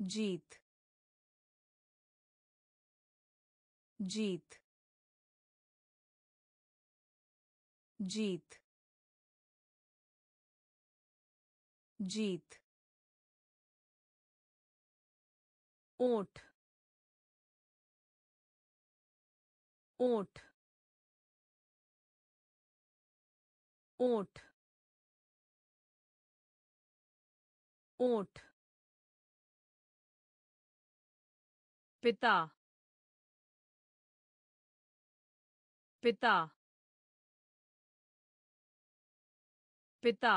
जीत। जीत। जीत। जीत। ओठ ओठ ओठ ओठ पिता। पिता। पिता।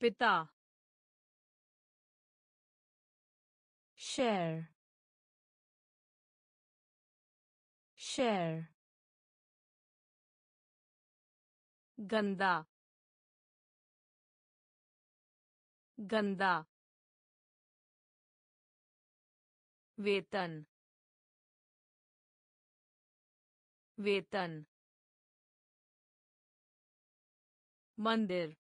पिता। share share गंदा। गंदा वेतन वेतन मंदिर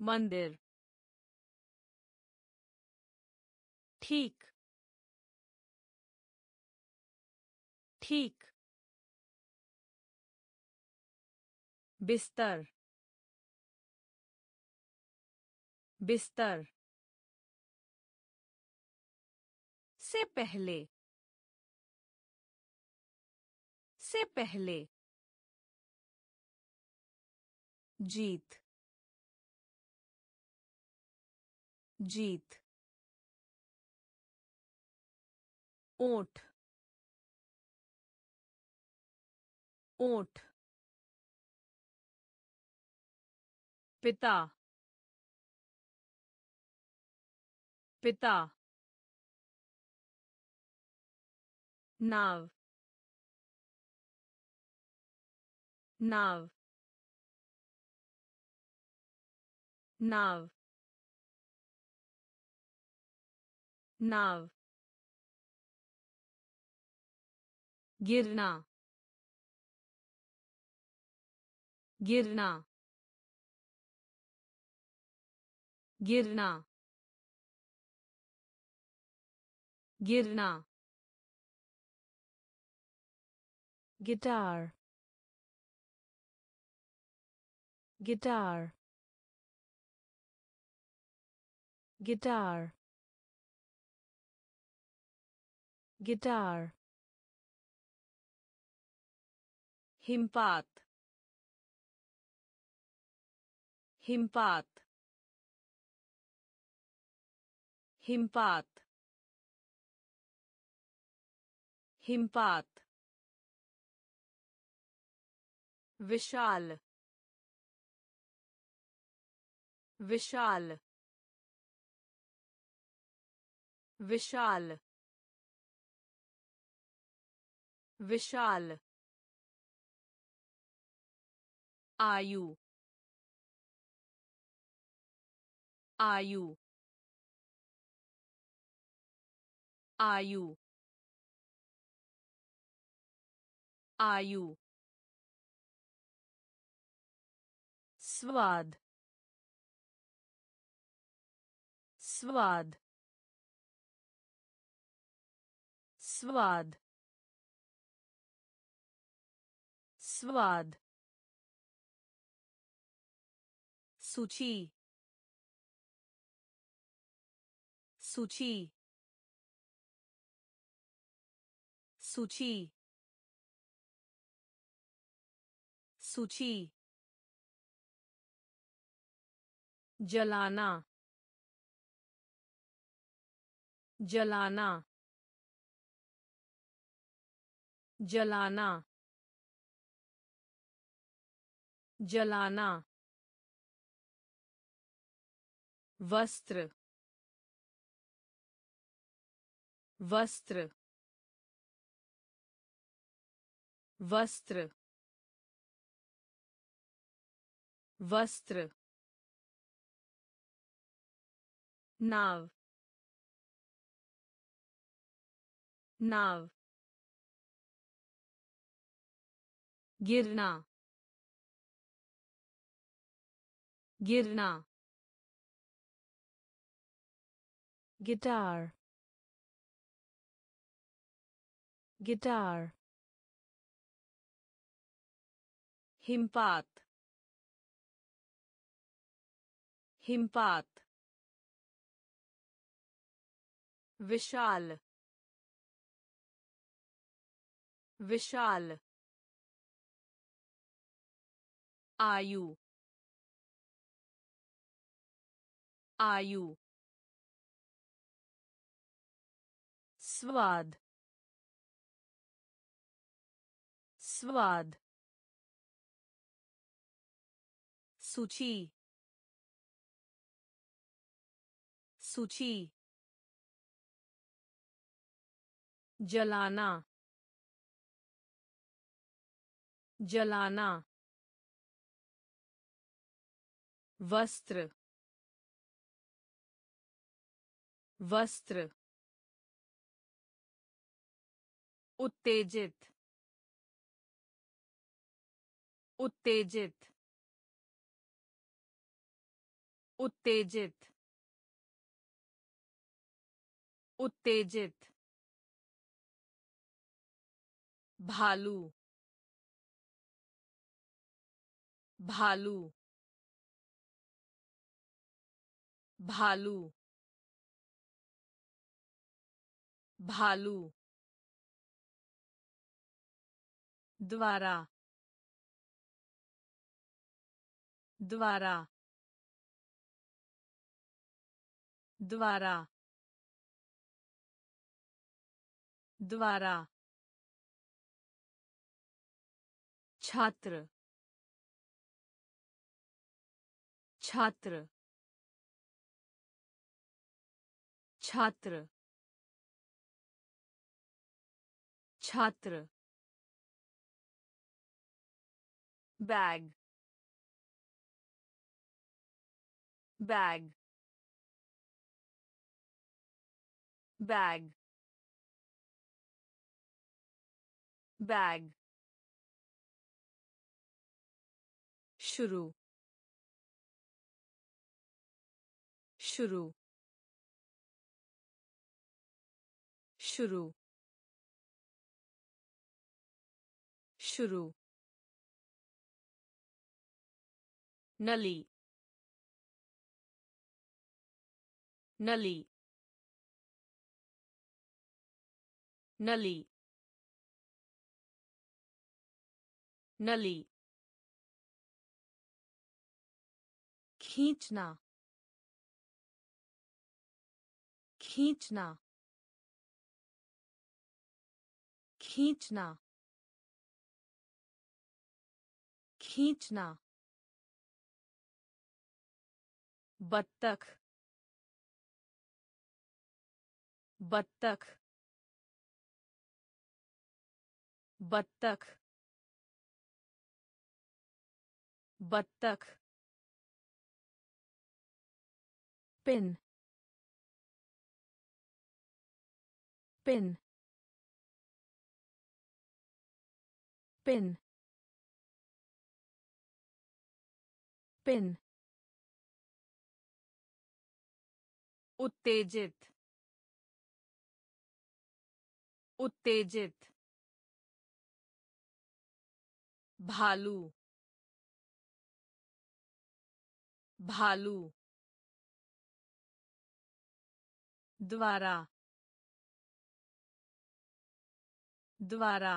मंदिर ठीक ठीक बिस्तर बिस्तर। से पहले। से पहले। जीत। जीत। ओठ। ओठ। पिता। पिता। नाव। नाव। नाव। नाव। गिरना। गिरना। गिरना। गिरना। गिटार। गिटार। गिटार। गिटार। हिमपात। हिमपात। हिमपात। हिमपात। विशाल। विशाल। विशाल। विशाल। आयु। आयु। आयु। आयु। स्वाद। स्वाद। स्वाद। स्वाद। सूची। सूची। सूची। सूची। जलाना। जलाना। जलाना। जलाना। वस्त्र। वस्त्र। वस्त्र। वस्त्र नाव नाव गिरना गिरना guitar guitar हिमपात हिमपात विशाल विशाल आयु आयु स्वाद स्वाद सूची सूची। जलाना। जलाना। वस्त्र। वस्त्र। उत्तेजित। उत्तेजित। उत्तेजित। उत्तेजित। भालू। भालू। भालू। भालू। द्वारा। द्वारा। द्वारा। द्वारा। छात्र। छात्र। छात्र। छात्र। बैग। बैग। बैग। बैग। शुरू। शुरू। शुरू। शुरू। नली। नली। नली। नली। खींचना। खींचना। खींचना। खींचना। बत्तख। बत्तख। बत्तख। बत्तख पिन पिन पिन पिन। उत्तेजित उत्तेजित। भालू भालू द्वारा द्वारा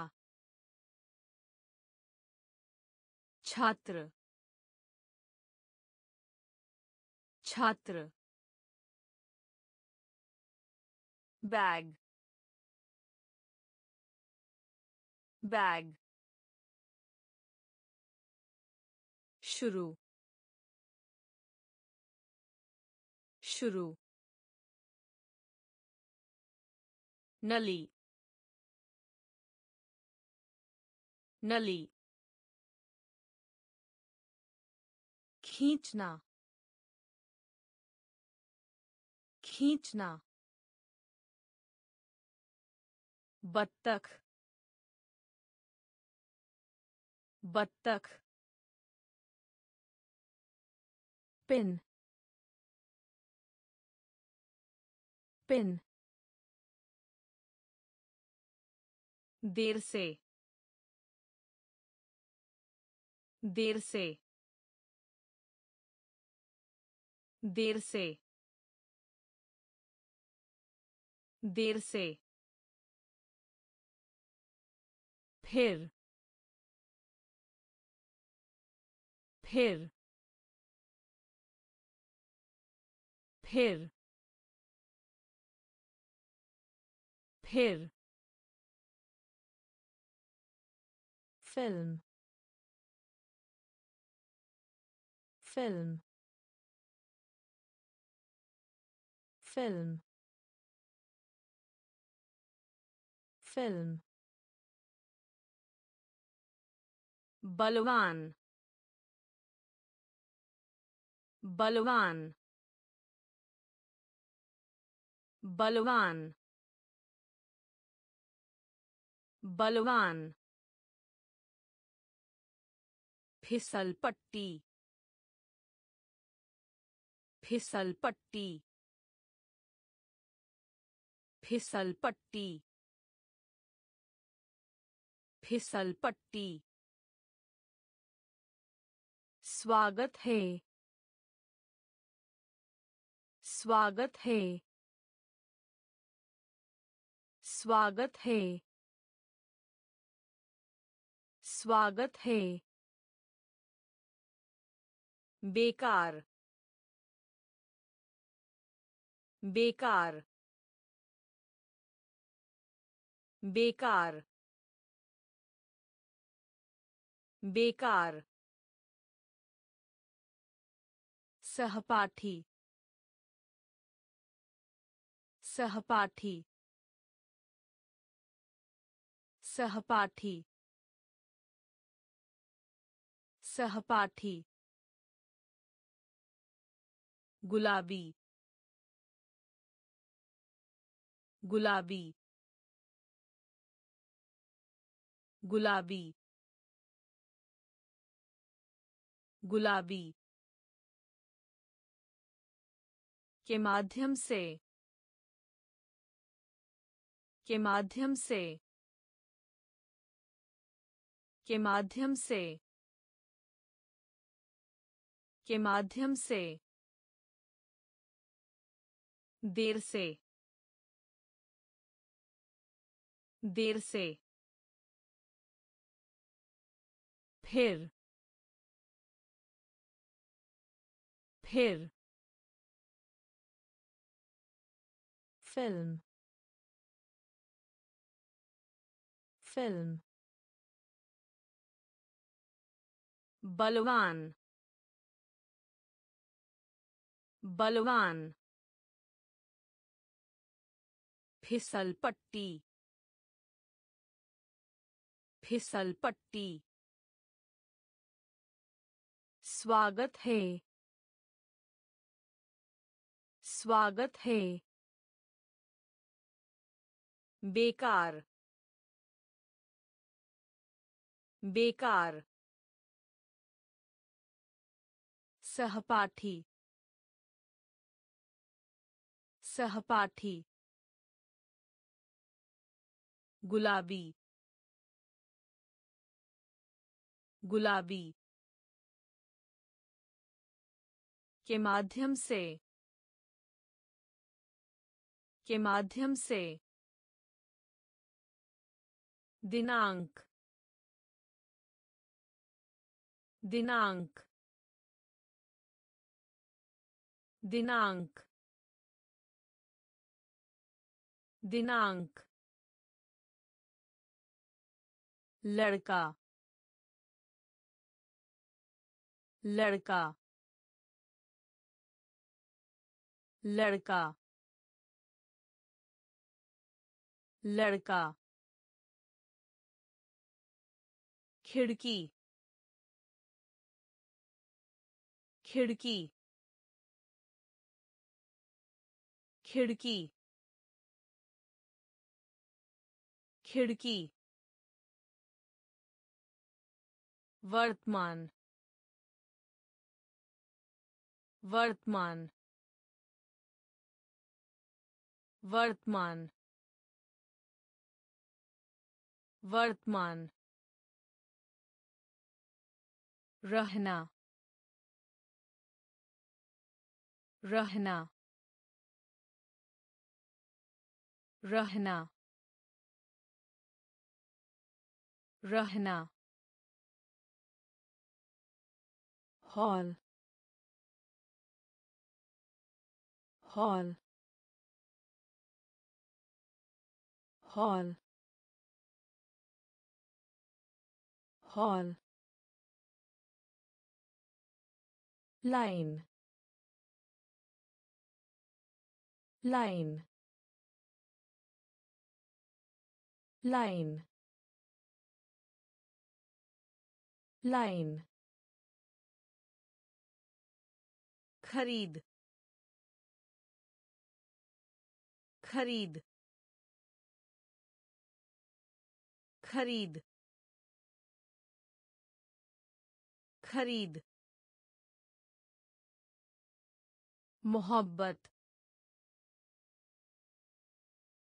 छात्र छात्र बैग बैग शुरू शुरू। नली। नली। खींचना। खींचना। बत्तख। बत्तख। पिन। पिन देर से देर से देर से देर से फिर फिर फिर फिर फिल्म फिल्म फिल्म फिल्म बलवान बलवान बलवान बलवान, फिसल पट्टी फिसल पट्टी फिसल पट्टी फिसल पट्टी। स्वागत है स्वागत है स्वागत है। स्वागत है। बेकार। बेकार। बेकार। बेकार। सहपाठी। सहपाठी। सहपाठी। सहपाठी गुलाबी गुलाबी गुलाबी गुलाबी। के माध्यम से के माध्यम से के माध्यम से। के माध्यम से देर से देर से फिर फिर फ़िल्म फ़िल्म बलवान बलवान फिसल पट्टी फिसल पट्टी स्वागत है स्वागत है बेकार बेकार सहपाठी सहपाठी गुलाबी गुलाबी के माध्यम से के माध्यम से दिनांक दिनांक दिनांक दिनांक। लड़का। लड़का। लड़का। लड़का। खिड़की। खिड़की। खिड़की। खिड़की। वर्तमान। वर्तमान। वर्तमान। वर्तमान। रहना। रहना। रहना। रहना। Hall hall hall hall line line line line खरीद खरीद खरीद खरीद मोहब्बत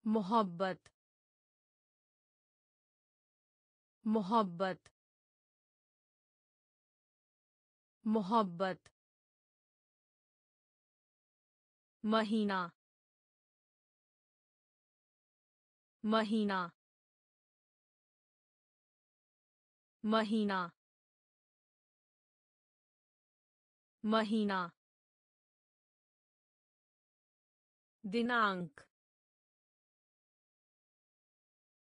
मोहब्बत मोहब्बत मोहब्बत महीना महीना महीना महीना दिनांक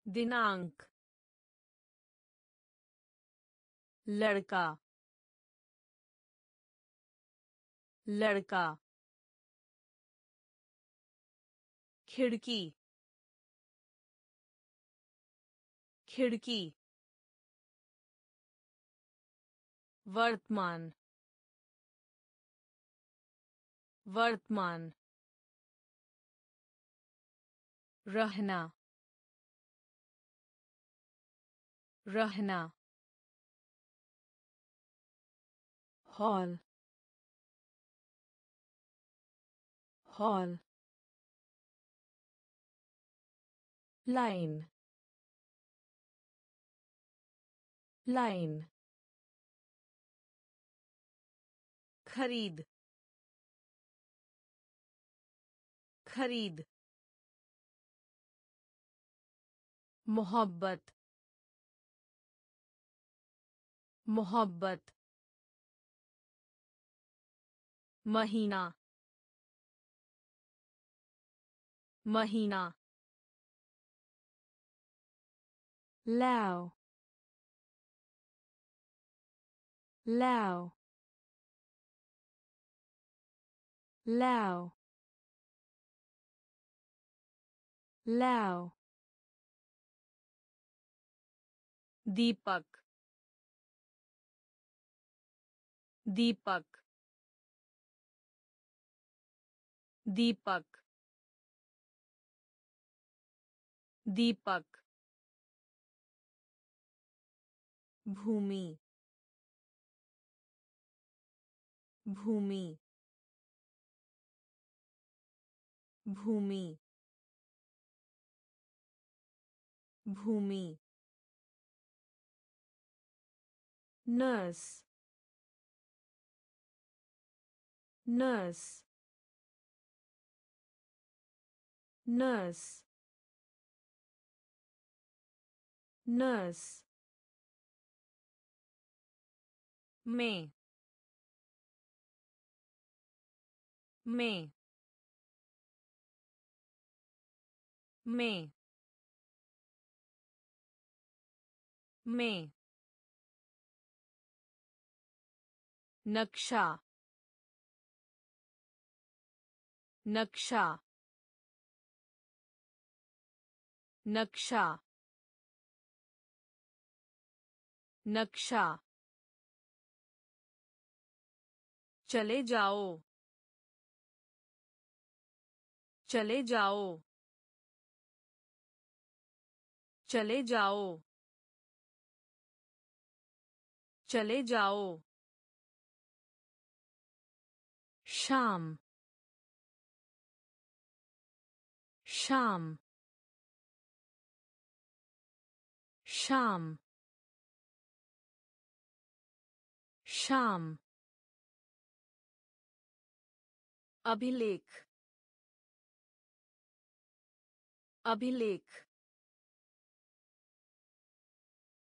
दिनांक लड़का लड़का। खिड़की। खिड़की। वर्तमान। वर्तमान। रहना। रहना। हॉल। हॉल लाइन लाइन खरीद खरीद मोहब्बत मोहब्बत महीना महीना lao lao lao lao दीपक दीपक दीपक दीपक। भूमि। भूमि। भूमि। भूमि। नर्स। nurse nurse. में में में में नक्शा नक्शा नक्शा नक्शा। चले जाओ। चले जाओ। चले जाओ। चले जाओ। शाम। शाम। शाम। शाम अभिलेख अभिलेख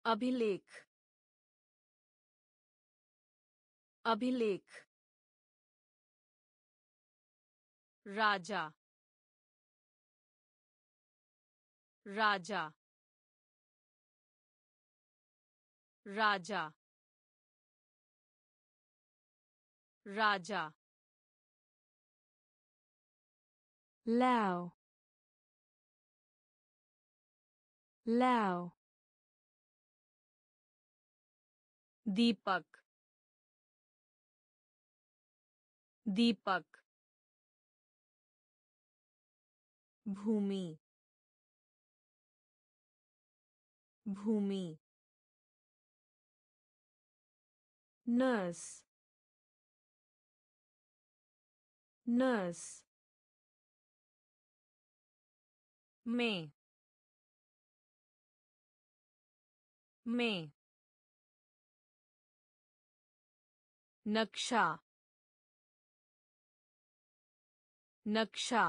अभिलेख अभिलेख राजा राजा राजा राजा। lao lao दीपक। दीपक। भूमि। भूमि। नर्स। नर्स में में नक्शा नक्शा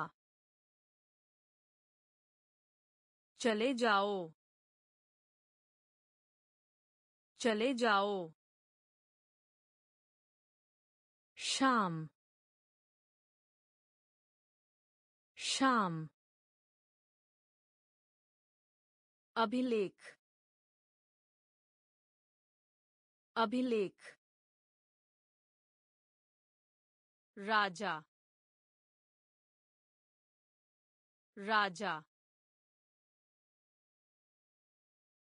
चले जाओ चले जाओ शाम शाम अभिलेख अभिलेख राजा राजा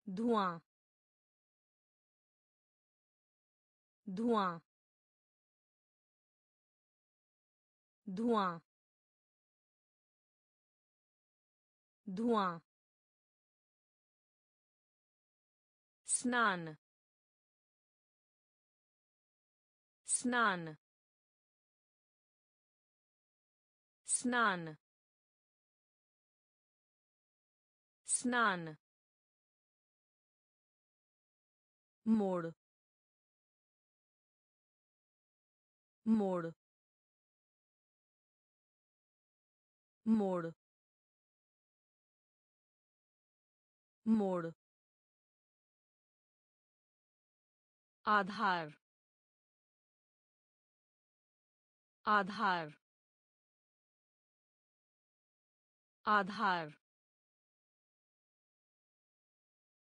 धुआँ धुआँ धुआँ धुआँ। स्नान। स्नान। स्नान। स्नान। मोड़। मोड़। मोड़। मोड़ आधार आधार आधार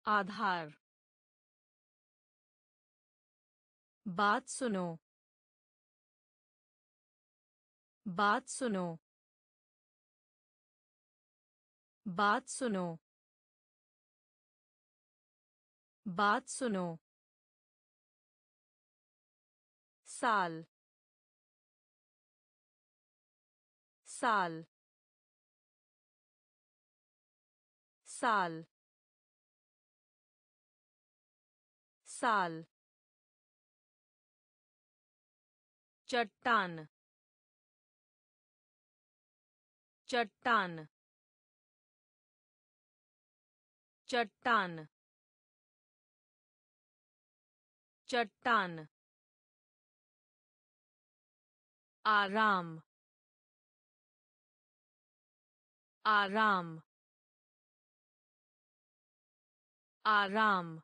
आधार बात सुनो बात सुनो बात सुनो बात सुनो। साल। साल। साल। साल। चट्टान। चट्टान। चट्टान। चट्टान आराम आराम आराम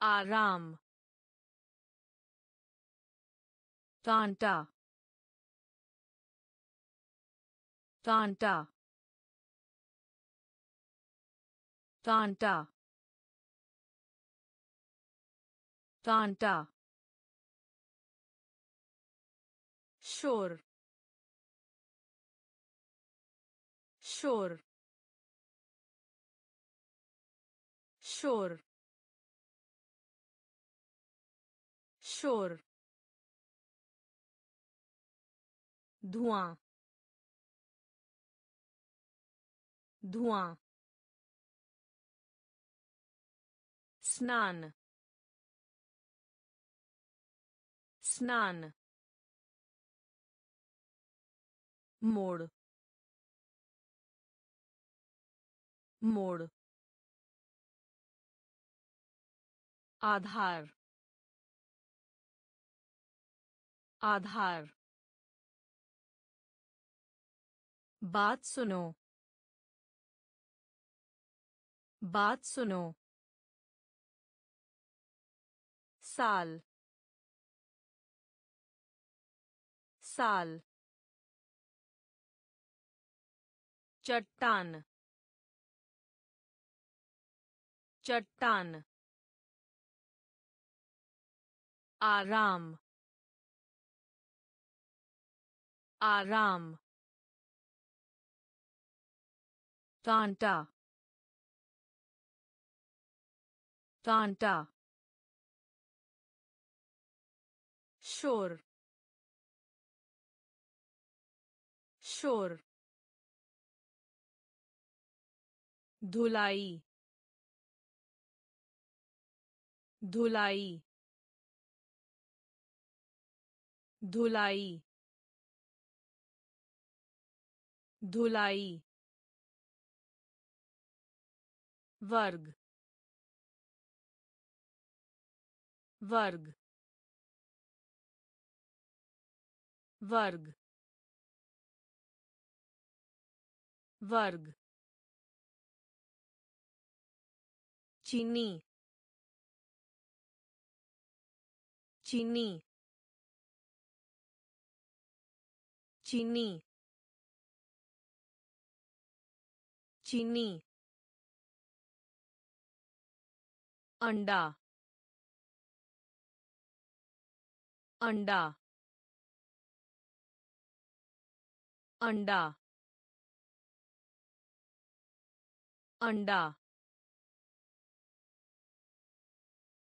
आराम कांटा कांटा कांटा कांटा शोर शोर शोर शोर धुआँ धुआँ स्नान स्नान मोड़ मोड़ आधार आधार बात सुनो बात सुनो साल साल। चट्टान। चट्टान। आराम। आराम। कांटा। कांटा। शोर। शोर। धुलाई। धुलाई। धुलाई। धुलाई। वर्ग। वर्ग। वर्ग। वर्ग चीनी चीनी चीनी चीनी अंडा अंडा अंडा अंडा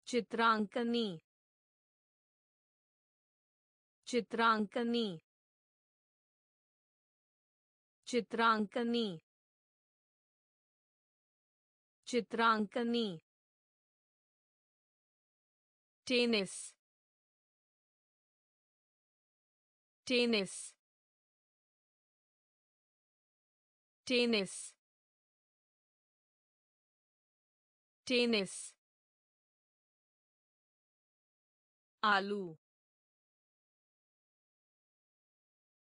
चित्रांकनी चित्रांकनी चित्रांकनी चित्रांकनी टेनिस टेनिस टेनिस टेनिस आलू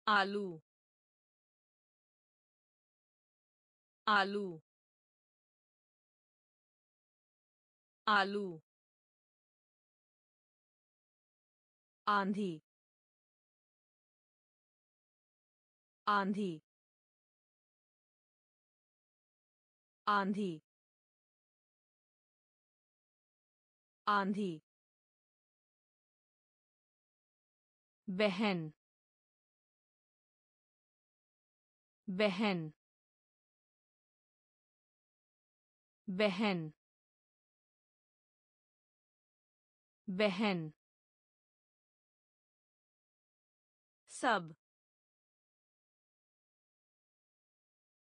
आलू आलू आलू आंधी आंधी आंधी आंधी। बहन। बहन। बहन। बहन। सब।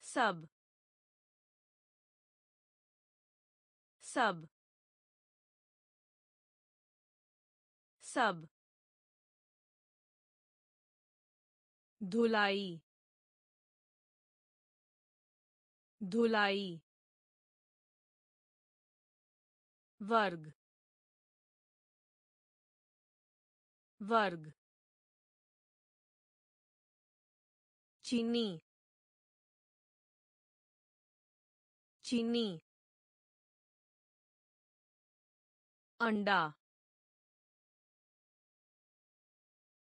सब। सब। सब धुलाई धुलाई वर्ग वर्ग चीनी चीनी अंडा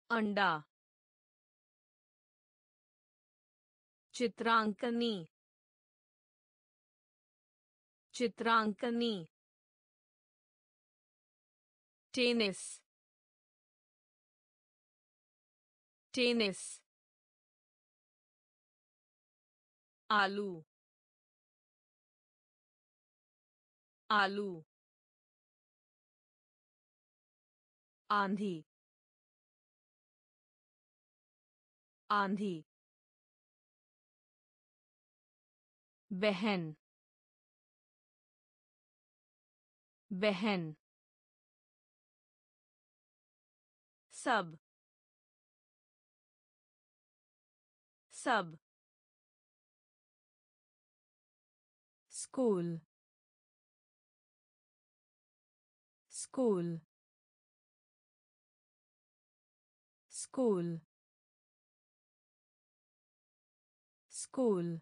अंडा चित्रांकनी चित्रांकनी टेनिस टेनिस आलू आलू आंधी आंधी। बहन। बहन। सब। सब। School. School. School. school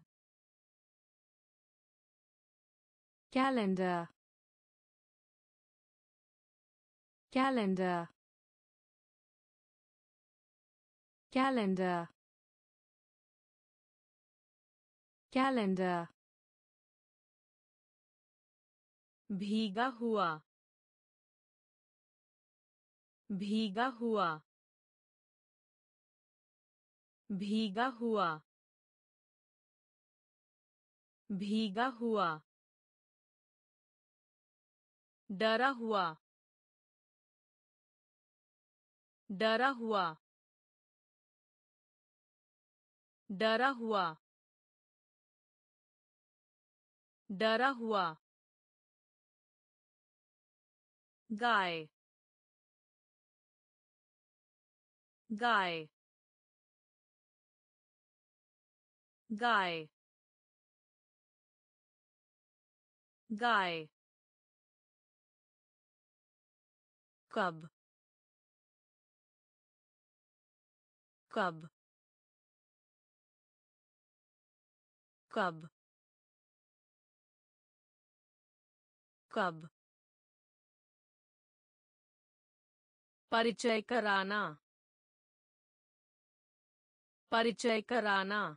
calendar calendar calendar calendar भीगा हुआ भीगा हुआ भीगा हुआ भीगा हुआ डरा हुआ डरा हुआ डरा हुआ डरा हुआ गाय गाय गाय गाय। कब। कब। कब। कब। परिचय कराना। परिचय कराना।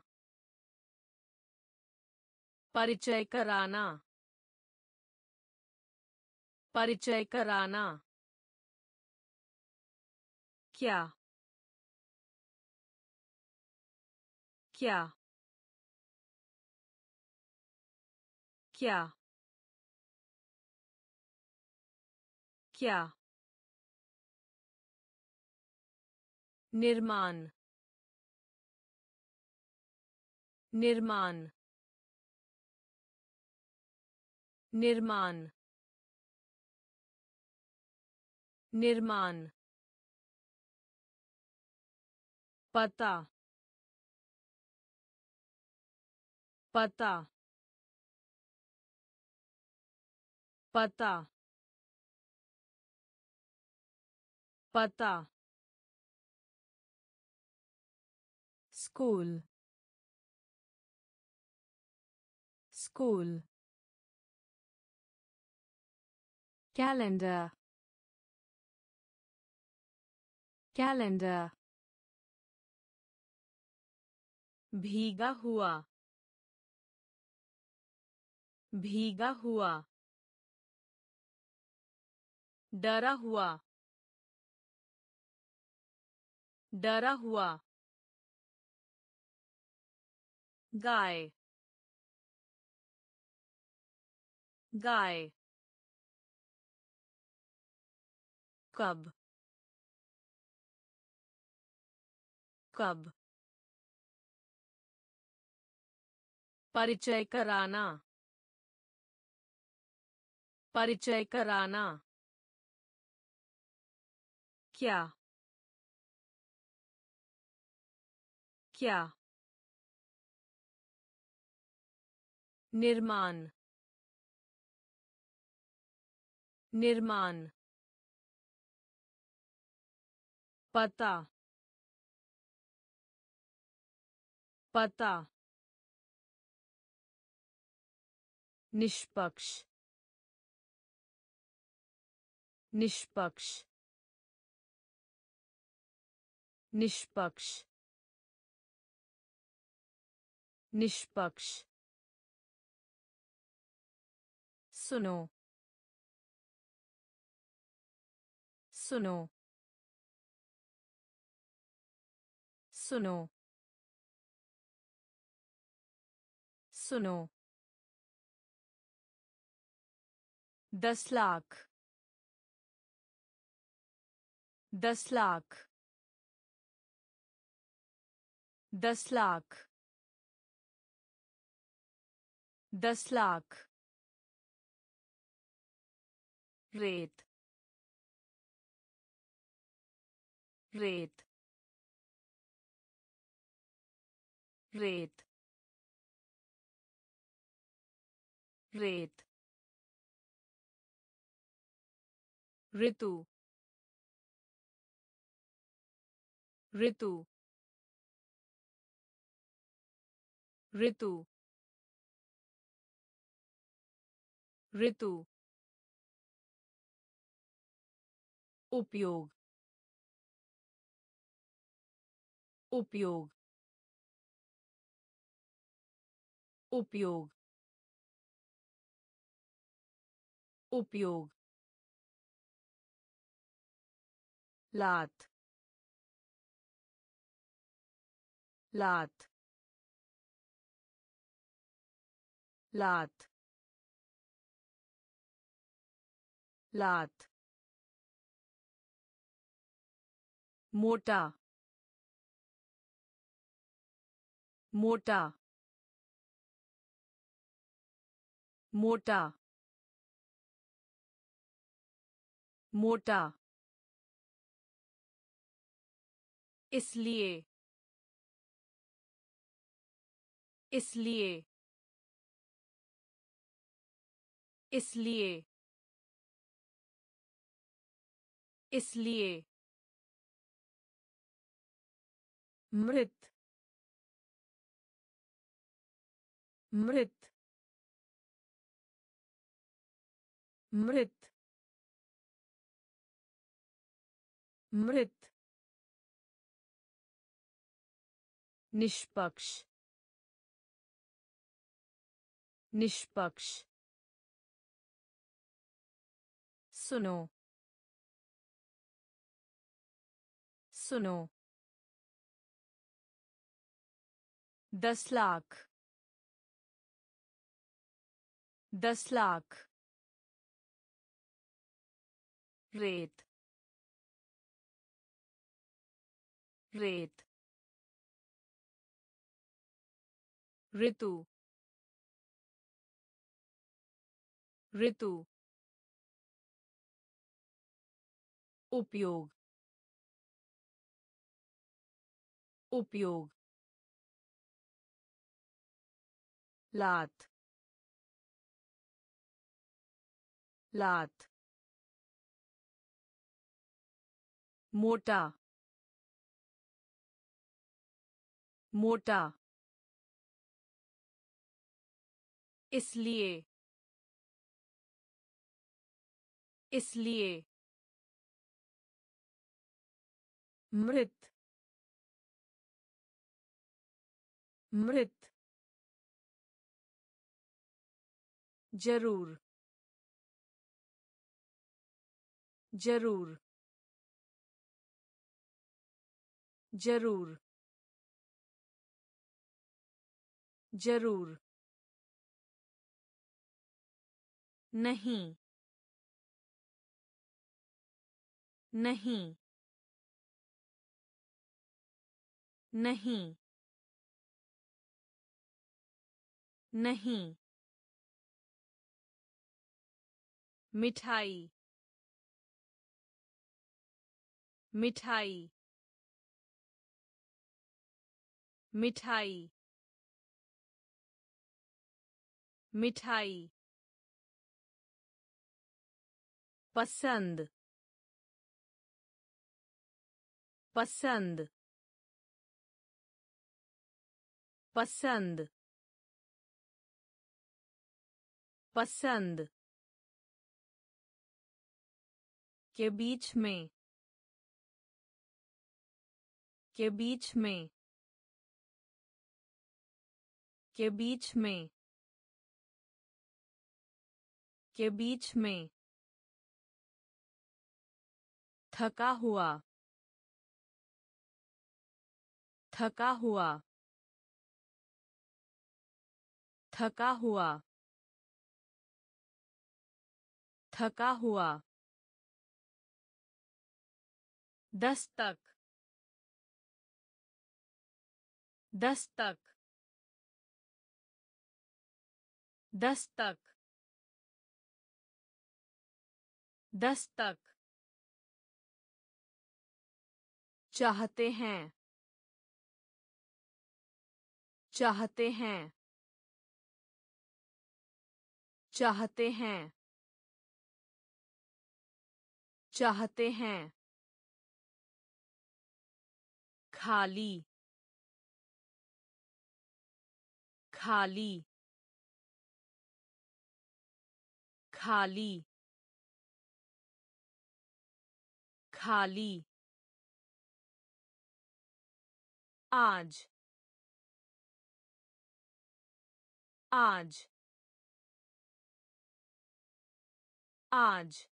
परिचय कराना। परिचय कराना। क्या? क्या? क्या? क्या? निर्माण। निर्माण। निर्माण। निर्माण पता पता पता पता स्कूल स्कूल calendar calendar. भीगा हुआ। भीगा हुआ। डरा हुआ। डरा हुआ। गाय। गाय। कब? कब? परिचय कराना। परिचय कराना। क्या? क्या? निर्माण। निर्माण। पता। पता निष्पक्ष। निष्पक्ष। निष्पक्ष। निष्पक्ष। सुनो। सुनो। सुनो। सुनो। दस लाख। दस लाख। दस लाख। दस लाख। रेत। रेत। रेत। रेत। ऋतु। ऋतु। ऋतु। ऋतु। उपयोग। उपयोग। उपयोग। उपयोग। लात। लात। लात। लात। मोटा। मोटा। मोटा। मोटा। इसलिए। इसलिए। इसलिए। इसलिए। मृत। मृत। मृत। मृत निष्पक्ष निष्पक्ष सुनो सुनो दस लाख दस लाख रेत रेत। ऋतु। ऋतु। उपयोग। उपयोग। लात। लात। मोटा। मोटा। इसलिए। इसलिए। मृत। मृत। ज़रूर। ज़रूर। ज़रूर। ज़रूर। नहीं। नहीं। नहीं। नहीं। मिठाई। मिठाई। मिठाई। मिठाई पसंद पसंद पसंद पसंद के बीच में के बीच में के बीच में के बीच में। थका हुआ। थका हुआ। थका हुआ। थका हुआ। दस्तक। दस्तक। दस्तक। दस्तक। चाहते हैं। चाहते हैं। चाहते हैं। चाहते हैं। खाली। खाली। खाली। खाली। आज। आज। आज।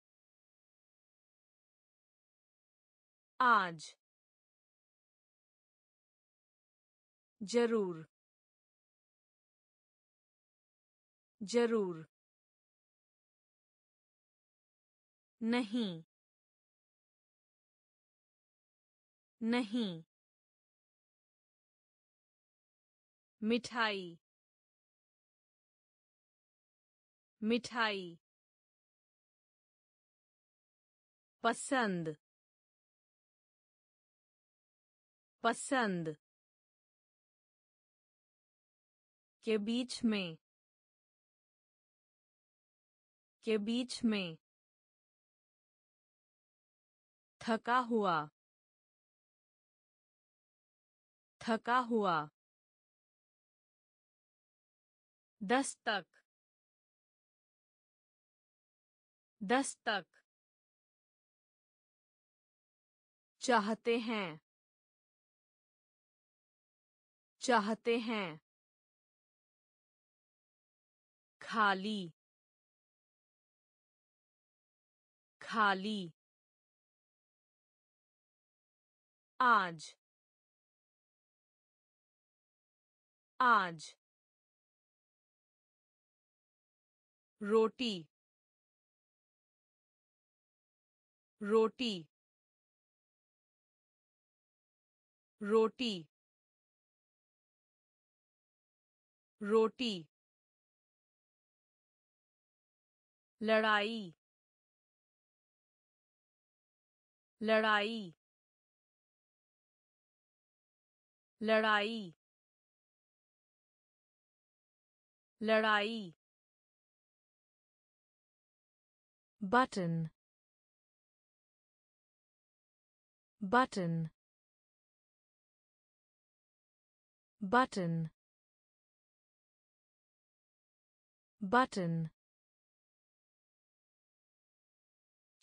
आज। ज़रूर। ज़रूर। नहीं। नहीं। मिठाई। मिठाई। पसंद। पसंद। के बीच में। के बीच में। थका हुआ। थका हुआ। दस्तक। दस्तक। चाहते हैं। चाहते हैं। खाली। खाली। आज। आज। रोटी। रोटी। रोटी। रोटी। लड़ाई। लड़ाई। लड़ाई। लड़ाई button button button button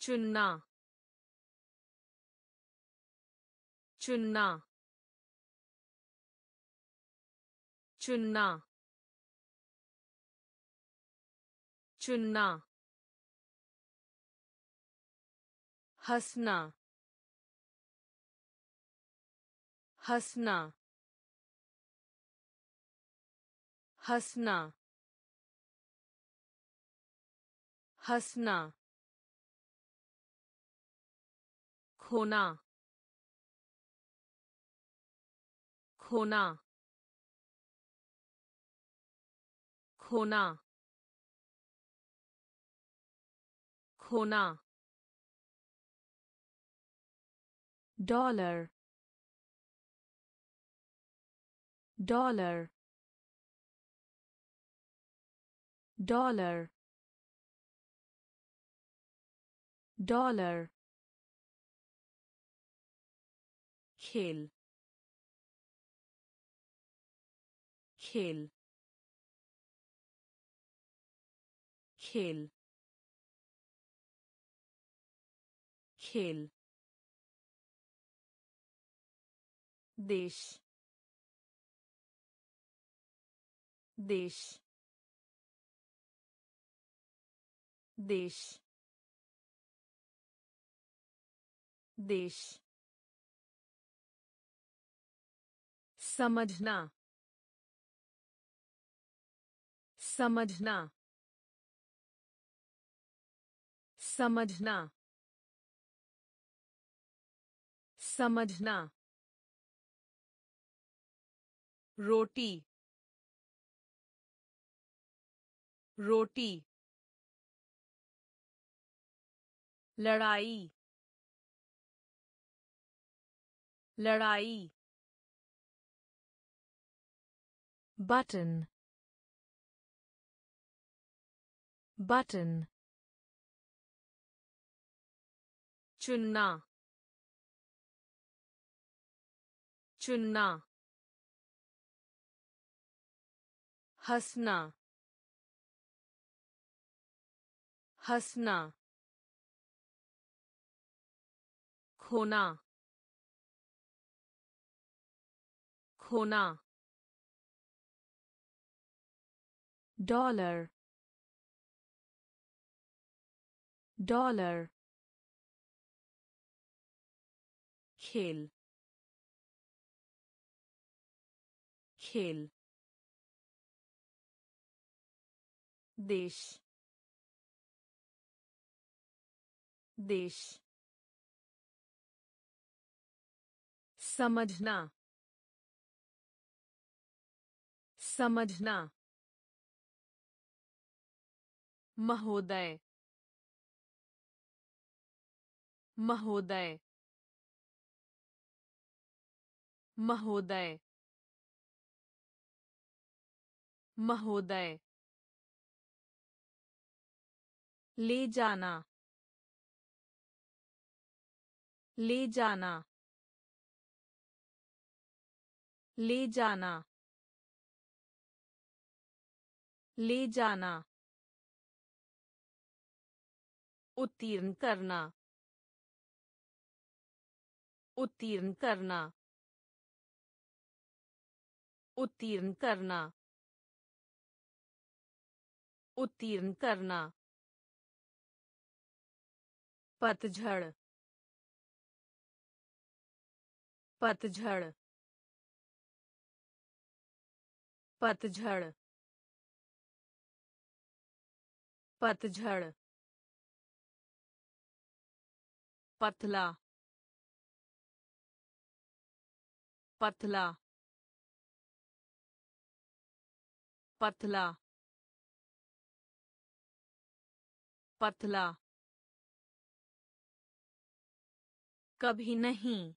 चुनना चुनना चुनना चुनना। हंसना। हंसना। हंसना। हंसना। खोना। खोना। खोना। खोना। डॉलर डॉलर डॉलर डॉलर खेल खेल खेल खेल। देश। देश। देश। देश। समझना। समझना। समझना। समझना। रोटी। रोटी। लड़ाई। लड़ाई। Button button चुनना। चुनना हंसना हंसना खोना खोना डॉलर डॉलर खेल खेल। देश। देश। समझना। समझना। महोदय। महोदय। महोदय। महोदय। ले जाना। ले जाना। ले जाना। ले जाना। उत्तीर्ण करना। उत्तीर्ण करना। उत्तीर्ण करना। उत्तीर्ण करना। पतझड़। पतझड़। पतझड़। पतझड़। पतला। पतला। पतला। पतला। कभी नहीं।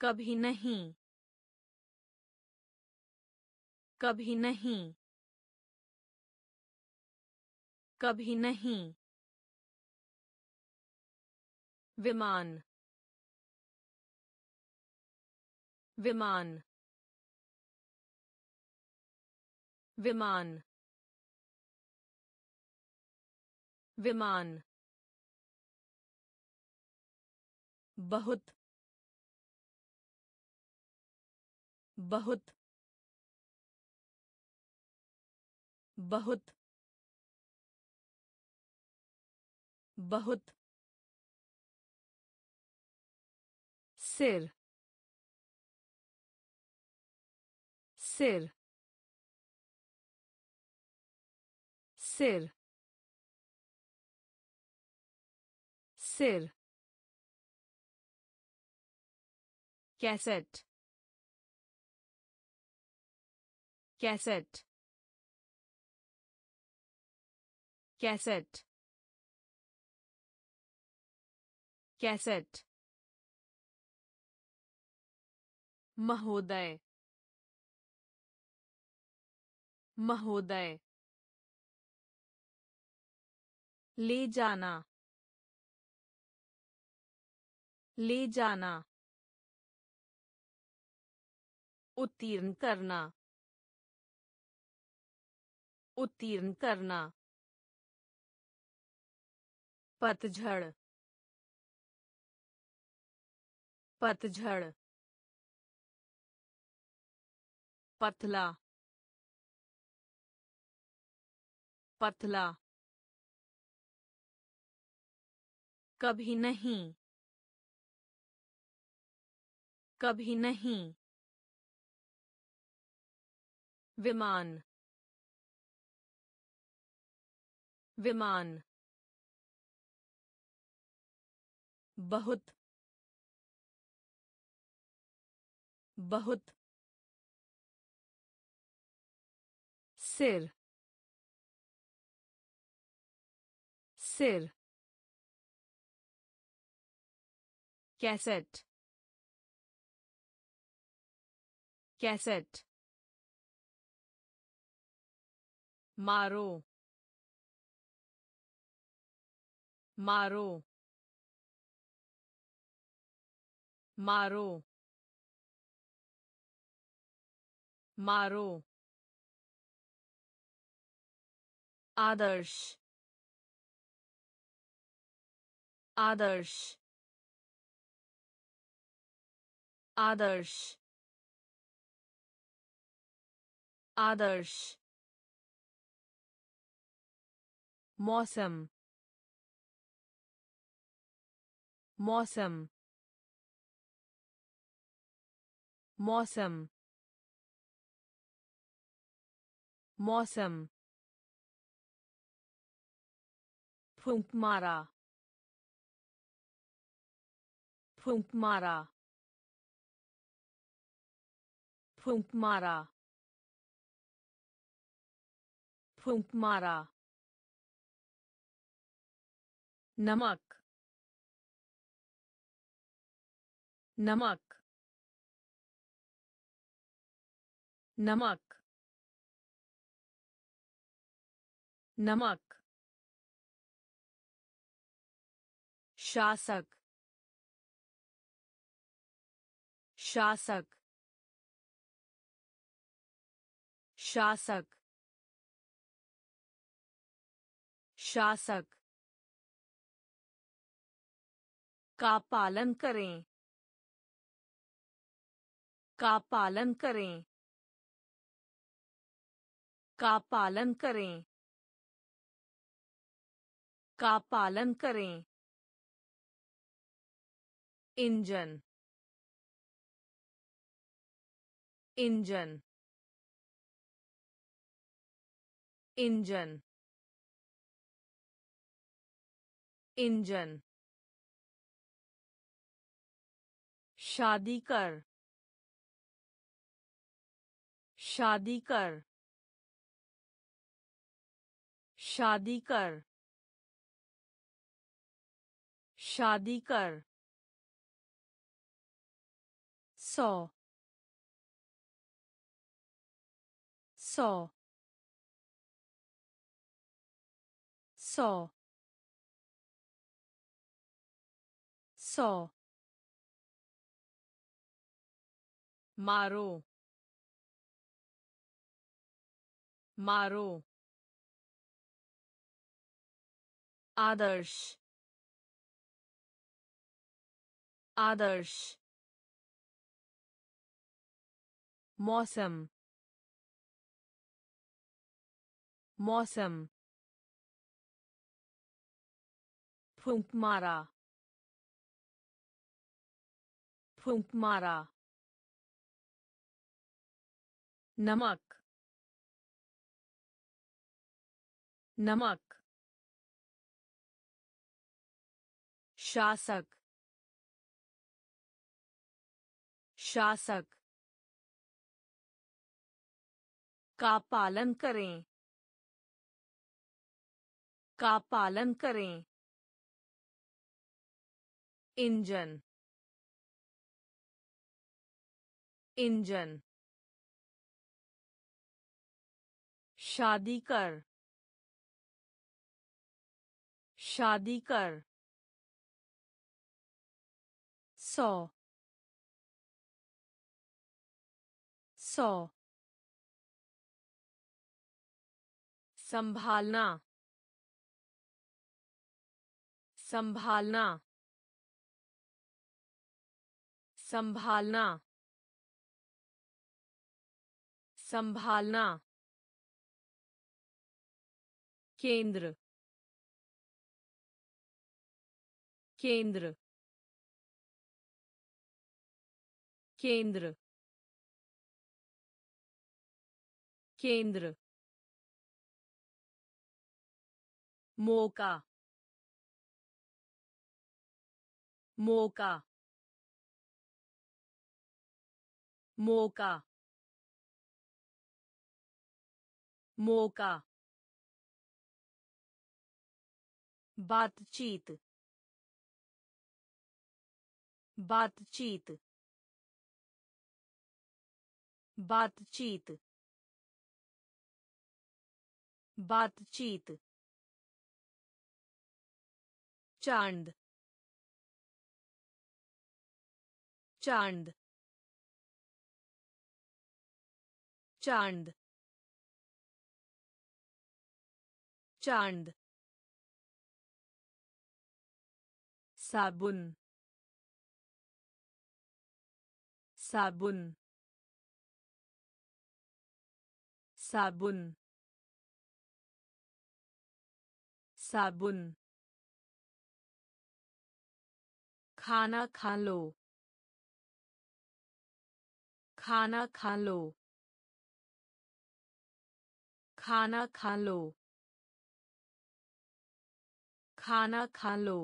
कभी नहीं। कभी नहीं। कभी नहीं। विमान। विमान। विमान। विमान बहुत बहुत बहुत बहुत सिर सिर सिर सिर। कैसेट। कैसेट। कैसेट। कैसेट। महोदय। महोदय। ले जाना। ले जाना। उत्तीर्ण करना। उत्तीर्ण करना। पतझड़। पतझड़। पतला। पतला। कभी नहीं। कभी नहीं। विमान। विमान। बहुत। बहुत। सिर। सिर। कैसेट। कैसेट मारो मारो मारो मारो आदर्श आदर्श आदर्श आदर्श मौसम मौसम मौसम मौसम फूंक मारा फूंक मारा फूंक मारा फूंक मारा नमक नमक नमक नमक शासक शासक शासक शासक। का पालन करें। का पालन करें। का पालन करें। का पालन करें। इंजन। इंजन। इंजन। इंजन शादी कर शादी कर शादी कर शादी कर सौ सौ सौ सौ मारो मारो आदर्श आदर्श मौसम मौसम फूंक मारा फूंक मारा नमक नमक शासक शासक का पालन करें का पालन करें इंजन इंजन शादी कर शादी कर सौ सौ संभालना संभालना संभालना संभालना। केंद्र। केंद्र। केंद्र। केंद्र। मौका। मौका। मौका। मौका बातचीत बातचीत बातचीत बातचीत चाँद चाँद चाँद चाँद। साबुन। साबुन। साबुन। साबुन। खाना खा लो। खाना खा लो। खाना खा लो। खाना खा लो।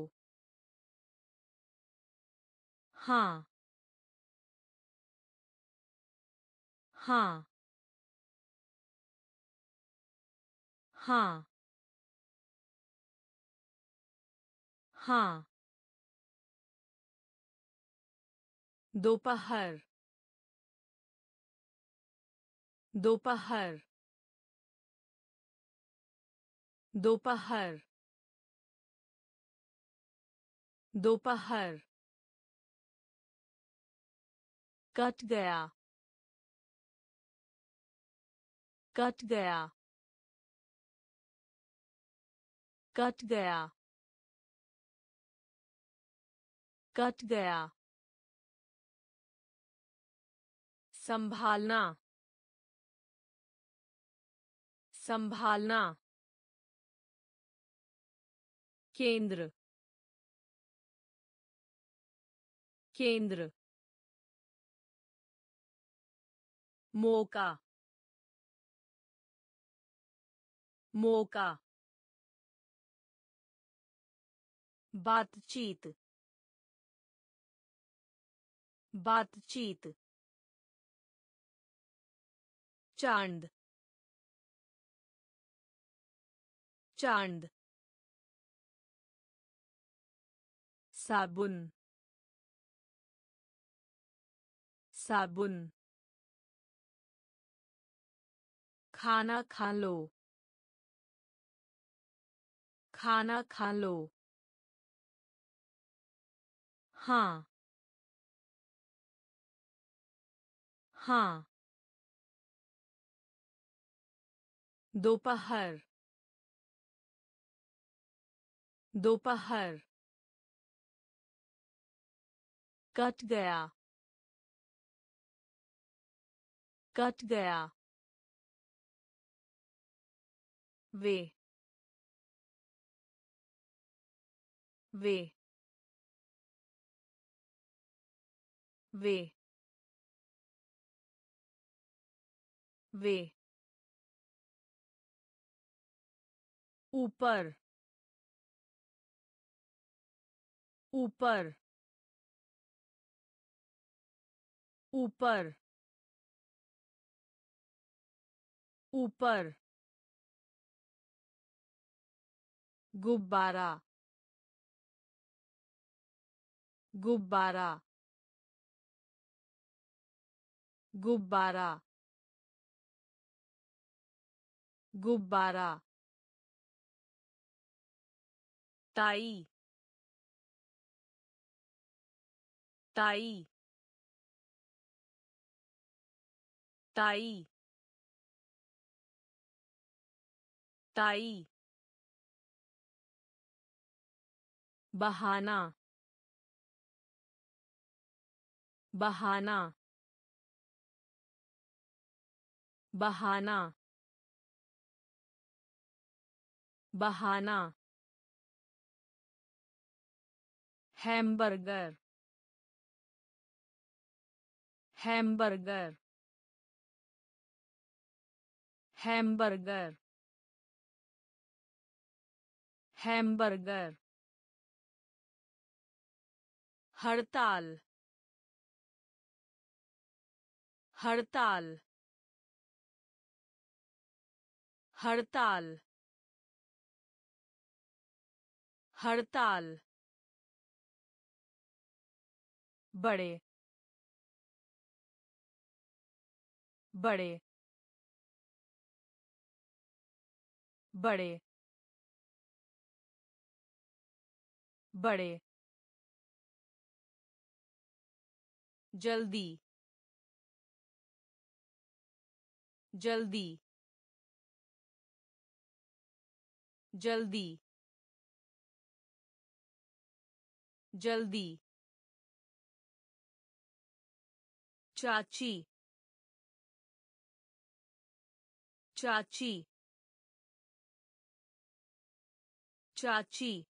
हाँ। हाँ। हाँ। हाँ। दोपहर। दोपहर। दोपहर। दोपहर। कट गया। कट गया। कट गया। कट गया। संभालना। संभालना। केंद्र। केंद्र। मौका। मौका। बातचीत। बातचीत। चाँद। चाँद। साबुन। साबुन। खाना खा लो। खाना खा लो। हाँ। हाँ। दोपहर। दोपहर। कट गया। कट गया। वे। वे। वे। वे। ऊपर। ऊपर। ऊपर। ऊपर। गुब्बारा। गुब्बारा। गुब्बारा। गुब्बारा। ताई। ताई। ताई। ताई बहाना। बहाना। बहाना। बहाना। हैमबर्गर। हैमबर्गर। हैमबर्गर। हैमबर्गर हड़ताल हड़ताल हड़ताल हड़ताल बड़े बड़े बड़े बड़े जल्दी जल्दी जल्दी जल्दी चाची चाची चाची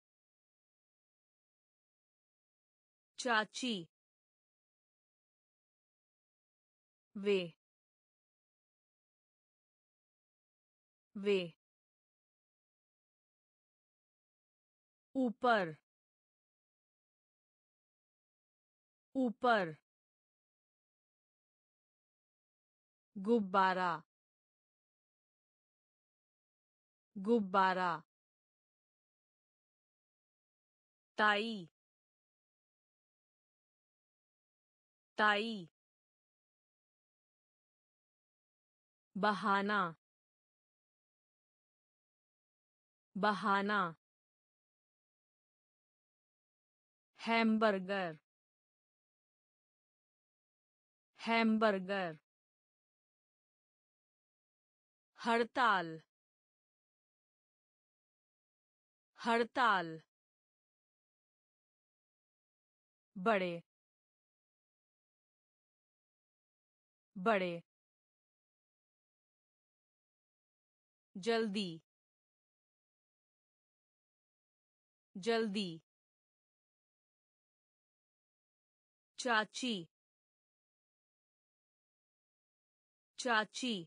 चाची। वे। वे। ऊपर। ऊपर। गुब्बारा। गुब्बारा। ताई। ताई बहाना। बहाना। हैमबर्गर। हैमबर्गर। हड़ताल। हड़ताल। बड़े। बड़े। जल्दी। जल्दी। चाची। चाची।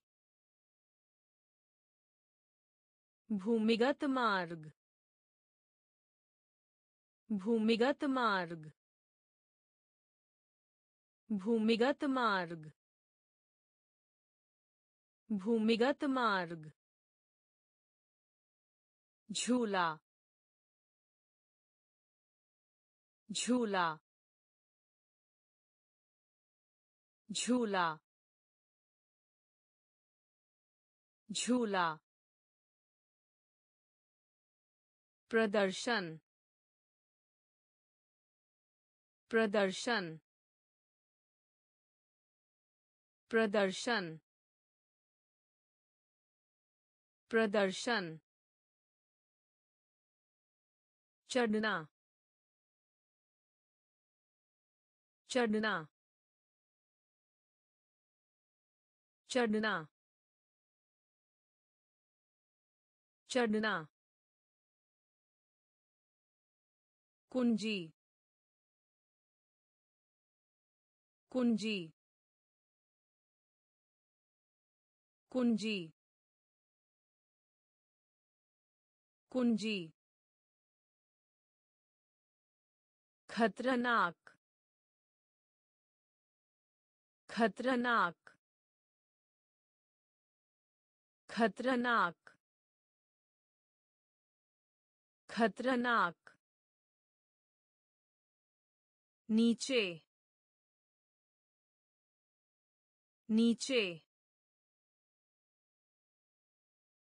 भूमिगत मार्ग। भूमिगत मार्ग। भूमिगत मार्ग। भूमिगत मार्ग झूला झूला झूला झूला प्रदर्शन प्रदर्शन प्रदर्शन प्रदर्शन। चढ़ना। चढ़ना। चढ़ना। चढ़ना। कुंजी। कुंजी। कुंजी। कुंजी। खतरनाक। खतरनाक। खतरनाक। खतरनाक। नीचे। नीचे।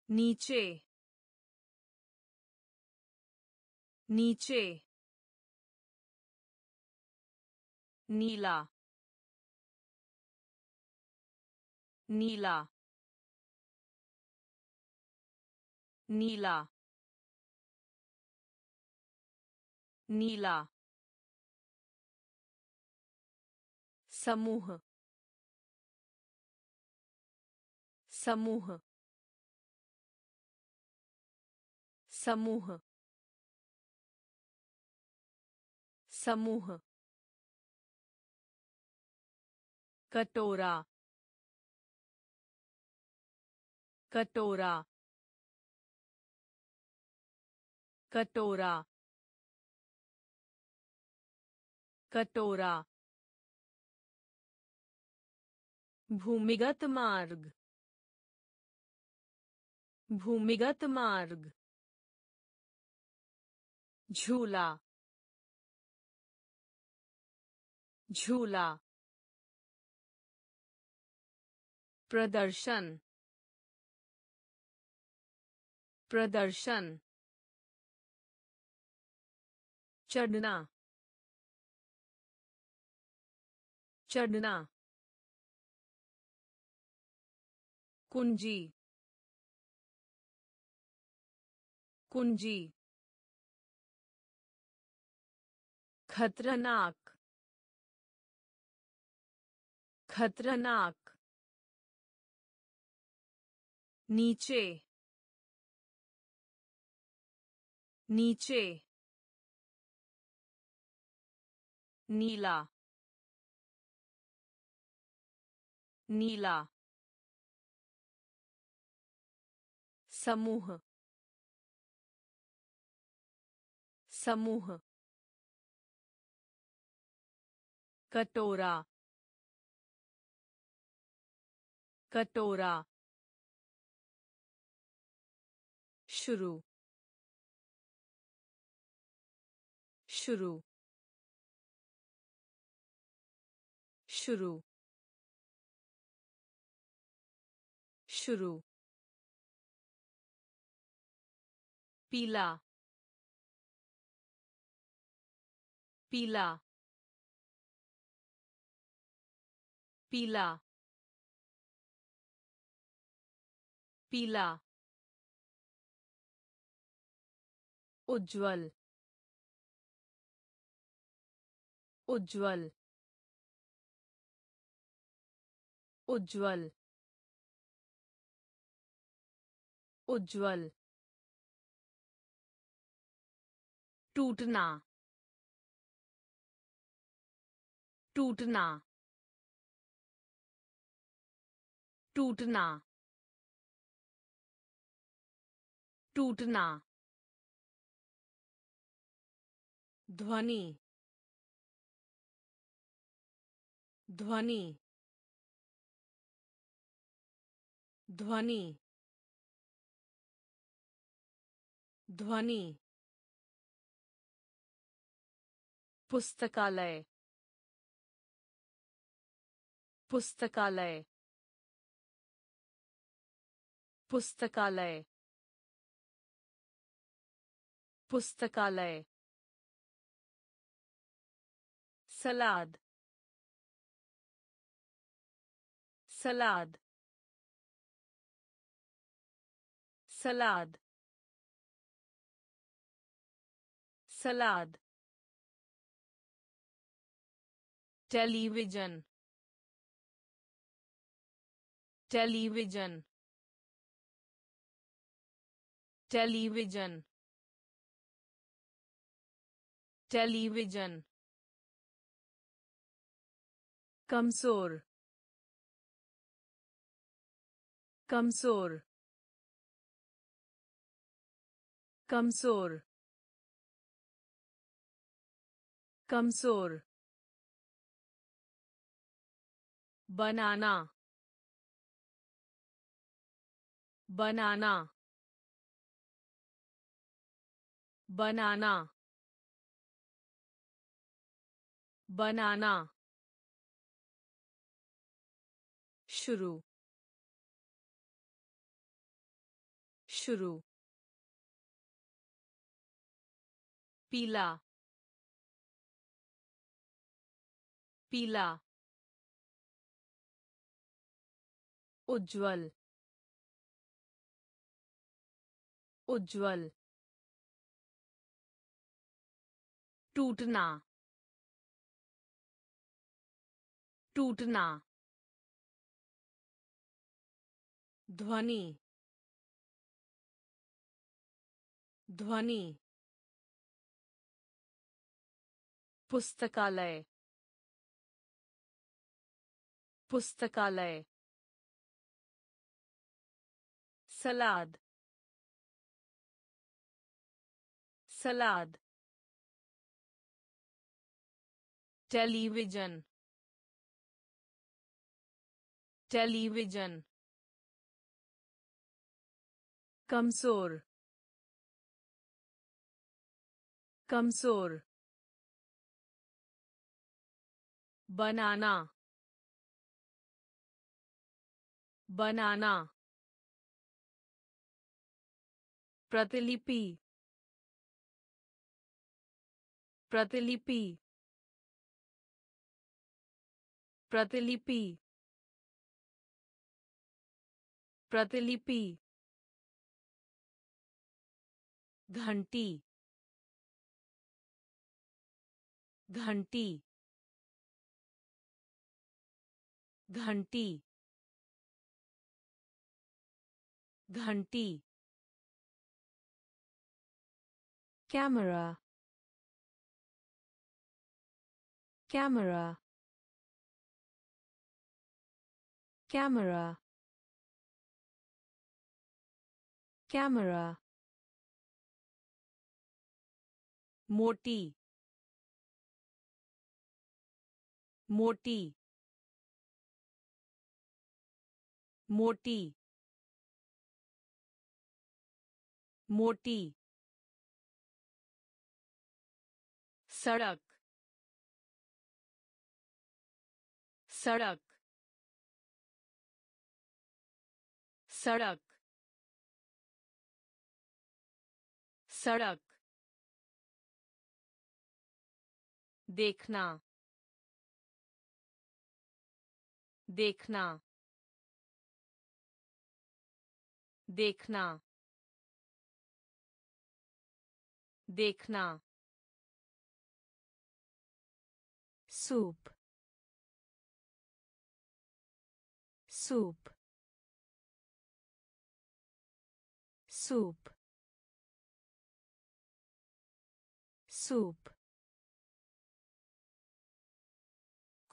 नीचे। नीचे नीला नीला नीला नीला समूह समूह समूह समूह कटोरा कटोरा कटोरा कटोरा भूमिगत मार्ग भूमिगत मार्ग झूला झूला। प्रदर्शन। प्रदर्शन। चढ़ना। चढ़ना। कुंजी। कुंजी। खतरनाक। खतरनाक नीचे नीचे नीला नीला समूह समूह कटोरा कटोरा। शुरू। शुरू। शुरू। शुरू। पीला। पीला। पीला। पीला। उज्ज्वल। उज्ज्वल। उज्ज्वल। उज्ज्वल। टूटना। टूटना। टूटना। टूटना। ध्वनि। ध्वनि। ध्वनि। ध्वनि। पुस्तकालय। पुस्तकालय। पुस्तकालय। पुस्तकालय। Salad. Salad. Salad. Salad. Television. Television. Television. Television कमज़ोर कमज़ोर कमज़ोर कमज़ोर बनाना बनाना बनाना बनाना। शुरू। शुरू। पीला। पीला। उज्जवल। उज्जवल। टूटना। टूटना। ध्वनि। ध्वनि। पुस्तकालय। पुस्तकालय। सलाद। सलाद। टेलीविज़न। टेलीविज़न कमज़ोर कमज़ोर बनाना बनाना प्रतिलिपि प्रतिलिपि प्रतिलिपि प्रतिलिपि। घंटी। घंटी। घंटी। घंटी। कैमरा। कैमरा। कैमरा। Camera. मोटी मोटी मोटी मोटी सड़क सड़क सड़क सड़क। देखना। देखना। देखना। देखना। सूप। सूप। सूप। सूप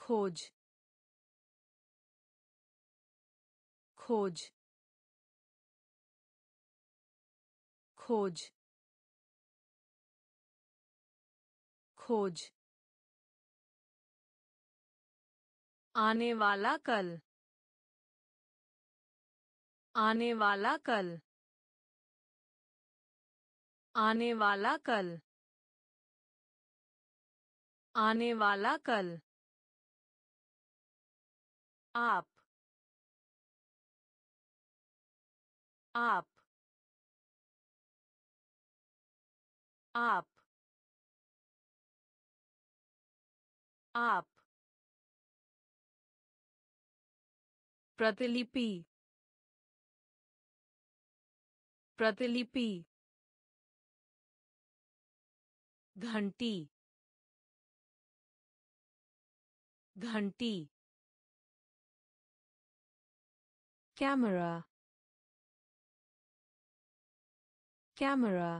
खोज खोज खोज खोज आने वाला कल आने वाला कल आने वाला कल आने वाला कल। आप। आप। आप। आप। प्रतिलिपि। प्रतिलिपि। घंटी। घंटी कैमरा कैमरा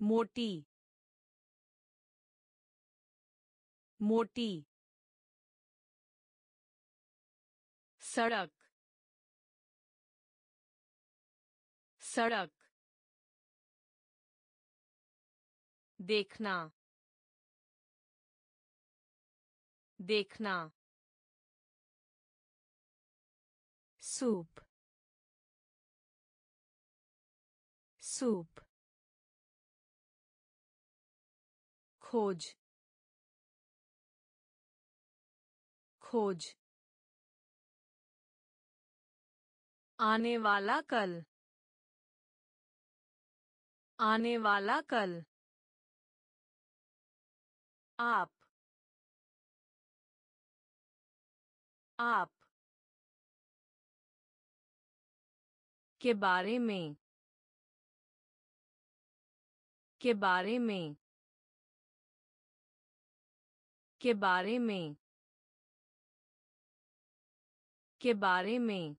मोटी मोटी सड़क सड़क देखना देखना। Soup. Soup. खोज खोज आने वाला कल। आने वाला कल। आप। आप के बारे में के बारे में के बारे में के बारे में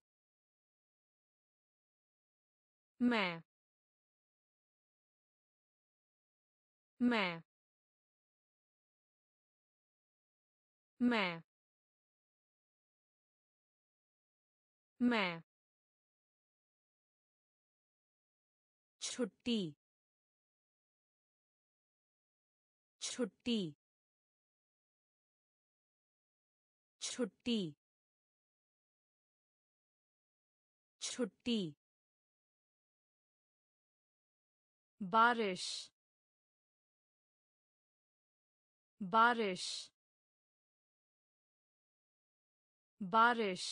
मैं मैं मैं मैं छुट्टी छुट्टी छुट्टी छुट्टी बारिश बारिश बारिश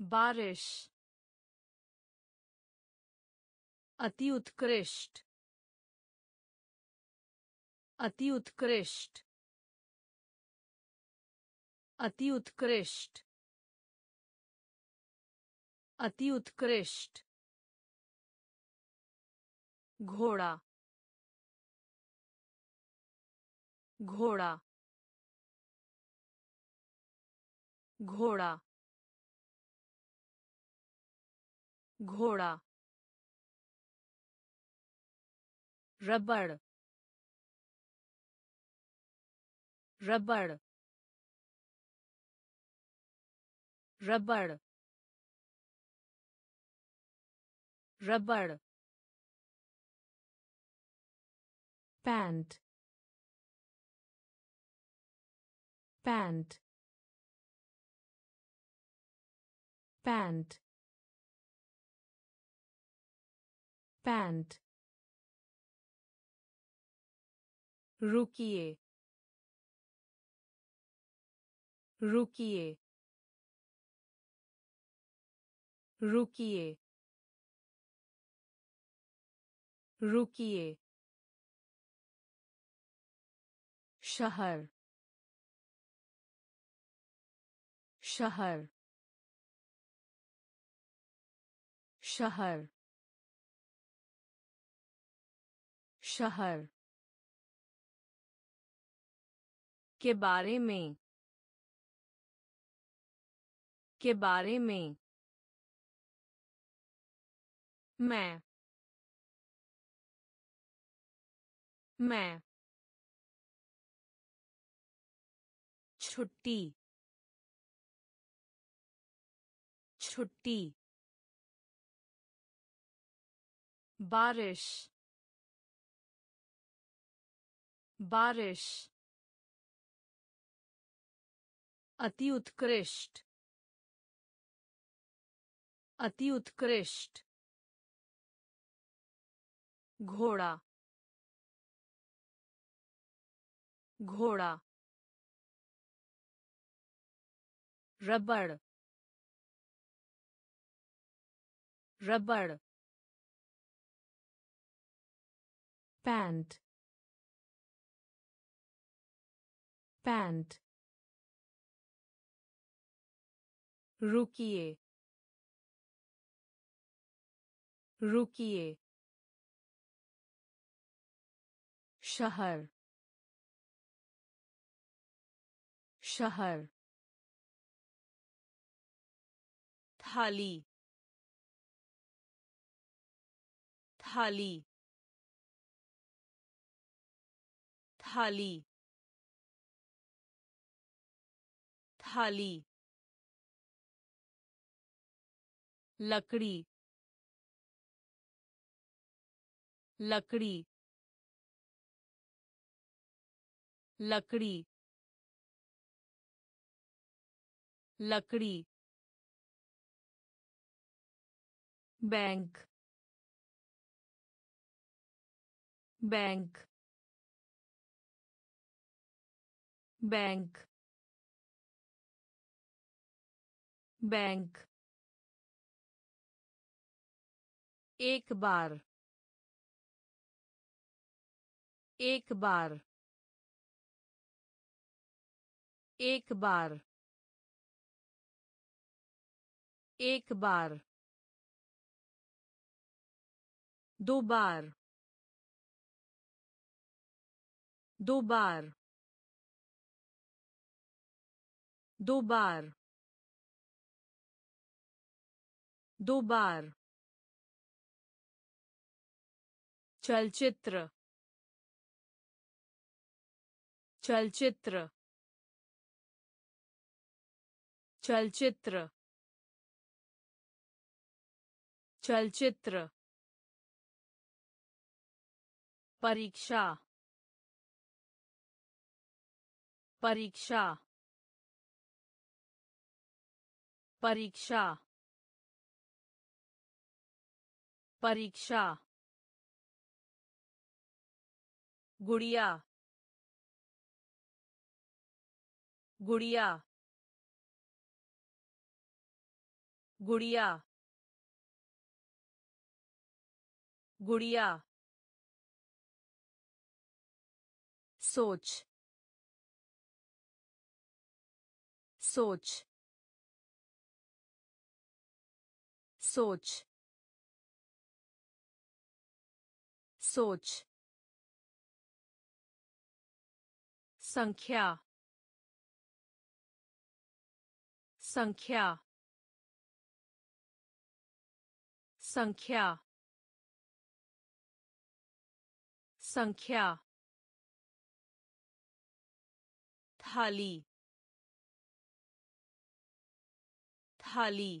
बारिश अति उत्कृष्ट अति उत्कृष्ट अति उत्कृष्ट अति उत्कृष्ट घोड़ा घोड़ा घोड़ा घोड़ा रबड़ रबड़ रबड़ रबड़। pant pant pant pant रुकिए रुकिए रुकिए रुकिए शहर शहर शहर शहर के बारे में के बारे में। मैं मैं। छुट्टी छुट्टी। बारिश। बारिश अति उत्कृष्ट अति उत्कृष्ट घोड़ा घोड़ा रबड़ रबड़ pant pant रुकिए रुकिए शहर शहर थाली थाली थाली थाली। लकड़ी। लकड़ी। लकड़ी। लकड़ी। बैंक। बैंक। बैंक। बैंक एक बार. एक बार. एक बार. एक बार. दो बार. दो बार. दो बार. दो बार चलचित्र। चलचित्र। चलचित्र। चलचित्र। परीक्षा। परीक्षा। परीक्षा। परीक्षा। गुड़िया। गुड़िया। गुड़िया। गुड़िया। सोच। सोच। सोच। सोच। संख्या। संख्या। संख्या। संख्या। थाली। थाली।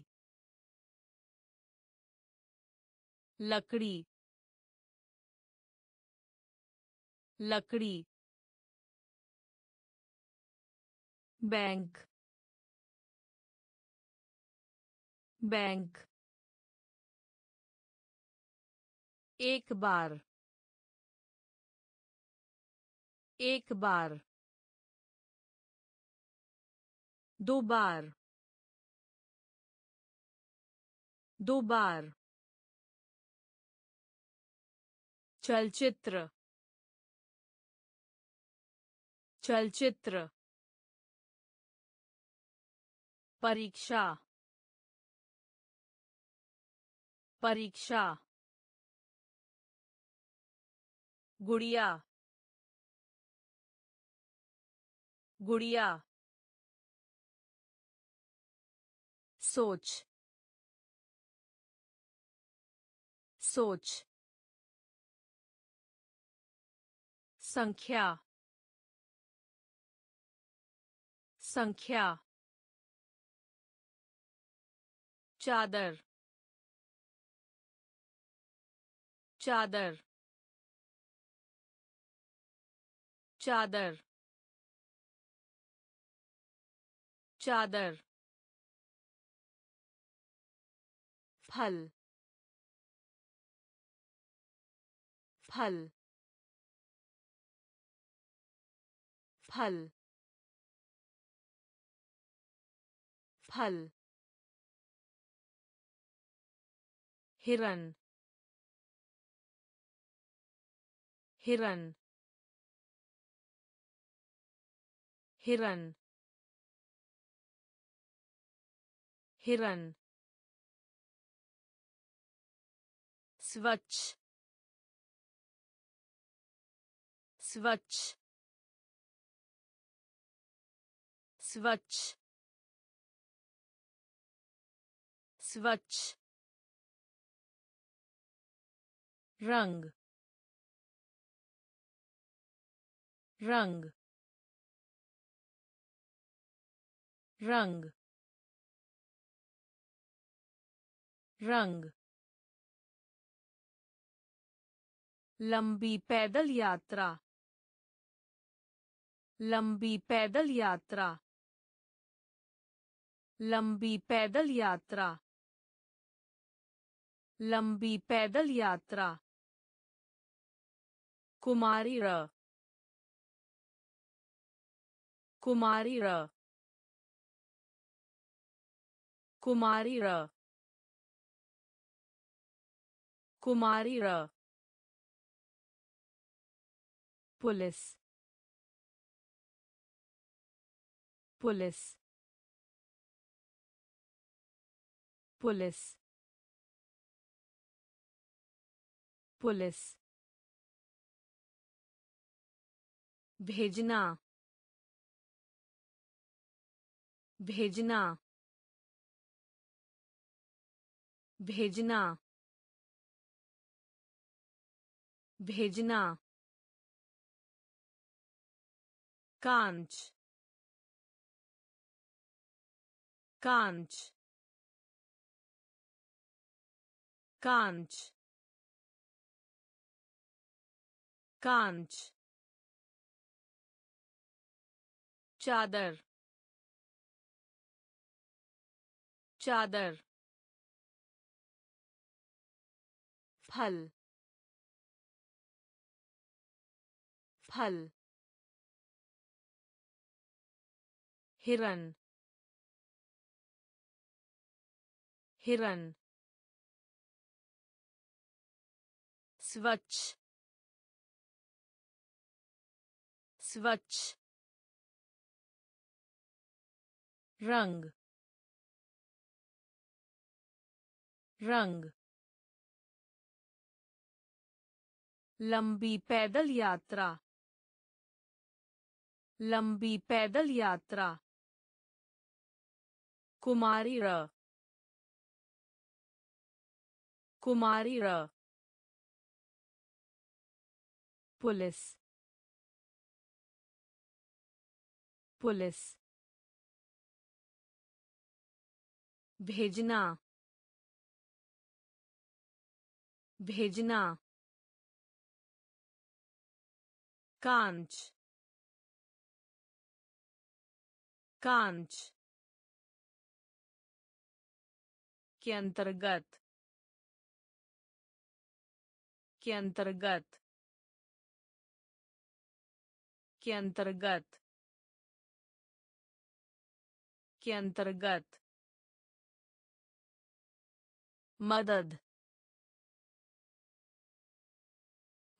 लकड़ी। लकड़ी बैंक बैंक एक बार एक बार दो बार दो बार चलचित्र चलचित्र परीक्षा परीक्षा गुड़िया गुड़िया सोच सोच संख्या संख्या चादर चादर चादर चादर फल फल फल फल हिरन हिरन हिरन हिरन स्वच्छ स्वच्छ स्वच्छ स्वच्छ रंग रंग रंग रंग लंबी पैदल यात्रा लंबी पैदल यात्रा लंबी पैदल यात्रा लंबी पैदल यात्रा। कुमारी र। कुमारी र। कुमारी र। कुमारी र। पुलिस। पुलिस। पुलिस। पुलिस। भेजना। भेजना। भेजना। भेजना। कांच। कांच। कांच। कांच चादर चादर फल फल हिरन हिरन स्वच्छ स्वच्छ रंग रंग लंबी पैदल यात्रा लंबी पैदल यात्रा कुमारी र कुमारी र पुलिस पुलिस। भेजना। भेजना। कांच। कांच। के अंतर्गत। के अंतर्गत। के अंतर्गत। के अंतर्गत मदद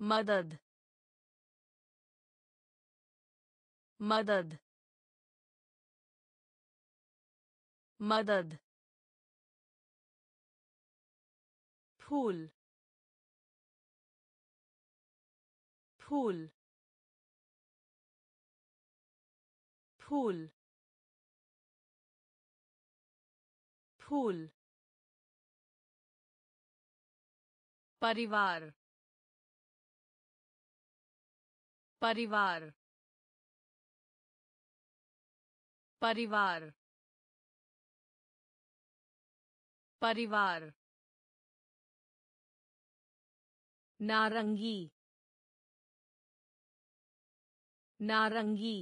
मदद मदद मदद फूल फूल फूल फूल। परिवार। परिवार। परिवार। परिवार। नारंगी। नारंगी।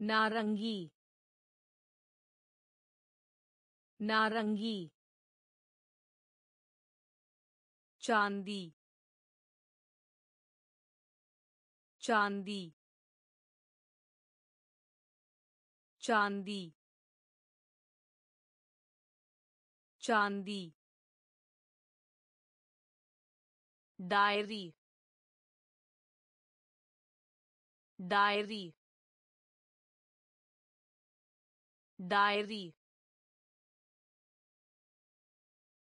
नारंगी। नारंगी चांदी चांदी चांदी चांदी diary diary diary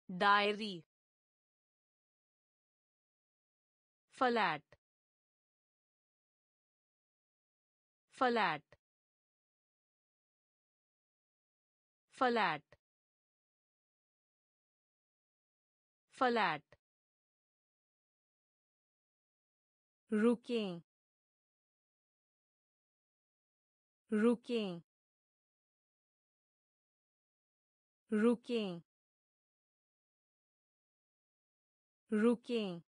diary flat flat flat flat. रुकें रुकें रुकें। रुकें।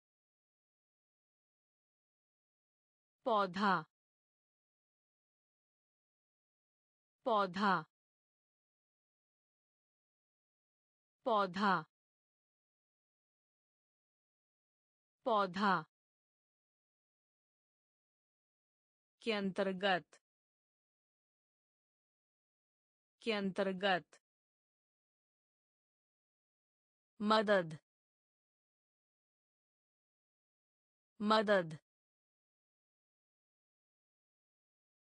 पौधा। पौधा। पौधा। पौधा। के अंतर्गत। के अंतर्गत। मदद। मदद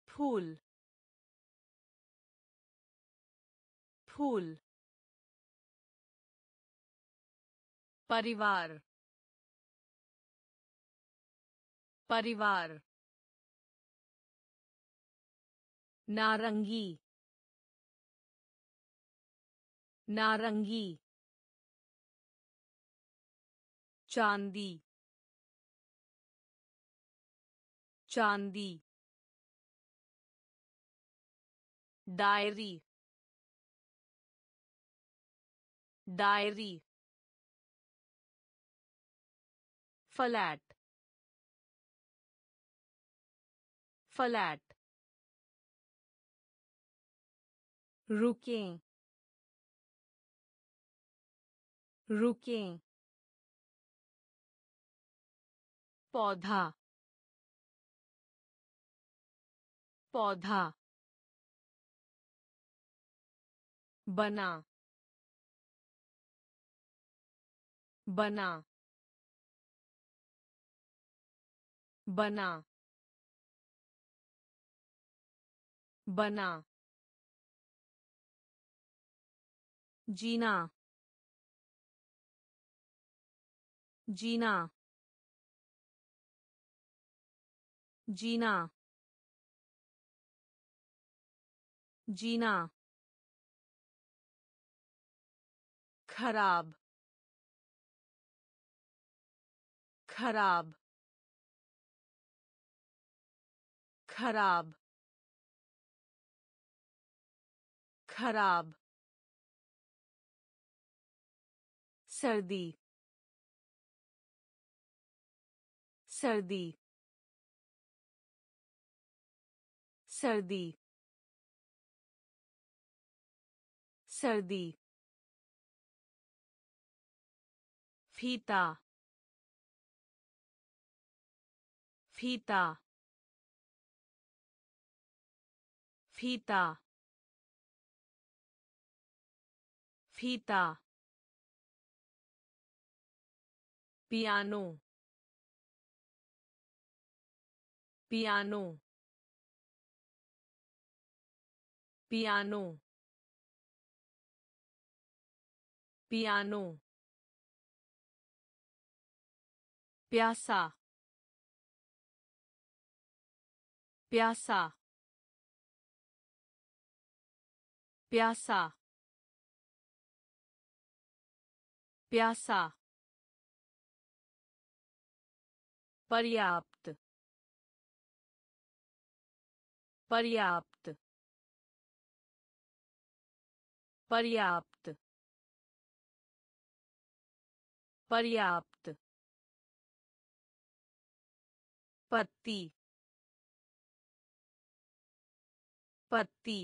फूल फूल परिवार परिवार नारंगी नारंगी चांदी चांदी। डायरी। डायरी। फ्लैट। फ्लैट। रुकें। रुकें। पौधा। पौधा बना बना बना बना जीना जीना जीना जीना। खराब। खराब। खराब। खराब। सर्दी। सर्दी। सर्दी। सर्दी। फीता। फीता। फीता। फीता। पियानो। पियानो। पियानो। पियानो प्यासा प्यासा प्यासा प्यासा पर्याप्त पर्याप्त पर्याप्त पर्याप्त। पत्ती। पत्ती।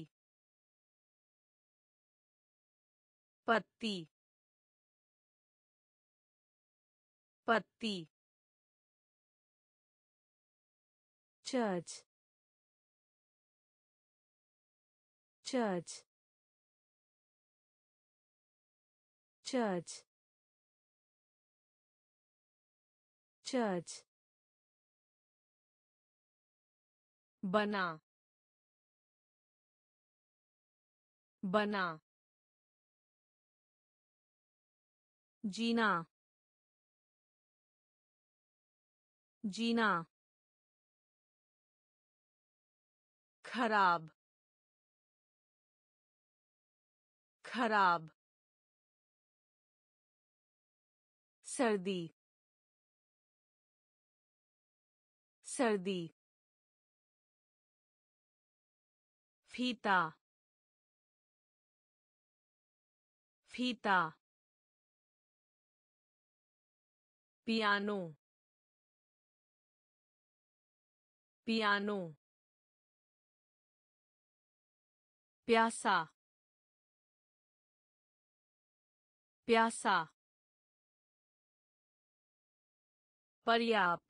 पत्ती। पत्ती। चर्च। चर्च। चर्च। Church. बना बना जीना जीना खराब खराब सर्दी सर्दी। फीता। फीता। पियानो। पियानो। प्यासा। प्यासा। पर्याप्त।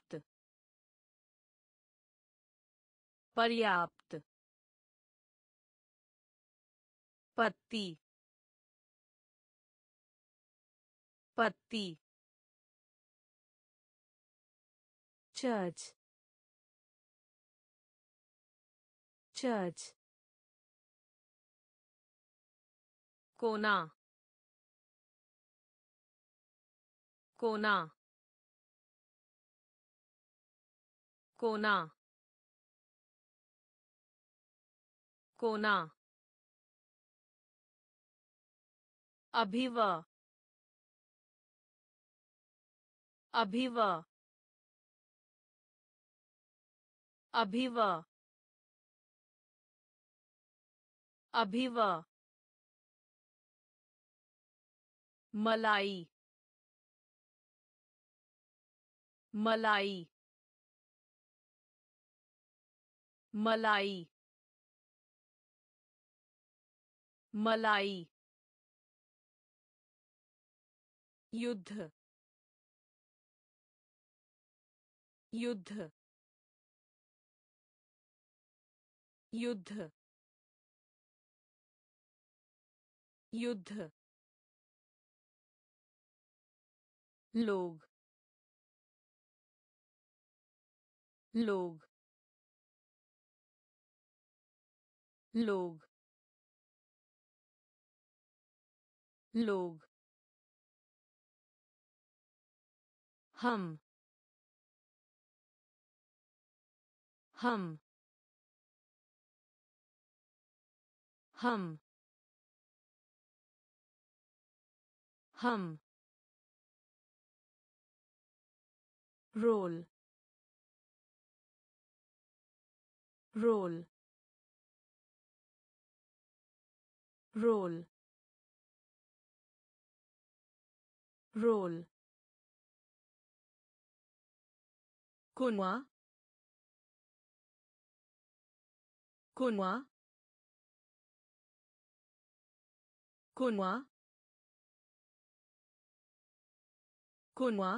पर्याप्त। पत्ती। पत्ती। चर्च। चर्च। कोना। कोना। कोना। कोना। अभिव। अभिव। अभिव। अभिव। मलाई। मलाई। मलाई। मलाई युद्ध युद्ध युद्ध युद्ध। लोग लोग। लोग। लोग। हम। हम। हम। हम। रोल। रोल। रोल। रोल। कुनवा। कुनवा। कुनवा। कुनवा।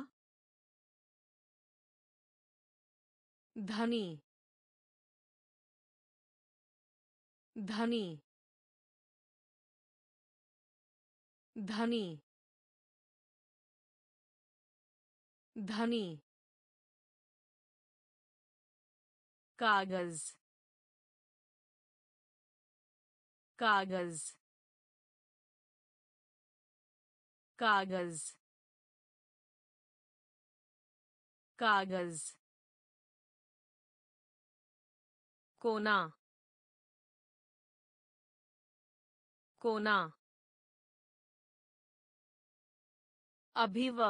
धनी। धनी। धनी। धनी कागज़ कागज़ कागज़ कागज़ कोना कोना अभिव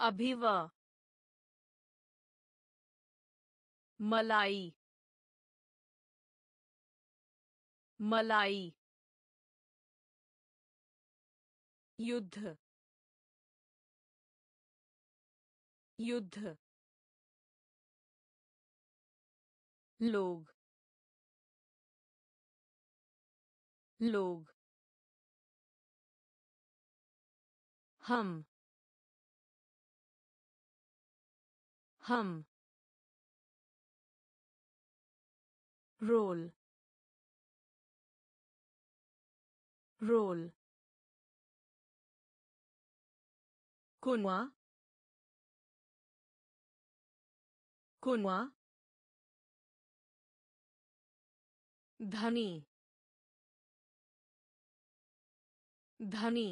अभिव मलाई मलाई युद्ध युद्ध लोग लोग हम हम रोल रोल कुनवा कुनवा धनी धनी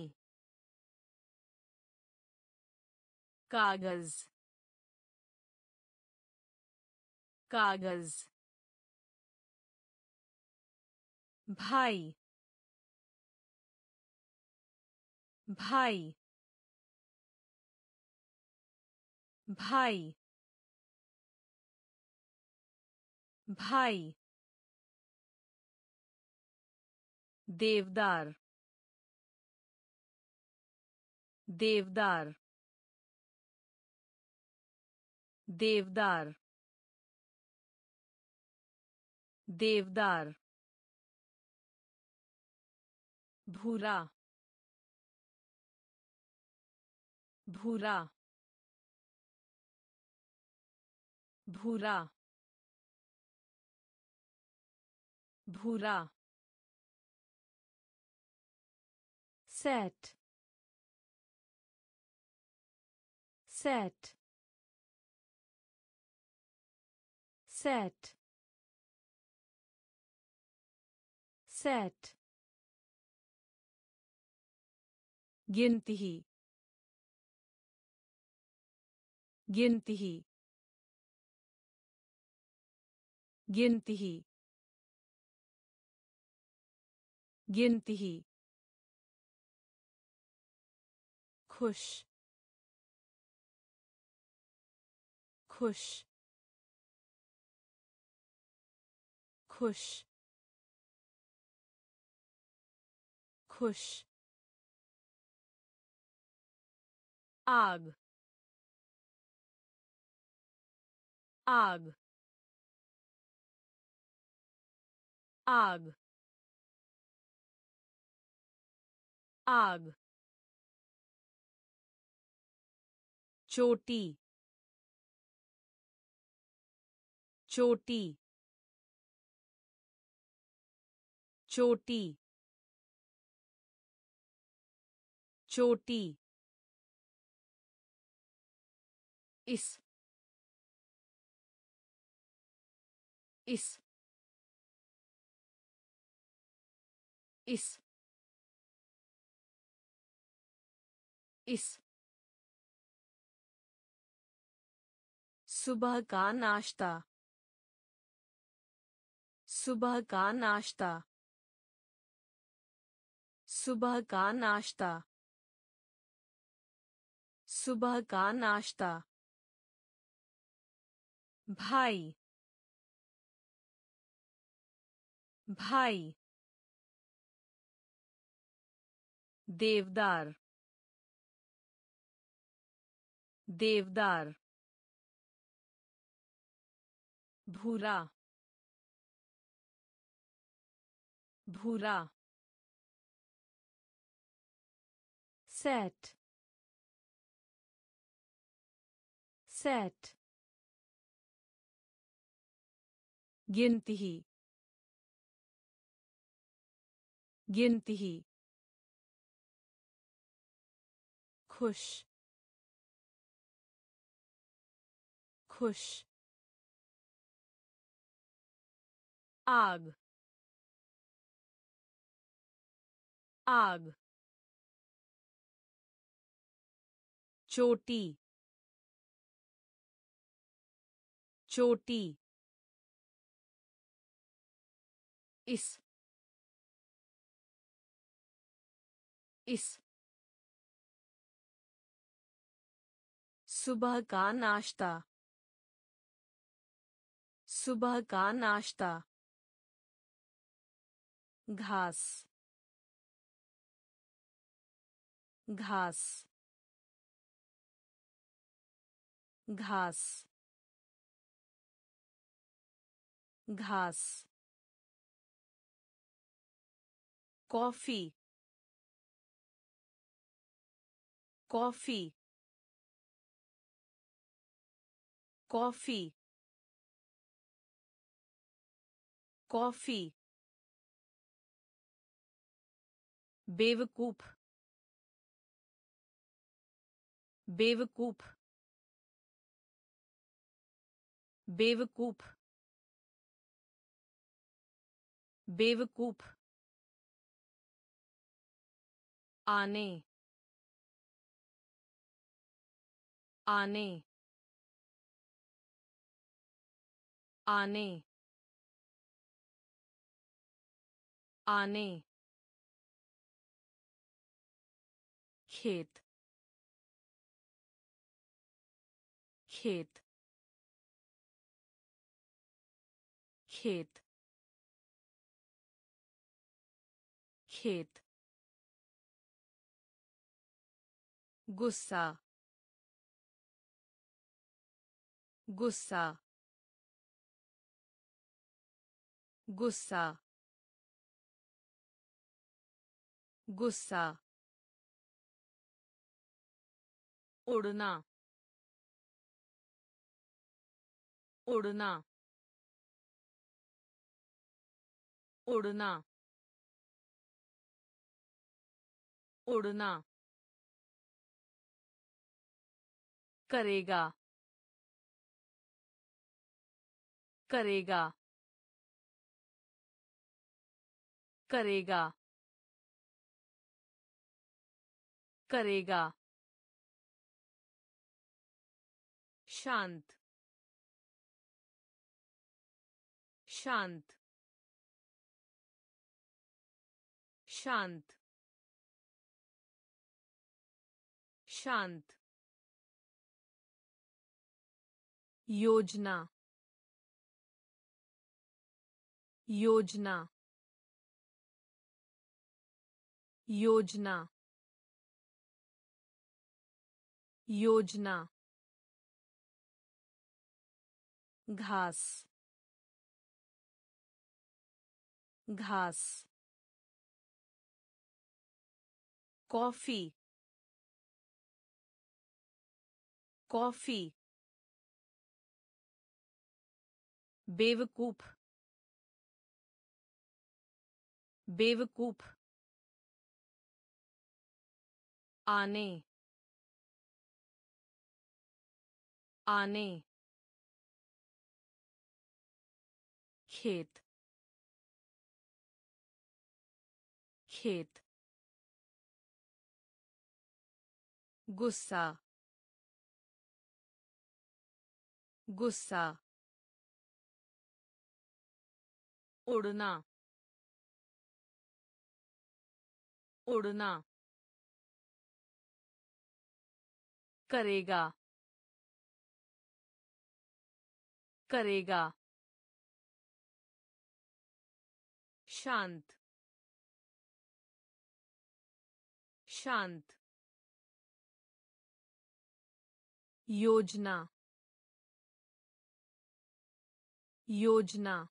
कागज़ कागज़। भाई। भाई। भाई। भाई। देवदार। देवदार। देवदार। देवदार भूरा भूरा भूरा भूरा set set set set. गिनती गिनती गिनती गिनती ही खुश खुश खुश खुश। आग। आग। आग। आग। चोटी। चोटी। चोटी। चोटी। इस। इस। इस। इस। सुबह का नाश्ता। सुबह का नाश्ता। सुबह का नाश्ता। सुबह का नाश्ता। भाई। भाई। देवदार। देवदार। भूरा। भूरा। सेट। सेट गिनती गिनती खुश खुश आग आग चोटी चोटी। इस। इस। सुबह का नाश्ता। सुबह का नाश्ता। घास। घास। घास। घास कॉफ़ी कॉफ़ी कॉफ़ी कॉफ़ी बेवकूफ़ बेवकूफ़ बेवकूफ़ बेवकूफ़। आने। आने। आने। आने। खेत। खेत। खेत। खेत। गुस्सा। गुस्सा। गुस्सा। गुस्सा। उड़ना। उड़ना। उड़ना। उड़ना करेगा करेगा करेगा करेगा। शांत शांत शांत। शांत योजना। योजना। योजना। योजना। घास। घास। कॉफ़ी। कॉफ़ी बेवकूफ़ बेवकूफ़ आने आने खेत खेत गुस्सा गुस्सा उड़ना उड़ना करेगा करेगा शांत शांत योजना योजना